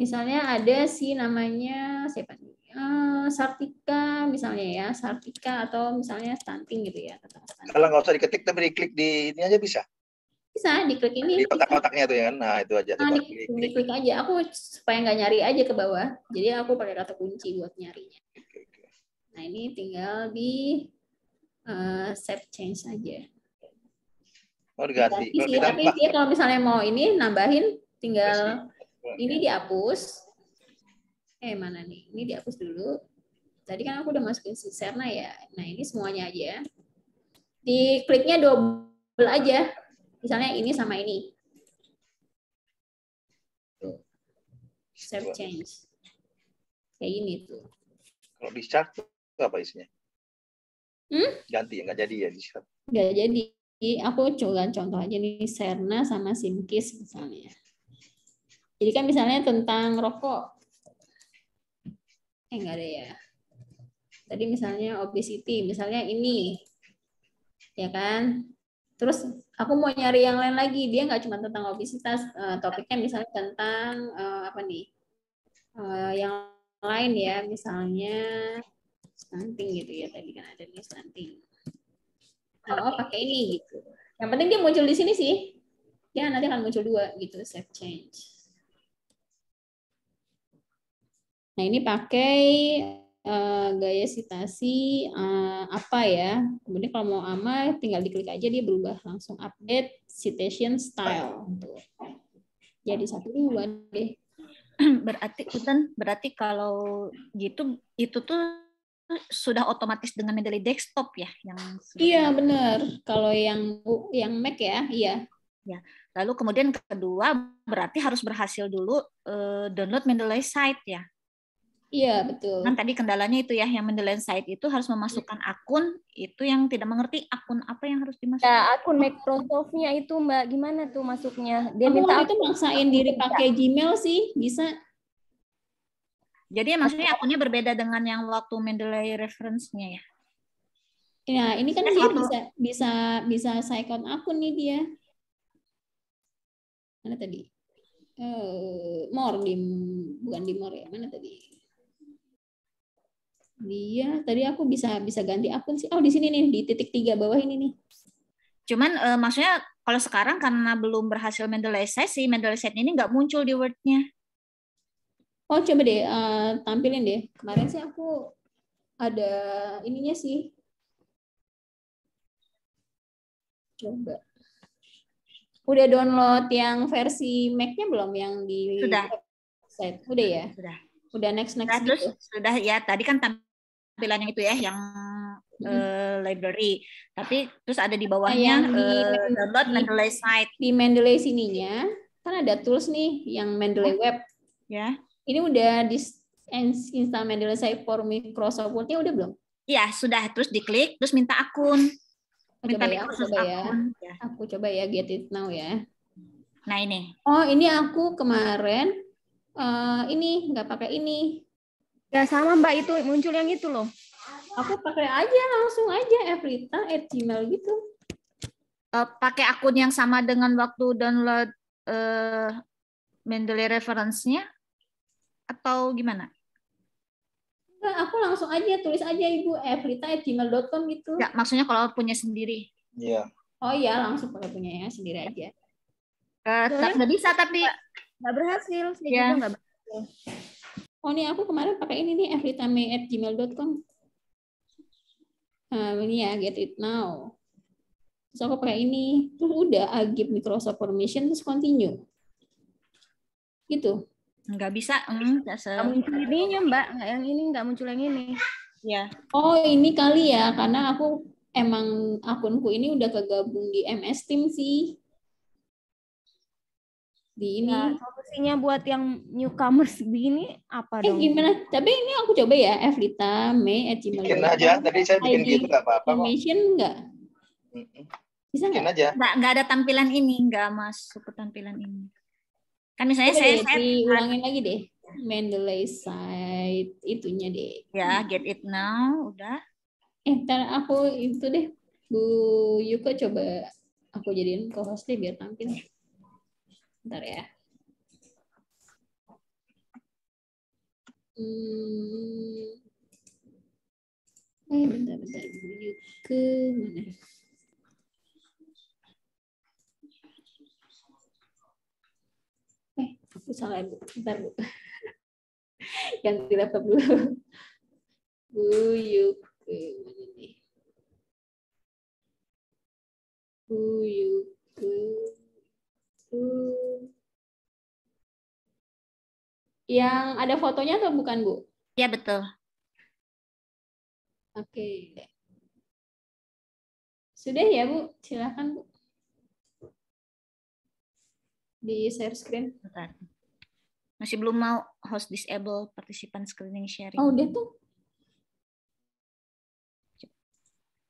Misalnya ada si namanya siapa nih? Uh, Sartika misalnya ya, Sartika atau misalnya stunting gitu ya.
Kalau nggak usah diketik tapi diklik di ini aja bisa.
Bisa diklik ini.
Di kotak-kotaknya tuh ya kan. Nah, itu aja.
Nah, diklik, diklik aja. Aku supaya nggak nyari aja ke bawah. Jadi aku pakai kata kunci buat nyarinya. Nah, ini tinggal di uh, save change aja.
Oh, diganti.
Diganti sih, tapi dia kalau misalnya mau ini nambahin tinggal ini dihapus. Eh, mana nih? Ini dihapus dulu. Tadi kan aku udah masukin si Serna ya. Nah, ini semuanya aja. Di kliknya double aja Misalnya ini sama ini. Save change. Kayak ini tuh.
Kalau di chart apa isinya?
Hmm?
Ganti ya, nggak jadi ya di chart.
Nggak jadi. Aku coba contoh aja nih Serna sama Simkis misalnya. Jadi kan misalnya tentang rokok. Eh nggak ada ya. Tadi misalnya obesity, misalnya ini. Ya kan? Terus aku mau nyari yang lain lagi dia nggak cuma tentang obesitas uh, topiknya misalnya tentang uh, apa nih uh, yang lain ya misalnya stunting gitu ya tadi kan ada nih stunting nah, oh pakai ini gitu yang penting dia muncul di sini sih dia nanti akan muncul dua gitu save change nah ini pakai uh, gaya citasi uh, apa ya. Kemudian kalau mau ama tinggal diklik aja dia berubah langsung update citation style. Tuh. Jadi satu dua deh.
Berarti Uten, berarti kalau gitu itu tuh sudah otomatis dengan Mendeley desktop ya yang
Iya, benar. Kalau yang yang Mac ya, iya.
Ya. Lalu kemudian kedua berarti harus berhasil dulu uh, download Mendeley site ya.
Iya, betul.
Kan tadi kendalanya itu ya, yang Mendeley site itu harus memasukkan akun, itu yang tidak mengerti akun apa yang harus dimasukkan.
Ya, akun Microsoft-nya itu Mbak, gimana tuh masuknya? Dia
Aku
minta
itu maksain diri pakai Gmail sih, bisa.
Jadi maksudnya akunnya berbeda dengan yang waktu Mendeley reference-nya ya?
Ya, ini kan dia bisa bisa bisa account akun nih dia. Mana tadi? Uh, more di bukan di more ya, mana tadi? dia tadi aku bisa bisa ganti akun sih oh di sini nih di titik tiga bawah ini nih
cuman uh, maksudnya kalau sekarang karena belum berhasil Mendeley set si Mendeley set ini nggak muncul di Word-nya
oh coba deh uh, tampilin deh kemarin sih aku ada ininya sih coba udah download yang versi Mac-nya belum yang di
sudah
website udah ya
sudah
udah next next
nah, terus sudah ya tadi kan tampilannya itu ya yang hmm. uh, library. Tapi terus ada di bawahnya
yang di,
uh, download Mendeley site.
Di Mendeley sininya kan ada tools nih yang Mendeley web.
Ya.
Ini udah di install Mendeley site for Microsoft Word-nya udah belum?
Iya, sudah. Terus diklik, terus minta akun.
Oh, minta coba ya, aku coba ya. ya. Aku coba ya get it now ya.
Nah, ini.
Oh, ini aku kemarin uh, ini nggak pakai ini
Ya sama Mbak itu muncul yang itu loh.
Aku pakai aja langsung aja Evrita at gmail gitu.
Uh, pakai akun yang sama dengan waktu download uh, Mendeley reference-nya atau gimana?
Enggak, aku langsung aja tulis aja Ibu Evrita at gmail.com gitu.
Ya, maksudnya kalau punya sendiri.
Iya.
Oh iya, langsung pakai punya ya sendiri aja.
Uh, nggak bisa tapi
nggak berhasil. Saya
ya.
juga nggak berhasil.
Oh ini aku kemarin pakai ini nih evritame@gmail.com. Nah, ini ya get it now. Terus aku pakai ini, terus udah I give Microsoft permission terus continue. Gitu.
Nggak bisa, mm, nggak se
muncul ininya Mbak, nggak yang ini nggak muncul yang ini.
ya.
Oh, ini kali ya, karena aku emang akunku ini udah kegabung di MS Team sih. Di ini.
Ya, solusinya buat yang newcomers begini apa
Eh
dong?
gimana? Tapi ini aku coba ya, Evlita May at gmail.
Bikin aja. Tadi saya bikin gitu nggak apa-apa kok.
Information nggak? Bisa nggak?
aja.
Nggak, nggak ada tampilan ini, nggak masuk ke tampilan ini. Kan misalnya saya,
deh,
saya
diulangin lagi deh. Mendeley site itunya deh.
ya get it now, udah.
Eh, ntar aku itu deh, Bu Yuko coba aku jadiin co-host deh biar tampil. Ntar ya. Hmm. Eh, bentar, bentar. Bu Yuko mana? Eh, aku salah, Bu. Bentar, Bu. Ganti laptop dulu. Bu Yuko, mana nih? Bu Yuko. Bu- Yang ada fotonya atau bukan, Bu?
Ya betul.
Oke. Sudah ya, Bu? Silakan, Bu. Di share screen.
Bentar. Masih belum mau host disable participant screening sharing.
Oh, udah tuh.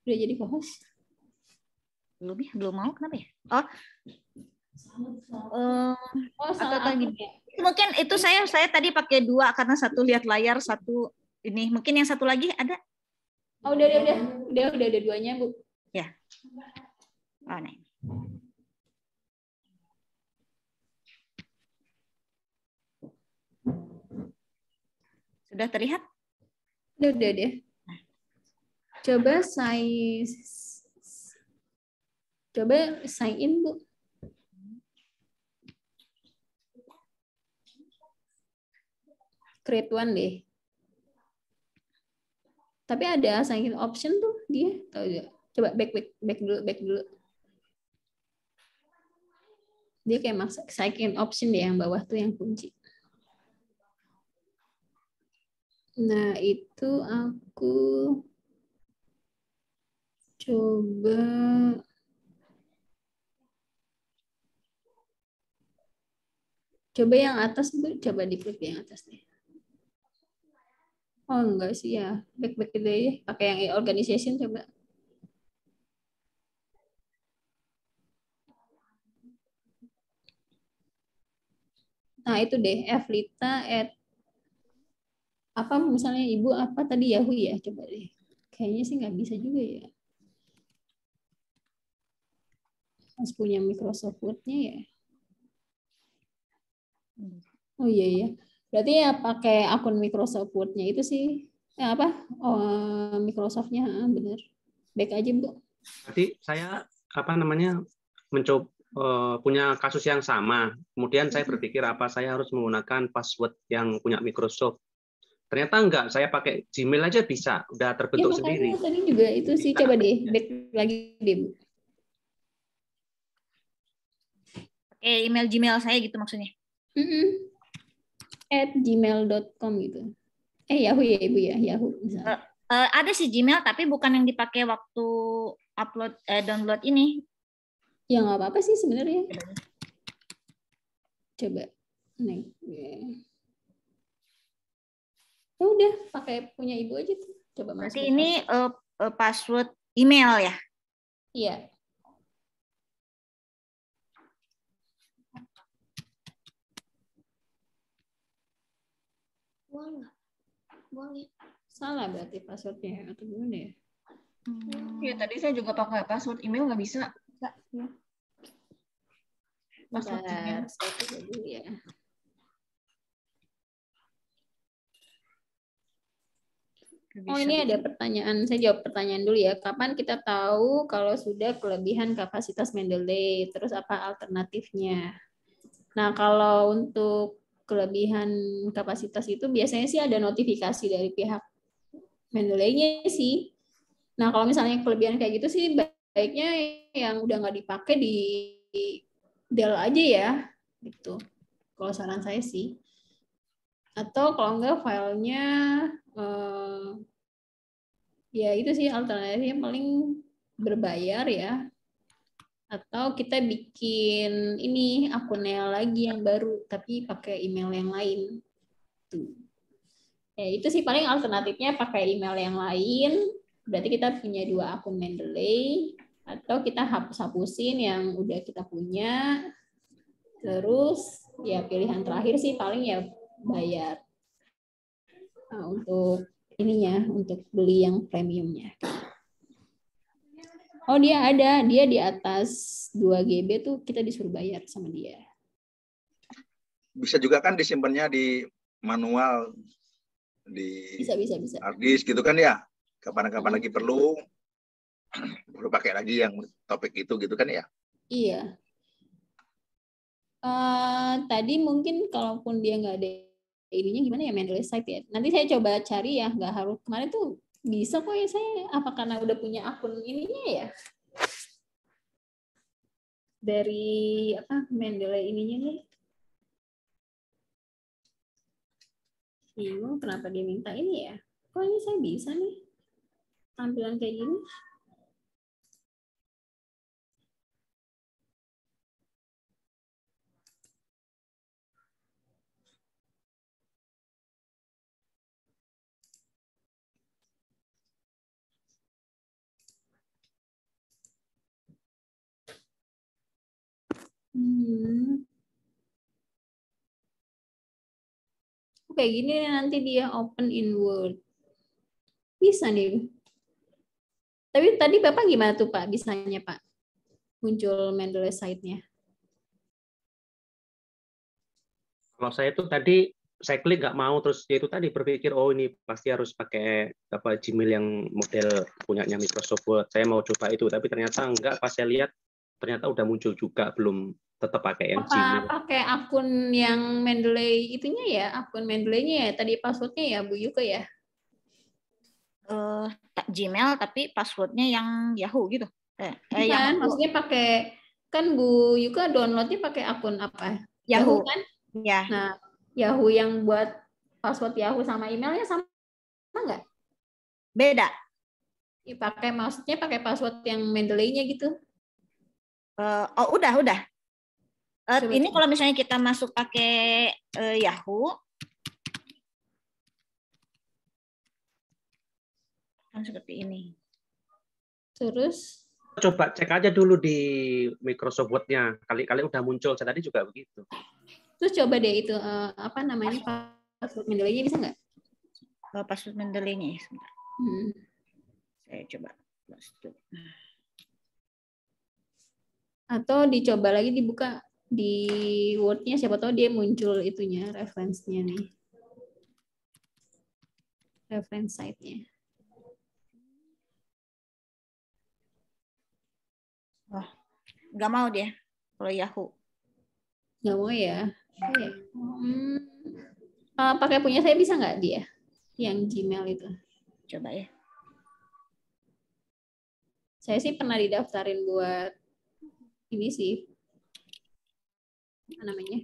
Udah jadi co-host.
Belum ya? Belum mau kenapa ya? Oh. Eh,
Oh,
atau tadi mungkin itu saya saya tadi pakai dua karena satu lihat layar satu ini mungkin yang satu lagi ada
Oh, udah, udah, udah. Udah, udah ada duanya, Bu.
ya oh, nah. ini. Sudah terlihat
Udah, udah, udah. Coba sign Coba sign in, Bu. Create one deh. Tapi ada sign in option tuh dia. Tahu juga. Coba back back back dulu, back dulu. Dia kayak masak sign in option deh yang bawah tuh yang kunci. Nah, itu aku coba coba yang atas Bu, coba diklik yang atas deh. Oh enggak sih ya, back back gitu ya, pakai yang organization coba. Nah itu deh, Evlita at apa misalnya ibu apa tadi Yahoo ya coba deh. Kayaknya sih nggak bisa juga ya. Harus punya Microsoft Word-nya ya. Oh iya iya. Berarti ya pakai akun Microsoft Word-nya itu sih. Eh, apa? Oh, Microsoft-nya bener. Back aja, Bu.
Berarti saya apa namanya mencoba eh, punya kasus yang sama. Kemudian saya berpikir apa saya harus menggunakan password yang punya Microsoft. Ternyata enggak, saya pakai Gmail aja bisa, udah
Ya
terbentuk
makanya
sendiri.
tadi juga itu sih coba deh back lagi deh, Bu.
pakai email Gmail saya gitu maksudnya
Mm-mm. At gmail.com gitu. Eh Yahoo ya Ibu ya, Yahoo misalnya.
Eh, ada sih Gmail tapi bukan yang dipakai waktu upload eh, download ini
Ya nggak apa-apa sih sebenarnya. Coba. Nih. Ya. Ya udah, pakai punya Ibu aja tuh. Coba
berarti
masukin
ini eh, password email ya
Iya.
Boleh. Boleh.
Salah berarti passwordnya atau gimana ya?
Iya, tadi saya juga pakai password email nggak bisa. Nggak, ya. Password.
Bentar, saya coba dulu ya. Oh ini ada pertanyaan, saya jawab pertanyaan dulu ya. Kapan kita tahu kalau sudah kelebihan kapasitas Mendeley? Terus apa alternatifnya? Nah kalau untuk kelebihan kapasitas itu biasanya sih ada notifikasi dari pihak Mendeley-nya sih. Nah kalau misalnya kelebihan kayak gitu sih baiknya yang udah nggak dipakai di Dell aja ya, gitu. Kalau saran saya sih. Atau kalau enggak filenya eh, ya itu sih alternatifnya paling berbayar ya. Atau kita bikin ini akunnya lagi yang baru tapi pakai email yang lain. Tuh. Ya, itu sih paling alternatifnya pakai email yang lain. Berarti kita punya dua akun Mendeley atau kita hapus-hapusin yang udah kita punya. Terus ya pilihan terakhir sih paling ya bayar nah, untuk ininya untuk beli yang premiumnya. Oh dia ada, dia di atas 2 GB tuh kita disuruh bayar sama dia.
Bisa juga kan disimpannya di manual di
Bisa bisa bisa.
hard disk gitu kan ya. Kapan-kapan lagi perlu perlu pakai lagi yang topik itu gitu kan ya.
Iya. Eh, tadi mungkin kalaupun dia nggak ada ininya gimana ya Mendeley site ya. Nanti saya coba cari ya, nggak harus kemarin tuh bisa kok ya saya apa karena udah punya akun ininya ya dari apa Mendeley ininya nih. Bingung kenapa dia minta ini ya? Kok ini saya bisa nih tampilan kayak gini? Hmm. Oke, gini nanti dia open in Word. Bisa nih. Tapi tadi Bapak gimana tuh Pak bisanya Pak? Muncul Mendeley site-nya.
Kalau saya tuh tadi saya klik nggak mau terus dia itu tadi berpikir oh ini pasti harus pakai apa Gmail yang model punyanya Microsoft Word. Saya mau coba itu tapi ternyata enggak pas saya lihat ternyata udah muncul juga belum tetap pakai yang Gmail.
Apa pakai akun yang Mendeley itunya ya, akun Mendeley-nya ya, tadi passwordnya ya Bu Yuka ya?
Eh, tak Gmail tapi passwordnya yang Yahoo gitu. Eh, eh,
Kan,
yang
maksudnya pakai kan Bu Yuka downloadnya pakai akun apa?
Yahoo.
kan?
Ya.
Nah, Yahoo yang buat password Yahoo sama emailnya sama nggak?
Beda.
Ya, pakai maksudnya pakai password yang Mendeley-nya gitu.
Eh, oh udah udah. Eh,
Coba,
ini
coba.
kalau misalnya kita masuk pakai eh, Yahoo, kan seperti ini.
Terus
Coba cek aja dulu di Microsoft Word-nya. Kali-kali udah muncul. Saya tadi juga begitu.
terus coba deh itu eh, apa namanya password Mendeley-nya bisa nggak?
Eh, password Mendeley-nya ya, sebentar.
Hmm.
Saya coba. Two.
Atau dicoba lagi dibuka di Word-nya siapa tahu dia muncul itunya reference-nya nih. Reference site-nya.
Wah, nggak mau dia kalau Yahoo.
Nggak mau ya? Oke. Hmm. Eh, pakai punya saya bisa nggak dia? Yang Gmail itu.
Coba ya.
Saya sih pernah didaftarin buat ini sih. Apa namanya?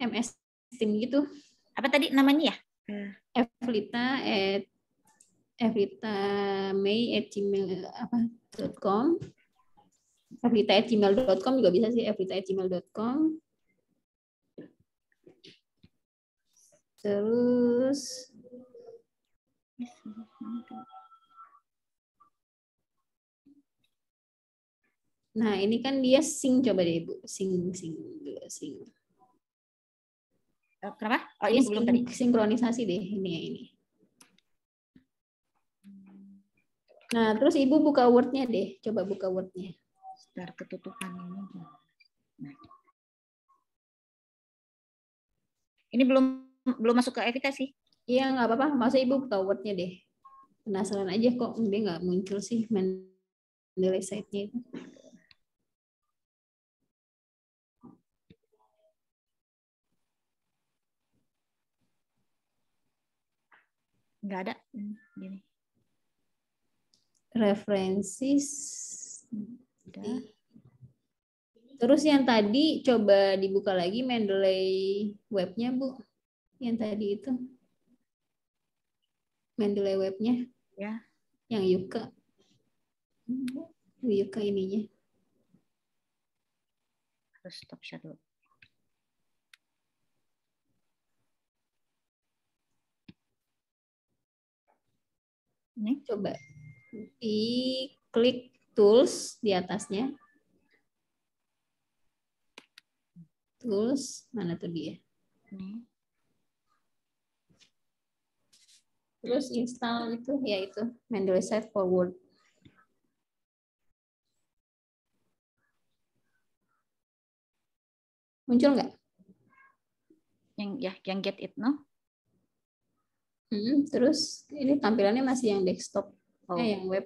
MS Team gitu.
Apa tadi namanya ya?
Evlita at Evlita May at gmail apa dot com Evlita at gmail.com juga bisa sih Evlita at gmail.com terus nah ini kan dia sing coba deh ibu sing sing sing
Eh, Kenapa? Oh
ini
ini belum tadi.
sinkronisasi deh ini ya ini nah terus ibu buka wordnya deh coba buka wordnya
Sebentar ketutupan ini. Nah. Ini belum belum masuk ke Evita sih.
Iya nggak apa-apa, masa ibu buka wordnya deh. Penasaran aja kok dia nggak muncul sih Mendeley site-nya itu.
Nggak ada. Hmm, Gini.
Referensis.
Udah.
Terus yang tadi coba dibuka lagi Mendeley webnya bu. Yang tadi itu. Mendeley webnya.
Ya.
Yang Yuka. Yuka ininya.
Harus stop share dulu.
Ini coba di klik tools di atasnya. Tools, mana tuh dia?
Ini.
Terus install itu, ya itu, Mendeley Site Forward. Muncul nggak?
Yang ya, yang get it no?
Hmm, terus ini tampilannya masih yang desktop,
Oh.
eh yang web.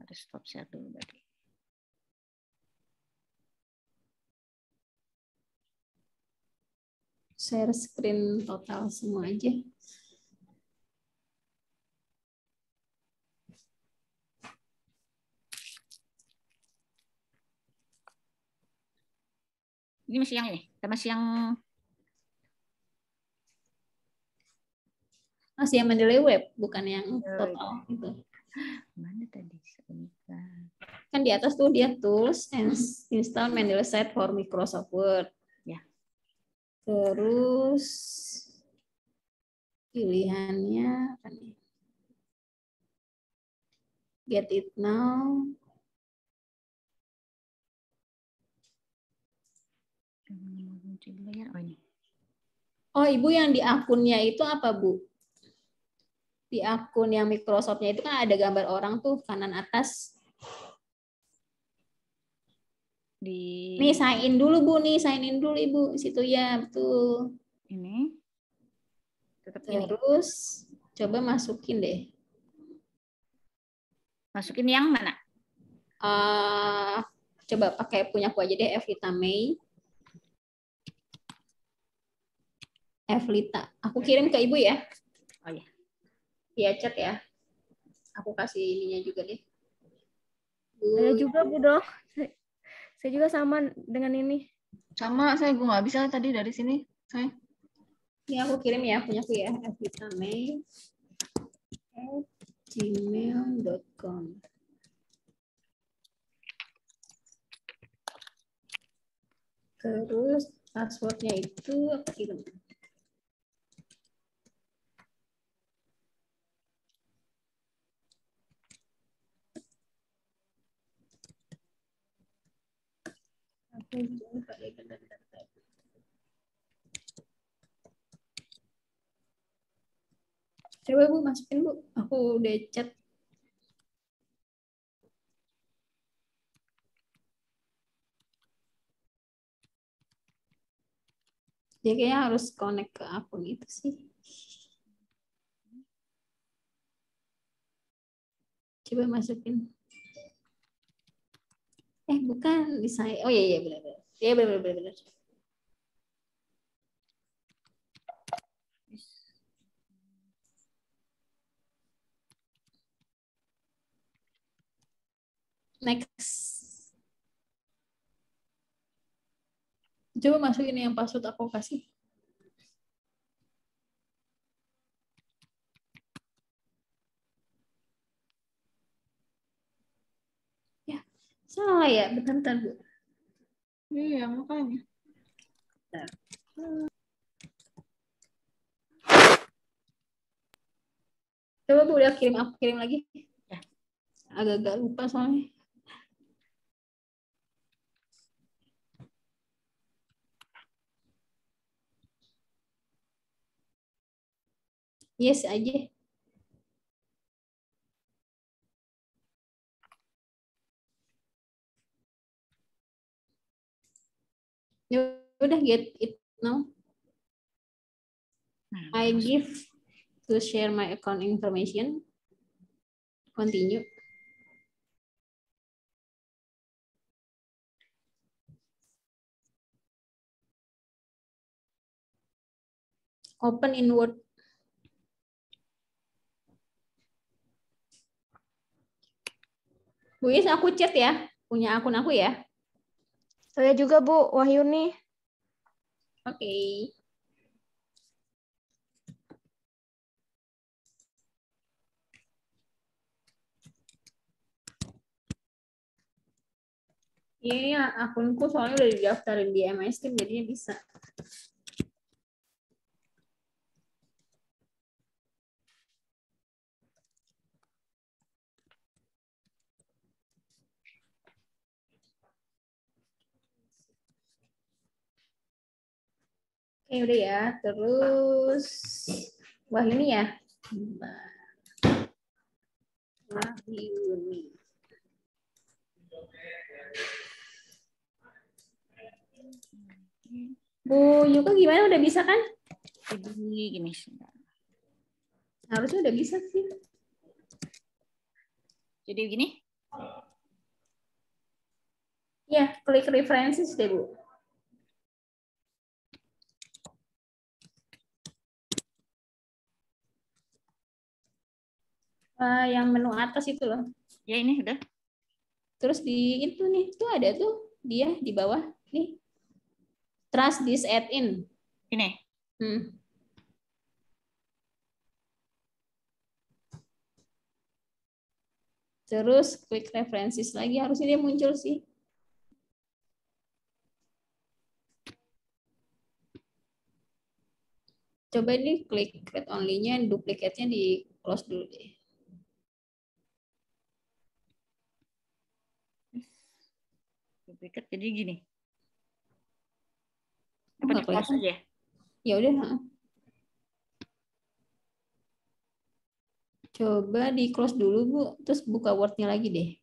Harus stop share dulu berarti.
Share screen total semua aja.
Ini masih yang ini, kita masih yang
Masih yang Mendeley web, bukan yang total itu.
mana tadi? Sebentar.
Kan di atas tuh dia tools and install Mendeley Site for Microsoft Word.
Ya.
Terus pilihannya apa nih? Get it now.
Oh ini.
Oh, Ibu yang di akunnya itu apa, Bu? Di akun yang Microsoft-nya itu kan ada gambar orang tuh kanan atas.
Di
Nih, sign in dulu, Bu. Nih, sign in dulu, Ibu. Situ ya, betul.
ini. Tetap ini.
Terus coba masukin deh.
Masukin yang mana?
Eh, coba pakai punya aku aja deh, Evita May. Evlita. Aku kirim ke Ibu ya.
Oh ya.
Via chat ya. Aku kasih ininya juga deh.
Saya juga Bu Dok. Saya, saya juga sama dengan ini.
Sama, saya gue nggak bisa tadi dari sini. Saya.
Ya, aku kirim ya, punya aku ya. Evita May at gmail.com. Terus passwordnya itu aku kirim. Aku lupa deh, bentar, bentar, bentar. Coba Bu, masukin Bu. Aku udah chat. Dia kayaknya harus connect ke akun itu sih. Coba masukin. Eh, bukan di saya. Oh iya, iya benar benar. Iya benar benar. benar. Next. Coba masukin yang password aku kasih. Ya, salah ya. Bentar-bentar, Bu.
Iya, makanya.
Bentar. Coba Bu, udah kirim aku kirim lagi. Agak-agak lupa soalnya. Yes aja. Ya udah get it now. I give to share my account information. Continue. Open in Word. Bu Is, aku chat ya. Punya akun aku ya.
Saya juga Bu Wahyuni.
Oke. Okay. Iya, akunku soalnya udah didaftarin di MS Team jadinya bisa. Oke, udah ya. Terus, wah ini ya. Wahyuni. Bu Yuka gimana? Udah bisa kan?
Jadi gini.
Harusnya udah bisa sih.
Jadi gini?
Ya, klik references deh, Bu. Uh, yang menu atas itu loh.
Ya ini udah.
Terus di itu nih, tuh ada tuh dia di bawah nih. Trust this add-in.
Ini.
Hmm. Terus klik references lagi, harusnya dia muncul sih. Coba ini klik create only-nya, duplikatnya di close dulu deh.
Duplikat jadi gini.
Apa di aja? Ya udah. Coba di close dulu Bu, terus buka Word-nya lagi deh.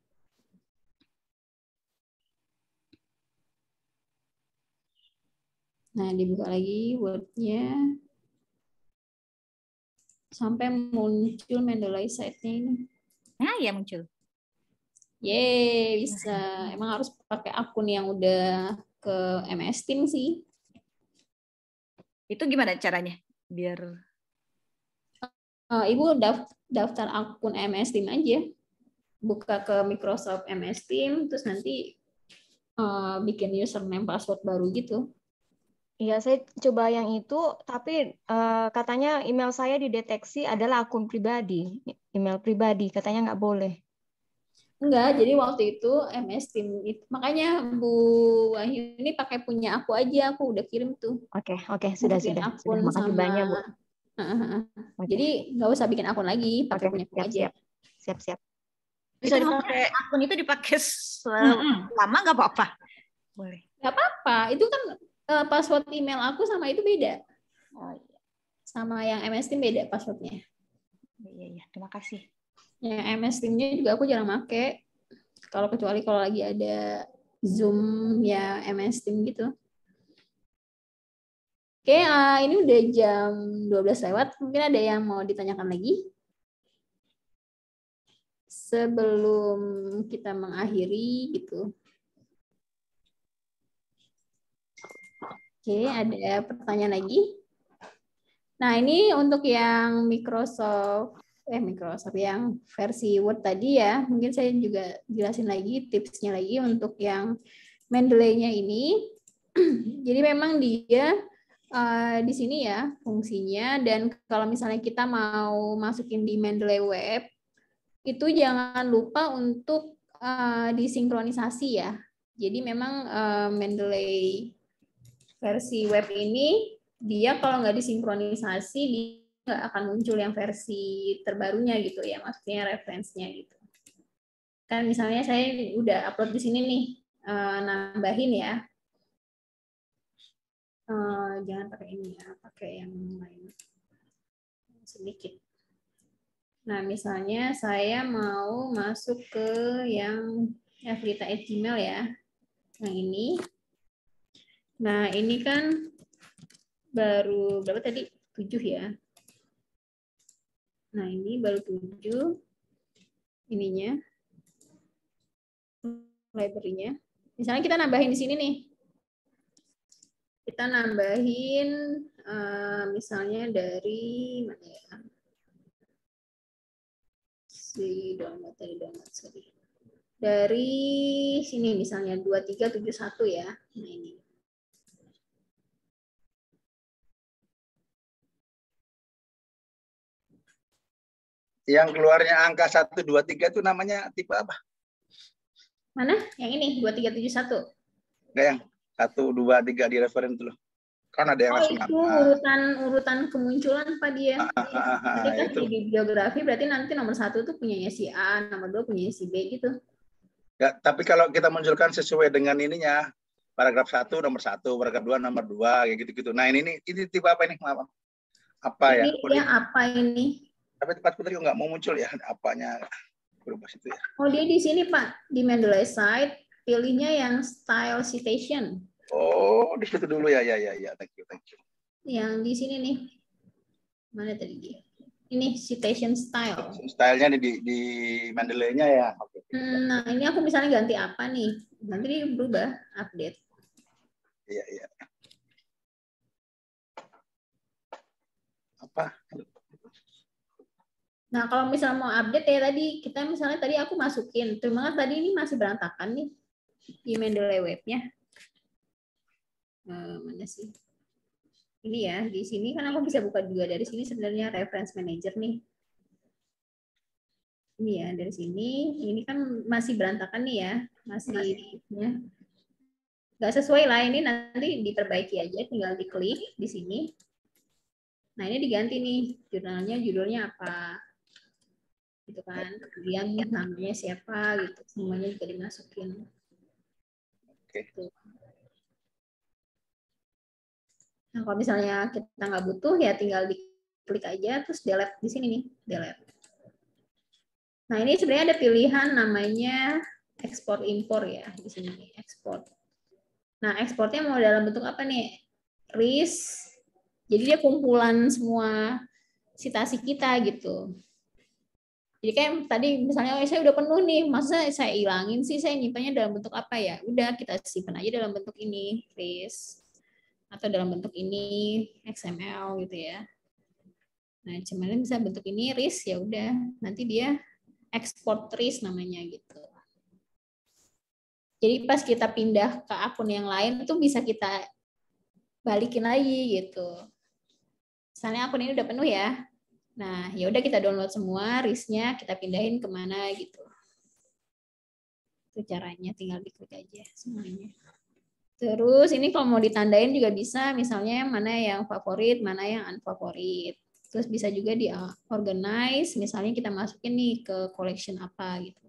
Nah, dibuka lagi Word-nya. Sampai muncul Mendeley site-nya ini.
Nah, ya muncul.
Yeay, bisa. Emang harus pakai akun yang udah ke MS Team sih.
Itu gimana caranya? Biar
uh, Ibu daftar akun MS Team aja. Buka ke Microsoft MS Team, terus nanti uh, bikin username password baru gitu.
Iya, saya coba yang itu, tapi uh, katanya email saya dideteksi adalah akun pribadi, email pribadi, katanya nggak boleh.
Enggak, jadi waktu itu MS Team itu makanya Bu Wahyu ini pakai punya aku aja, aku udah kirim tuh.
Oke, okay, oke, okay, sudah sudah.
Akun
sudah. Makasih
sama...
banyak, Bu.
Okay. Jadi nggak usah bikin akun lagi, pakai okay, punya aku
siap,
aja.
Siap, siap, siap.
Bisa dipakai akun itu dipakai lama nggak apa-apa.
Boleh. Nggak apa-apa, itu kan uh, password email aku sama itu beda.
Oh, iya.
Sama yang MS Team beda passwordnya.
Iya, iya, terima kasih.
Ya, MS Team-nya juga aku jarang make. Kalau kecuali kalau lagi ada Zoom ya MS Team gitu. Oke, uh, ini udah jam 12 lewat. Mungkin ada yang mau ditanyakan lagi? Sebelum kita mengakhiri gitu. Oke, ada pertanyaan lagi? Nah, ini untuk yang Microsoft eh Microsoft yang versi Word tadi ya. Mungkin saya juga jelasin lagi tipsnya lagi untuk yang Mendeley-nya ini. Jadi memang dia uh, di sini ya fungsinya dan kalau misalnya kita mau masukin di Mendeley Web itu jangan lupa untuk uh, disinkronisasi ya. Jadi memang uh, Mendeley versi web ini dia kalau nggak disinkronisasi nggak akan muncul yang versi terbarunya gitu ya, maksudnya referensinya gitu. Kan misalnya saya udah upload di sini nih, uh, nambahin ya. Uh, jangan pakai ini ya, pakai yang lain sedikit. Nah, misalnya saya mau masuk ke yang Evrita Gmail ya, yang ini. Nah, ini kan baru berapa tadi? 7 ya. Nah, ini baru 7 ininya. Library-nya. Misalnya kita nambahin di sini nih. Kita nambahin uh, misalnya dari mana ya? Si download dari download sorry. Dari sini misalnya 2371 ya. Nah, ini.
Yang keluarnya angka 1, 2, 3 itu namanya tipe apa?
Mana? Yang ini 2371.
Enggak yang satu dua tiga di referen itu loh. Kan ada yang
Oh
langsung
itu
nama.
urutan urutan kemunculan Pak dia.
Ah,
Nanti kan
itu.
di biografi berarti nanti nomor satu tuh punyanya si A, nomor dua punyanya si B gitu.
Ya, tapi kalau kita munculkan sesuai dengan ininya, paragraf satu nomor satu, paragraf dua nomor dua, kayak gitu-gitu. Nah ini ini, ini tipe apa ini? Maaf. Apa ya?
Ini dia apa ini?
Tapi tempat putri nggak mau muncul ya apanya berubah situ ya.
Oh dia di sini Pak di Mendeley site pilihnya yang style citation.
Oh di situ dulu ya ya ya ya. Thank you thank you.
Yang di sini nih. Mana tadi dia? Ini citation style.
Stylenya di di, di Mendeley-nya ya. Oke.
Hmm, Nah, ini aku misalnya ganti apa nih? Nanti dia berubah, update.
Iya iya. Apa?
Nah, kalau misalnya mau update ya tadi, kita misalnya tadi aku masukin. Terima kasih tadi ini masih berantakan nih di Mendeley webnya. Eh, mana sih? Ini ya, di sini kan aku bisa buka juga dari sini sebenarnya reference manager nih. Ini ya, dari sini. Ini kan masih berantakan nih ya. Masih ya. Nggak sesuai lah, ini nanti diperbaiki aja, tinggal diklik di sini. Nah, ini diganti nih, jurnalnya judulnya apa gitu kan. Kemudian namanya siapa gitu semuanya juga dimasukin.
Oke.
nah kalau misalnya kita nggak butuh ya tinggal diklik aja terus delete di sini nih delete. Nah ini sebenarnya ada pilihan namanya ekspor impor ya di sini ekspor nah ekspornya mau dalam bentuk apa nih? RIS jadi dia kumpulan semua citasi kita gitu jadi kayak tadi misalnya oh, saya udah penuh nih, masa saya hilangin sih, saya nyimpannya dalam bentuk apa ya? Udah kita simpan aja dalam bentuk ini, RIS atau dalam bentuk ini XML gitu ya. Nah, cuman bisa bentuk ini RIS ya udah, nanti dia export RIS namanya gitu. Jadi pas kita pindah ke akun yang lain itu bisa kita balikin lagi gitu. Misalnya akun ini udah penuh ya, Nah, ya udah kita download semua RIS-nya, kita pindahin ke mana gitu. Itu caranya, tinggal diklik aja semuanya. Terus ini kalau mau ditandain juga bisa, misalnya mana yang favorit, mana yang unfavorit. Terus bisa juga di organize, misalnya kita masukin nih ke collection apa gitu.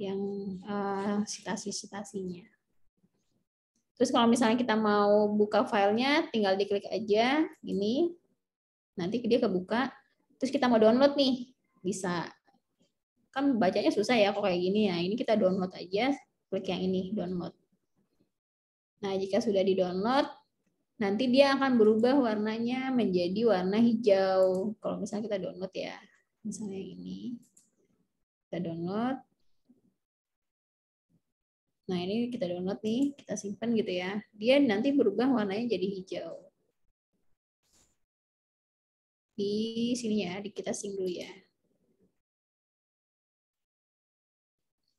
Yang uh, citasi-citasinya. Terus kalau misalnya kita mau buka filenya, tinggal diklik aja, gini, nanti dia kebuka terus kita mau download nih. Bisa. Kan bacanya susah ya kok kayak gini ya. Ini kita download aja klik yang ini download. Nah jika sudah di download nanti dia akan berubah warnanya menjadi warna hijau. Kalau misalnya kita download ya misalnya yang ini. Kita download. Nah ini kita download nih kita simpan gitu ya. Dia nanti berubah warnanya jadi hijau di sini ya, di kita sing dulu ya.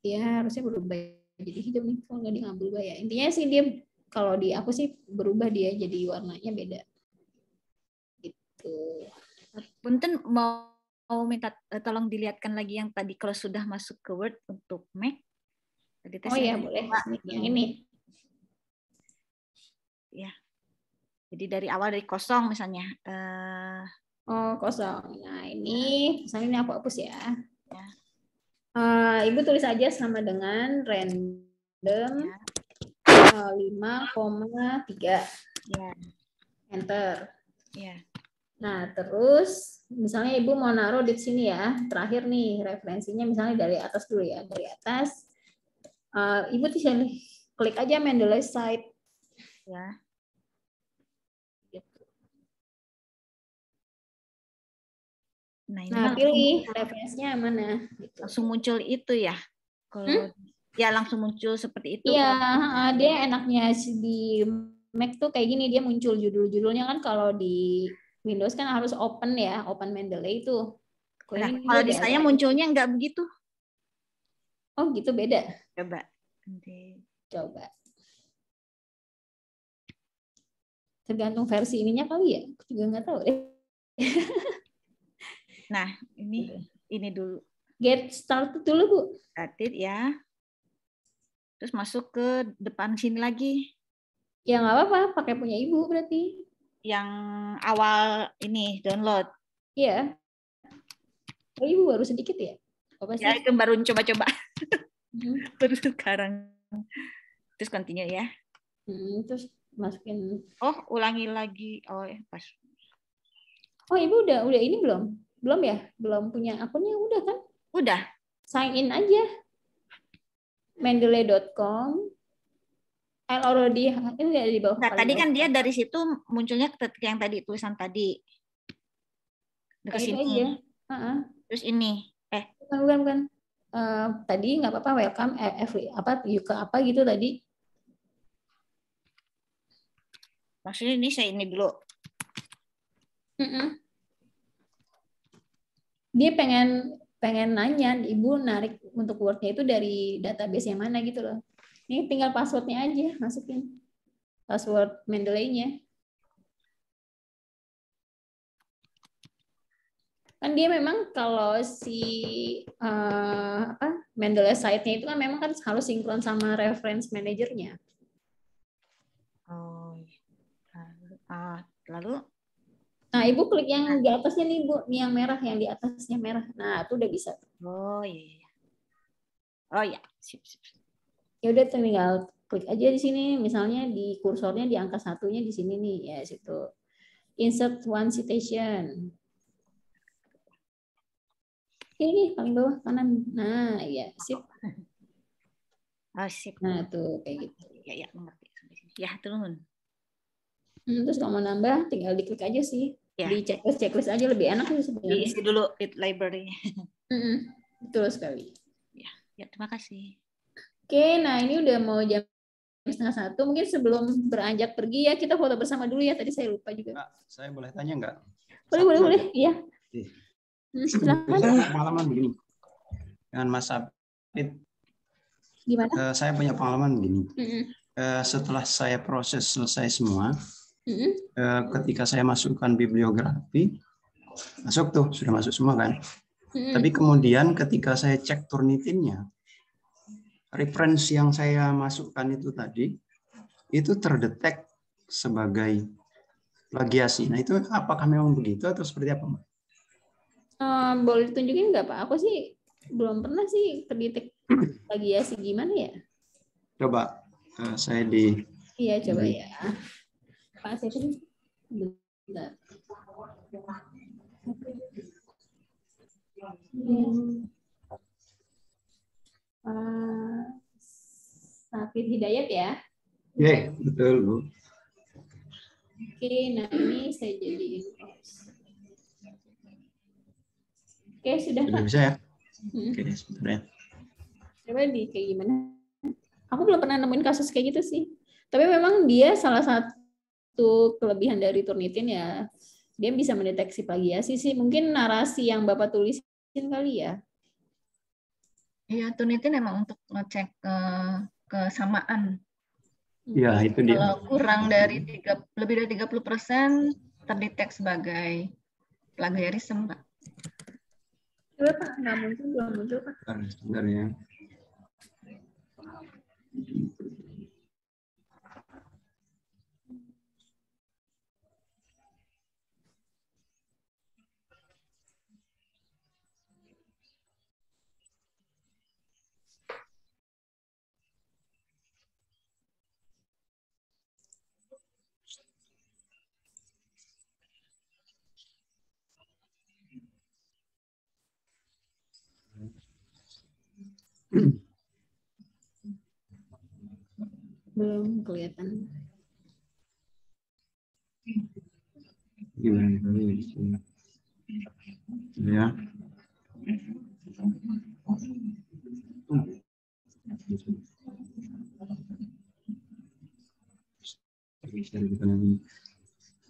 Dia harusnya berubah jadi hijau nih, kalau nggak dia nggak berubah ya. Intinya sih dia kalau di aku sih berubah dia jadi warnanya beda. Gitu.
Punten mau mau minta eh, tolong dilihatkan lagi yang tadi kalau sudah masuk ke Word untuk Mac. Tadi
Oh ya boleh. Yang ini.
Ya. Jadi dari awal dari kosong misalnya. Eh,
Oh kosong. Nah ini misalnya ini aku hapus ya.
Ya.
Eh, Ibu tulis aja sama dengan random
Ya.
eh, 5,3
ya,
enter.
ya.
Nah, terus misalnya Ibu mau naruh di sini ya, terakhir nih referensinya misalnya dari atas dulu ya, dari atas. Eh, Ibu bisa klik aja Mendeley site.
Ya. Nah, ini
Nah, pilih referensinya mana. Gitu.
langsung muncul itu ya. Kalau ya langsung muncul seperti itu.
Iya, heeh, dia enaknya di Mac tuh kayak gini, dia muncul judul-judulnya kan kalau di Windows kan harus open ya, open Mendeley itu.
Nah, kalau di saya
aja.
munculnya nggak begitu.
Oh gitu beda.
Coba. Nanti.
Coba. Tergantung versi ininya kali ya. Aku juga nggak tahu deh.
Nah, ini ini dulu.
Get started dulu Bu.
Started ya. terus masuk ke depan sini lagi.
Ya nggak apa-apa, pakai punya ibu berarti.
Yang awal ini download.
Iya. Oh, ibu baru sedikit ya? Apa sih?
Ya itu baru coba-coba. baru sekarang. Terus continue ya.
Hmm, terus masukin.
Oh, ulangi lagi. Oh, ya pas.
Oh, ibu udah udah ini belum? Belum ya? Belum punya akunnya udah kan?
Udah.
Sign in aja. Mendeley.com. I already ini ya di bawah.
Nah, tadi kan dia dari situ munculnya ke yang tadi tulisan tadi. Ke sini.
aja. Uh-uh.
Terus ini. Eh,
Bukan, bukan, bukan. Eh, tadi nggak apa-apa welcome eh, every apa you ke apa gitu tadi.
maksudnya ini saya ini dulu.
Mm-mm. Dia pengen pengen nanya ibu narik untuk wordnya itu dari database yang mana gitu loh. Ini tinggal passwordnya aja masukin password Mendeley-nya. Kan dia memang kalau si eh, apa Mendeley site-nya itu kan memang kan harus sinkron sama reference manajernya.
Oh. Ah, lalu
Nah, Ibu klik yang di atasnya nih, Bu. Nih yang merah, yang di atasnya merah. Nah, itu udah bisa.
Oh, iya. iya. Oh, ya. Sip, sip.
Ya udah tinggal klik aja di sini. Misalnya di kursornya di angka satunya di sini nih, ya situ. Insert one citation. Ini paling bawah kanan. Nah, ya, sip.
Oh, sip.
Nah, tuh kayak gitu.
Ya, ya, mengerti. Ya, turun.
Hmm, terus kalau mau nambah, tinggal diklik aja sih.
Ya.
Di checklist checklist aja lebih enak sih sebenarnya.
Diisi dulu it library-nya.
Mm-mm, Betul sekali.
Ya, ya, terima kasih.
Oke, nah ini udah mau jam setengah satu. Mungkin sebelum beranjak pergi ya kita foto bersama dulu ya. Tadi saya lupa juga.
Saya boleh tanya nggak?
Boleh, boleh, boleh. Iya.
Ih.
Hmm, Silakan.
Saya pengalaman begini. Dengan Mas Abid,
Gimana?
eh, saya punya pengalaman begini.
Mm-mm.
Eh, setelah saya proses selesai semua,
Mm-mm.
eh, ketika saya masukkan bibliografi, masuk tuh, sudah masuk semua kan?
Mm-mm.
Tapi kemudian ketika saya cek Turnitinnya, referensi yang saya masukkan itu tadi, itu terdetek sebagai plagiasi. Nah itu apakah memang begitu atau seperti apa, Mbak?
Eh, boleh ditunjukin nggak Pak? Aku sih belum pernah sih terdetek plagiasi gimana ya?
Coba eh, saya di
Iya coba ya. Pak tadi. Bentar. Hmm. Pak Hidayat ya.
Ya, betul, Bu.
Oke, nah ini saya jadiin Oke, sudah
Sudah
Pak.
bisa ya?
Hmm.
Oke, sebentar ya.
Coba di kayak gimana? Aku belum pernah nemuin kasus kayak gitu sih. Tapi memang dia salah satu kelebihan dari Turnitin ya, dia bisa mendeteksi plagiasi sih. Mungkin narasi yang Bapak tulisin kali ya.
Iya, Turnitin emang untuk ngecek eh, kesamaan.
Ya, itu dia.
Kalau kurang dari tiga, lebih dari 30 persen terdetek sebagai plagiarisme, Pak.
Coba Pak, nggak muncul, belum muncul Pak.
Sebentar, sebentar ya.
Belum kelihatan.
Gimana kali di sini? Ya.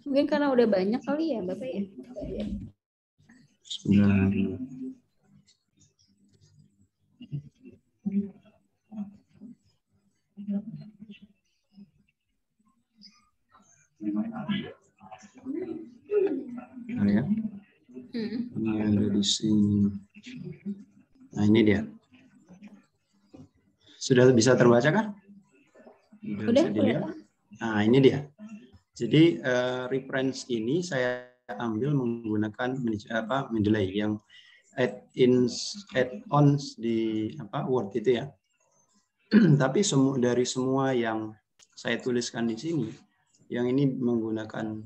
Mungkin karena udah banyak kali ya Bapak ya.
Sebentar. Ya.
Hmm.
Ini ada di sini. Nah ini dia. Sudah bisa terbaca kan?
Udah, udah,
dilihat. Nah, ini dia. Jadi uh, reference ini saya ambil menggunakan apa Mendeley yang add-ins add-ons di apa Word itu ya. Tapi semua dari semua yang saya tuliskan di sini, yang ini menggunakan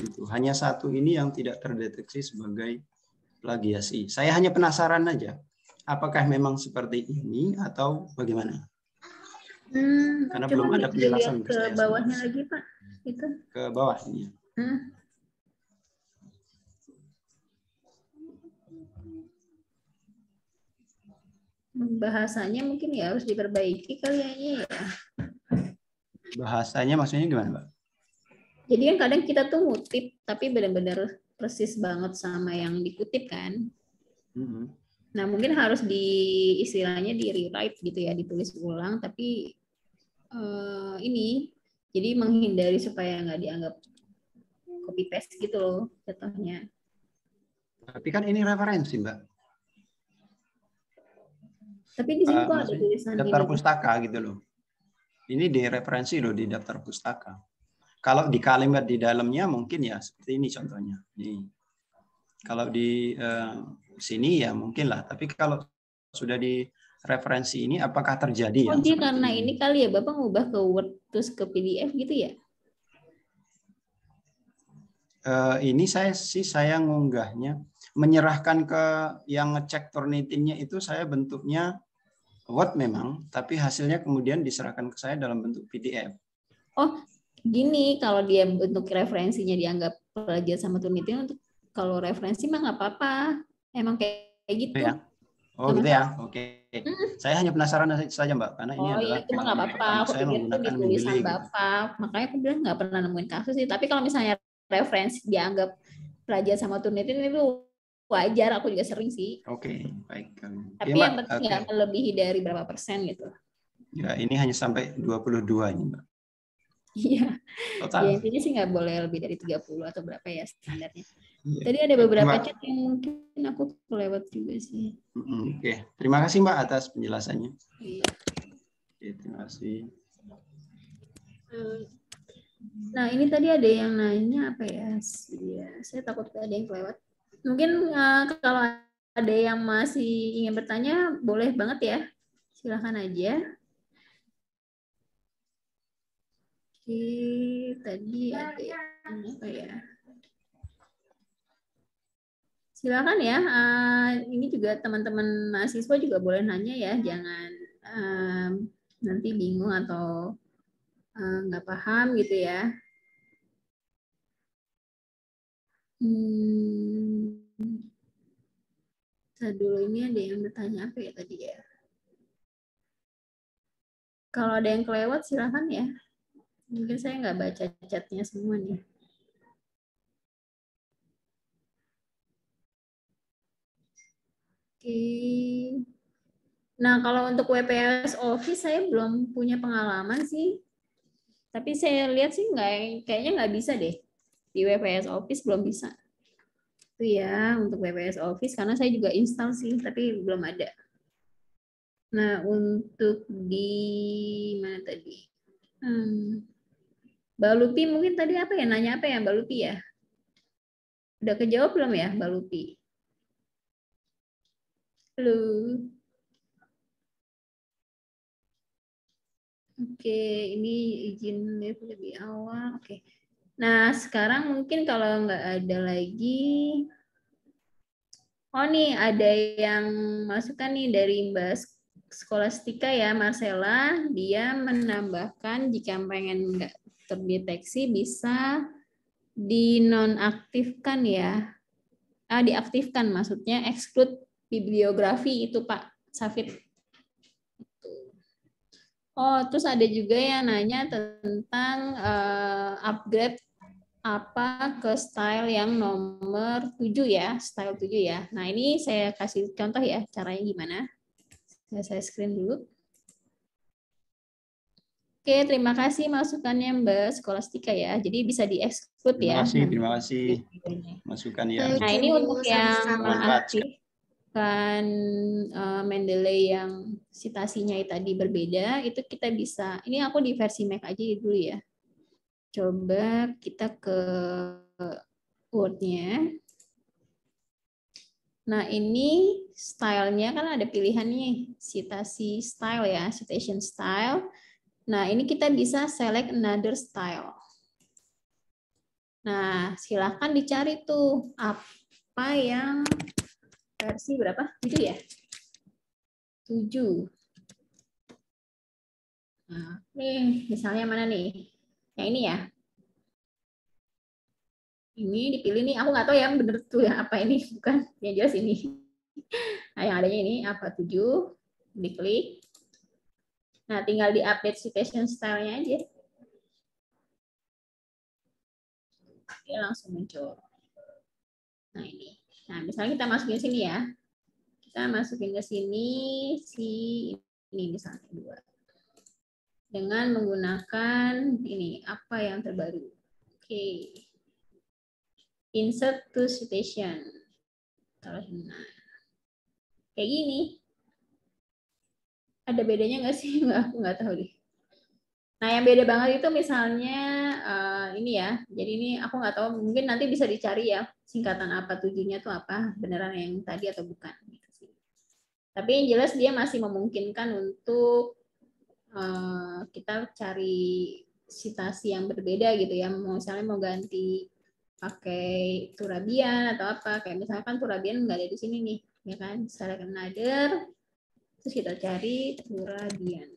itu hanya satu ini yang tidak terdeteksi sebagai plagiasi. Saya hanya penasaran aja, apakah memang seperti ini atau bagaimana?
Hmm,
Karena belum ada penjelasan
ke bawahnya lagi Pak. Itu.
Ke bawah ini. Hmm.
Bahasanya mungkin ya harus diperbaiki kali ya.
Bahasanya maksudnya gimana, Mbak?
Jadi kan kadang kita tuh ngutip tapi benar-benar persis banget sama yang dikutip kan. Mm-hmm. Nah mungkin harus di istilahnya di rewrite gitu ya, ditulis ulang. Tapi uh, ini jadi menghindari supaya nggak dianggap copy paste gitu loh contohnya.
Tapi kan ini referensi mbak.
Tapi di sini uh, ada tulisan
daftar pustaka gitu loh. Ini di referensi loh di daftar pustaka. Kalau di kalimat di dalamnya mungkin ya seperti ini contohnya. Nih. Kalau di uh, sini ya mungkin lah. Tapi kalau sudah di referensi ini apakah terjadi?
Oh dia karena ini? ini kali ya Bapak ngubah ke Word terus ke PDF gitu ya?
Uh, ini saya sih saya ngunggahnya menyerahkan ke yang ngecek Turnitinnya itu saya bentuknya Word memang, tapi hasilnya kemudian diserahkan ke saya dalam bentuk PDF.
Oh, gini kalau dia untuk referensinya dianggap pelajar sama Turnitin untuk kalau referensi mah nggak apa-apa emang kayak gitu
ya. oh gitu ya oke okay. hmm. saya hanya penasaran saja mbak karena ini
oh,
adalah
iya, itu mah nggak apa-apa aku pikir itu di tulisan gitu. bapak makanya aku bilang nggak pernah nemuin kasus sih tapi kalau misalnya referensi dianggap pelajar sama Turnitin itu wajar aku juga sering sih
oke okay, baik
tapi ya, yang penting nggak okay. melebihi dari berapa persen gitu
ya ini hanya sampai 22 ini mbak
Iya. Ya, intinya sih nggak boleh lebih dari 30 atau berapa ya standarnya. Ya. Tadi ada beberapa chat yang mungkin aku kelewat juga sih.
Oke, okay. terima kasih Mbak atas penjelasannya. Iya. Oke, terima kasih.
Nah, ini tadi ada yang nanya apa ya? Ya, saya takut ada yang kelewat. Mungkin uh, kalau ada yang masih ingin bertanya, boleh banget ya. Silahkan aja. Oke, tadi ada apa ya? Silakan ya. Uh, ini juga teman-teman mahasiswa juga boleh nanya ya. Jangan um, nanti bingung atau nggak uh, paham gitu ya. Hmm. Nah, dulu ini ada yang bertanya apa ya tadi ya? Kalau ada yang kelewat silahkan ya. Mungkin saya nggak baca chatnya semua nih. Oke. Nah, kalau untuk WPS Office saya belum punya pengalaman sih. Tapi saya lihat sih nggak, kayaknya nggak bisa deh. Di WPS Office belum bisa. Itu ya untuk WPS Office karena saya juga install sih, tapi belum ada. Nah, untuk di mana tadi? Hmm. Mbak Lupi mungkin tadi apa ya? Nanya apa ya Mbak Lupi ya? Udah kejawab belum ya Mbak Lupi? Halo. Oke, ini izin lebih awal. Oke. Nah, sekarang mungkin kalau nggak ada lagi, oh nih ada yang masukkan nih dari Mbak Skolastika ya, Marcella. Dia menambahkan jika pengen nggak terdeteksi bisa dinonaktifkan ya. Ah, diaktifkan maksudnya exclude bibliografi itu Pak Safit. Oh, terus ada juga yang nanya tentang uh, upgrade apa ke style yang nomor 7 ya, style 7 ya. Nah, ini saya kasih contoh ya, caranya gimana. Saya, saya screen dulu. Oke, terima kasih masukannya Mbak Skolastika ya. Jadi bisa dieksekusi
ya. Terima kasih, terima kasih masukan ya.
Nah, ini untuk yang mengaktifkan uh, Mendeley yang citasinya tadi berbeda, itu kita bisa, ini aku di versi Mac aja dulu ya. Coba kita ke Word-nya. Nah, ini stylenya kan ada pilihan nih, citasi style ya, citation style. Nah, ini kita bisa select another style. Nah, silahkan dicari tuh apa yang versi berapa? Itu ya? 7. Nah, nih, misalnya mana nih? Yang ini ya. Ini dipilih nih, aku nggak tahu yang bener tuh ya apa ini, bukan. Yang jelas ini. Nah, yang adanya ini apa 7, diklik. Nah, tinggal di update citation style-nya aja. Dia langsung muncul. Nah, ini. Nah, misalnya kita masukin sini ya kita masukin ke sini si ini misalnya dua dengan menggunakan ini apa yang terbaru oke okay. insert to citation taruh nah kayak gini ada bedanya nggak sih nggak aku nggak tahu deh Nah, yang beda banget itu misalnya uh, ini ya. Jadi ini aku nggak tahu, mungkin nanti bisa dicari ya singkatan apa tujuhnya tuh apa, beneran yang tadi atau bukan. Tapi yang jelas dia masih memungkinkan untuk uh, kita cari citasi yang berbeda gitu ya. Misalnya mau ganti pakai turabian atau apa. Kayak misalkan turabian nggak ada di sini nih, ya kan? Select another, terus kita cari turabian.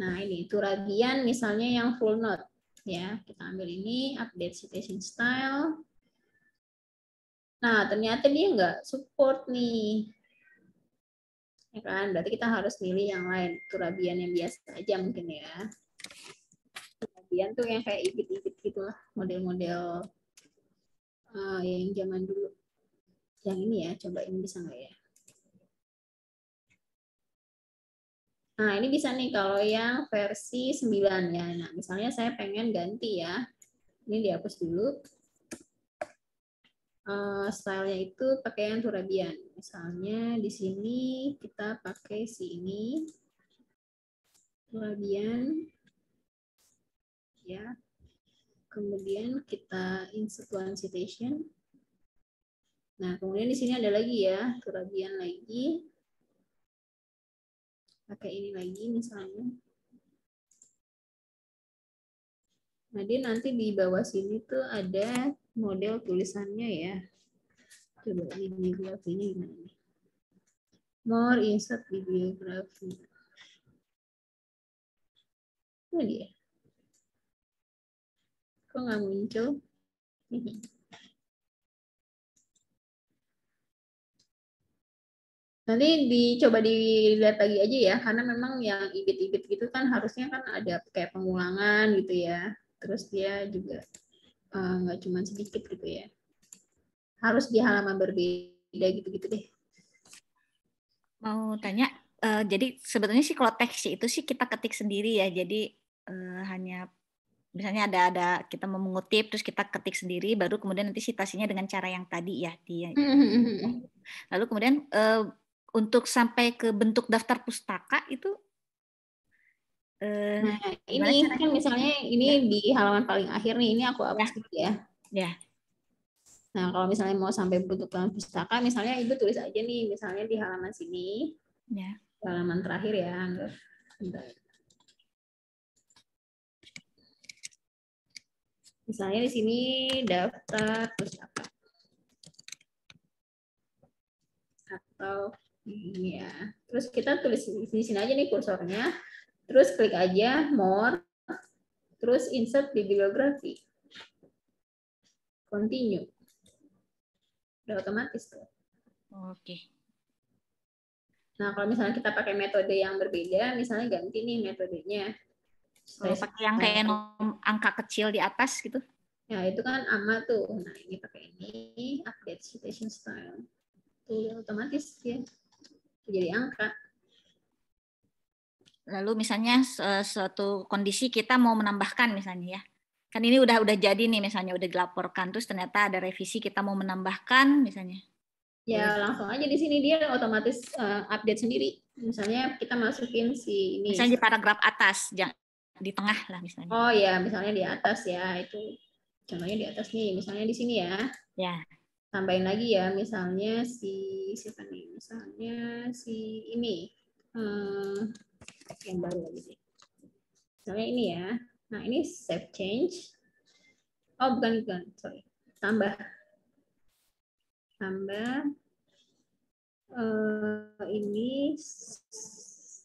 Nah ini turabian misalnya yang full note ya kita ambil ini update citation style Nah, ternyata dia nggak support nih. Ya kan? Berarti kita harus milih yang lain. Turabian yang biasa aja mungkin ya. Turabian tuh yang kayak ibit-ibit gitu lah. Model-model uh, yang zaman dulu. Yang ini ya, coba ini bisa nggak ya? Nah, ini bisa nih kalau yang versi 9 ya. Nah, misalnya saya pengen ganti ya. Ini dihapus dulu uh, stylenya itu pakai yang turabian. Misalnya di sini kita pakai si ini turabian, ya. Kemudian kita insert one citation. Nah, kemudian di sini ada lagi ya, turabian lagi. Pakai ini lagi misalnya. Nah, dia nanti di bawah sini tuh ada model tulisannya ya. Coba bibliografinya gimana? More insert bibliografi. Ini dia. Kok nggak muncul? Nanti dicoba dilihat lagi aja ya, karena memang yang ibit-ibit gitu kan harusnya kan ada kayak pengulangan gitu ya. Terus dia juga nggak uh, cuma sedikit gitu ya. Harus di halaman berbeda gitu-gitu deh.
Mau tanya uh, jadi sebetulnya sih kalau teks itu sih kita ketik sendiri ya. Jadi uh, hanya misalnya ada ada kita mau mengutip terus kita ketik sendiri baru kemudian nanti citasinya dengan cara yang tadi ya dia lalu kemudian uh, untuk sampai ke bentuk daftar pustaka itu
Eh, nah, ini kan misalnya ini ya. di halaman paling akhir nih, ini aku hapus ya. ya.
Ya.
Nah, kalau misalnya mau sampai bentuk dalam pustaka, misalnya Ibu tulis aja nih, misalnya di halaman sini.
Ya.
Halaman terakhir ya, anggap. Misalnya di sini daftar pustaka. Atau ini ya. Terus kita tulis di sini aja nih kursornya Terus klik aja more, terus insert bibliografi. Continue. Udah otomatis tuh.
Oke.
Nah, kalau misalnya kita pakai metode yang berbeda, misalnya ganti nih metodenya.
Kalau pakai yang kayak angka kecil di atas gitu?
Ya, itu kan ama tuh. Nah, ini pakai ini, update citation style. Tuh, otomatis ya. Jadi angka.
Lalu misalnya suatu kondisi kita mau menambahkan misalnya ya. Kan ini udah udah jadi nih misalnya udah dilaporkan terus ternyata ada revisi kita mau menambahkan misalnya.
Ya langsung aja di sini dia otomatis uh, update sendiri. Misalnya kita masukin si ini.
Misalnya di paragraf atas, jangan di tengah lah misalnya.
Oh ya, misalnya di atas ya itu. Contohnya di atas nih, misalnya di sini ya.
Ya.
Tambahin lagi ya, misalnya si siapa nih? Misalnya si ini. Hmm, yang baru lagi. Misalnya ini ya. Nah, ini save change. Oh, bukan bukan, sorry. Tambah tambah uh, ini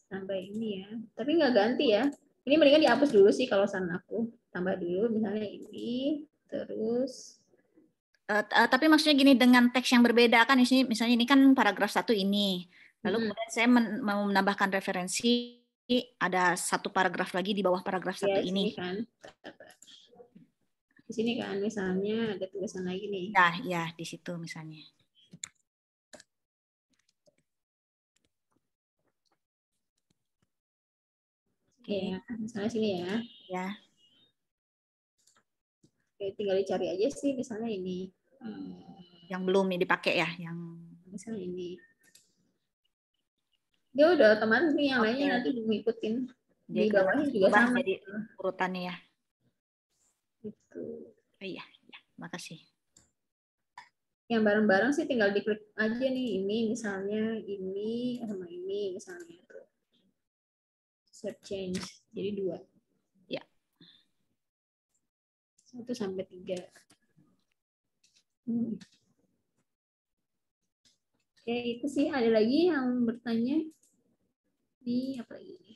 tambah ini ya tapi nggak ganti ya ini mendingan dihapus dulu sih kalau saran aku tambah dulu misalnya ini terus
uh, uh, tapi maksudnya gini dengan teks yang berbeda kan di sini misalnya ini kan paragraf satu ini lalu hmm. kemudian saya men mau menambahkan referensi ada satu paragraf lagi di bawah paragraf satu
ya,
ini
kan di sini kan misalnya ada tulisan lagi nih.
Nah, ya di situ misalnya.
Oke, ya, misalnya sini ya.
Ya.
Oke, tinggal dicari aja sih misalnya ini.
Yang belum dipakai ya, yang
misalnya ini. Dia udah otomatis nih yang okay. lainnya nanti ngikutin.
Jadi di bawahnya juga sama. Jadi urutannya ya.
Gitu.
Oh, iya, ya, makasih.
Yang bareng-bareng sih tinggal diklik aja nih ini misalnya ini sama ini misalnya tuh. Set change. Jadi dua.
Ya.
Satu sampai tiga. Hmm. Oke, itu sih ada lagi yang bertanya. Ini apa lagi?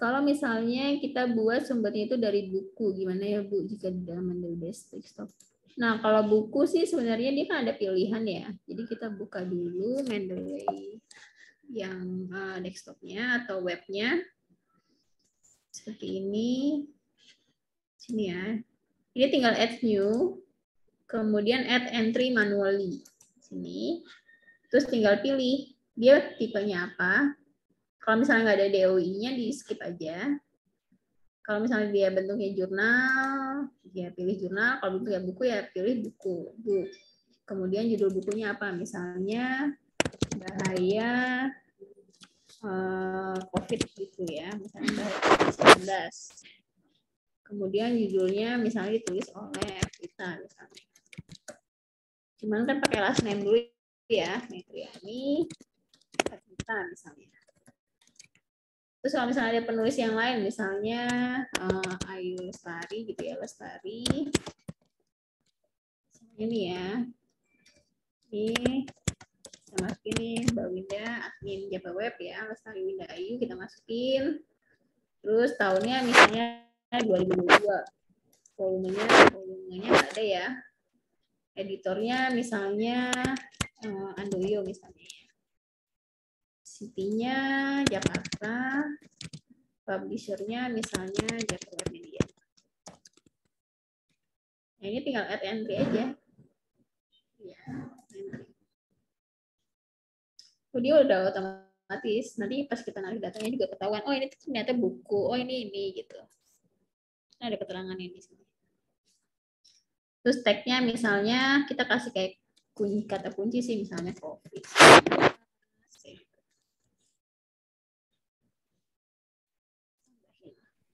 Kalau misalnya kita buat sumbernya itu dari buku, gimana ya Bu jika di dalam Mendeley Desktop? Nah, kalau buku sih sebenarnya dia kan ada pilihan ya. Jadi kita buka dulu Mendeley yang uh, desktopnya atau webnya. Seperti ini. Sini ya. Ini tinggal add new, kemudian add entry manually. Sini. Terus tinggal pilih dia tipenya apa, kalau misalnya nggak ada DOI-nya, di skip aja. Kalau misalnya dia bentuknya jurnal, ya pilih jurnal. Kalau bentuknya buku, ya pilih buku. Book. Kemudian judul bukunya apa? Misalnya bahaya uh, COVID gitu ya, misalnya bahaya COVID-19. Kemudian judulnya misalnya ditulis oleh kita misalnya. Cuman kan pakai last name dulu ya, Metriani, kita misalnya. Terus kalau misalnya ada penulis yang lain, misalnya uh, Ayu Lestari gitu ya, Lestari. Ini ya. Ini kita masukin Mbak Winda, admin Java Web ya, Lestari Winda Ayu, kita masukin. Terus tahunnya misalnya 2022. Volumenya, volumenya ada ya. Editornya misalnya uh, Andoyo misalnya city-nya Jakarta, publisher-nya misalnya Jakarta Media. Nah, ini tinggal add entry aja. Ya, entry. Udah otomatis. Nanti pas kita narik datanya juga ketahuan. Oh, ini ternyata buku. Oh, ini ini gitu. Nah, ada keterangan ini. Terus tag-nya misalnya kita kasih kayak kunci kata kunci sih misalnya COVID.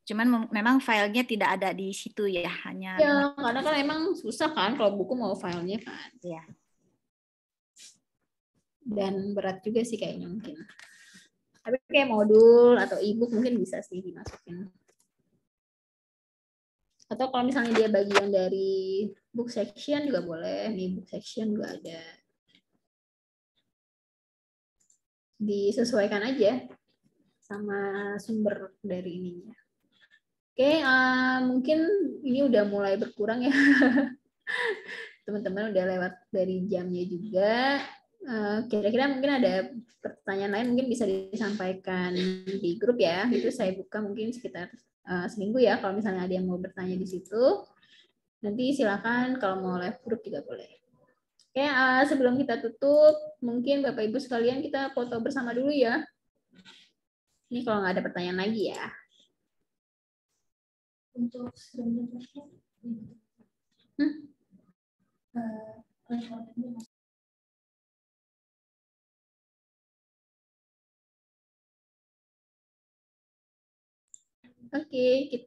Cuman memang filenya tidak ada di situ ya, hanya
Ya, karena kan emang susah kan kalau buku mau filenya kan.
Ya.
Dan berat juga sih kayaknya mungkin. Tapi kayak modul atau ebook mungkin bisa sih dimasukin. Atau kalau misalnya dia bagian dari book section juga boleh, nih book section juga ada. Disesuaikan aja sama sumber dari ininya. Oke, uh, mungkin ini udah mulai berkurang ya. Teman-teman udah lewat dari jamnya juga. Eh, kira-kira uh, mungkin ada pertanyaan lain mungkin bisa disampaikan di grup ya. Itu saya buka mungkin sekitar uh, seminggu ya. Kalau misalnya ada yang mau bertanya di situ, nanti silakan kalau mau live grup juga boleh. Oke, uh, sebelum kita tutup, mungkin Bapak Ibu sekalian kita foto bersama dulu ya. Ini kalau nggak ada pertanyaan lagi ya untuk sebelum hmm? uh, Oke, kita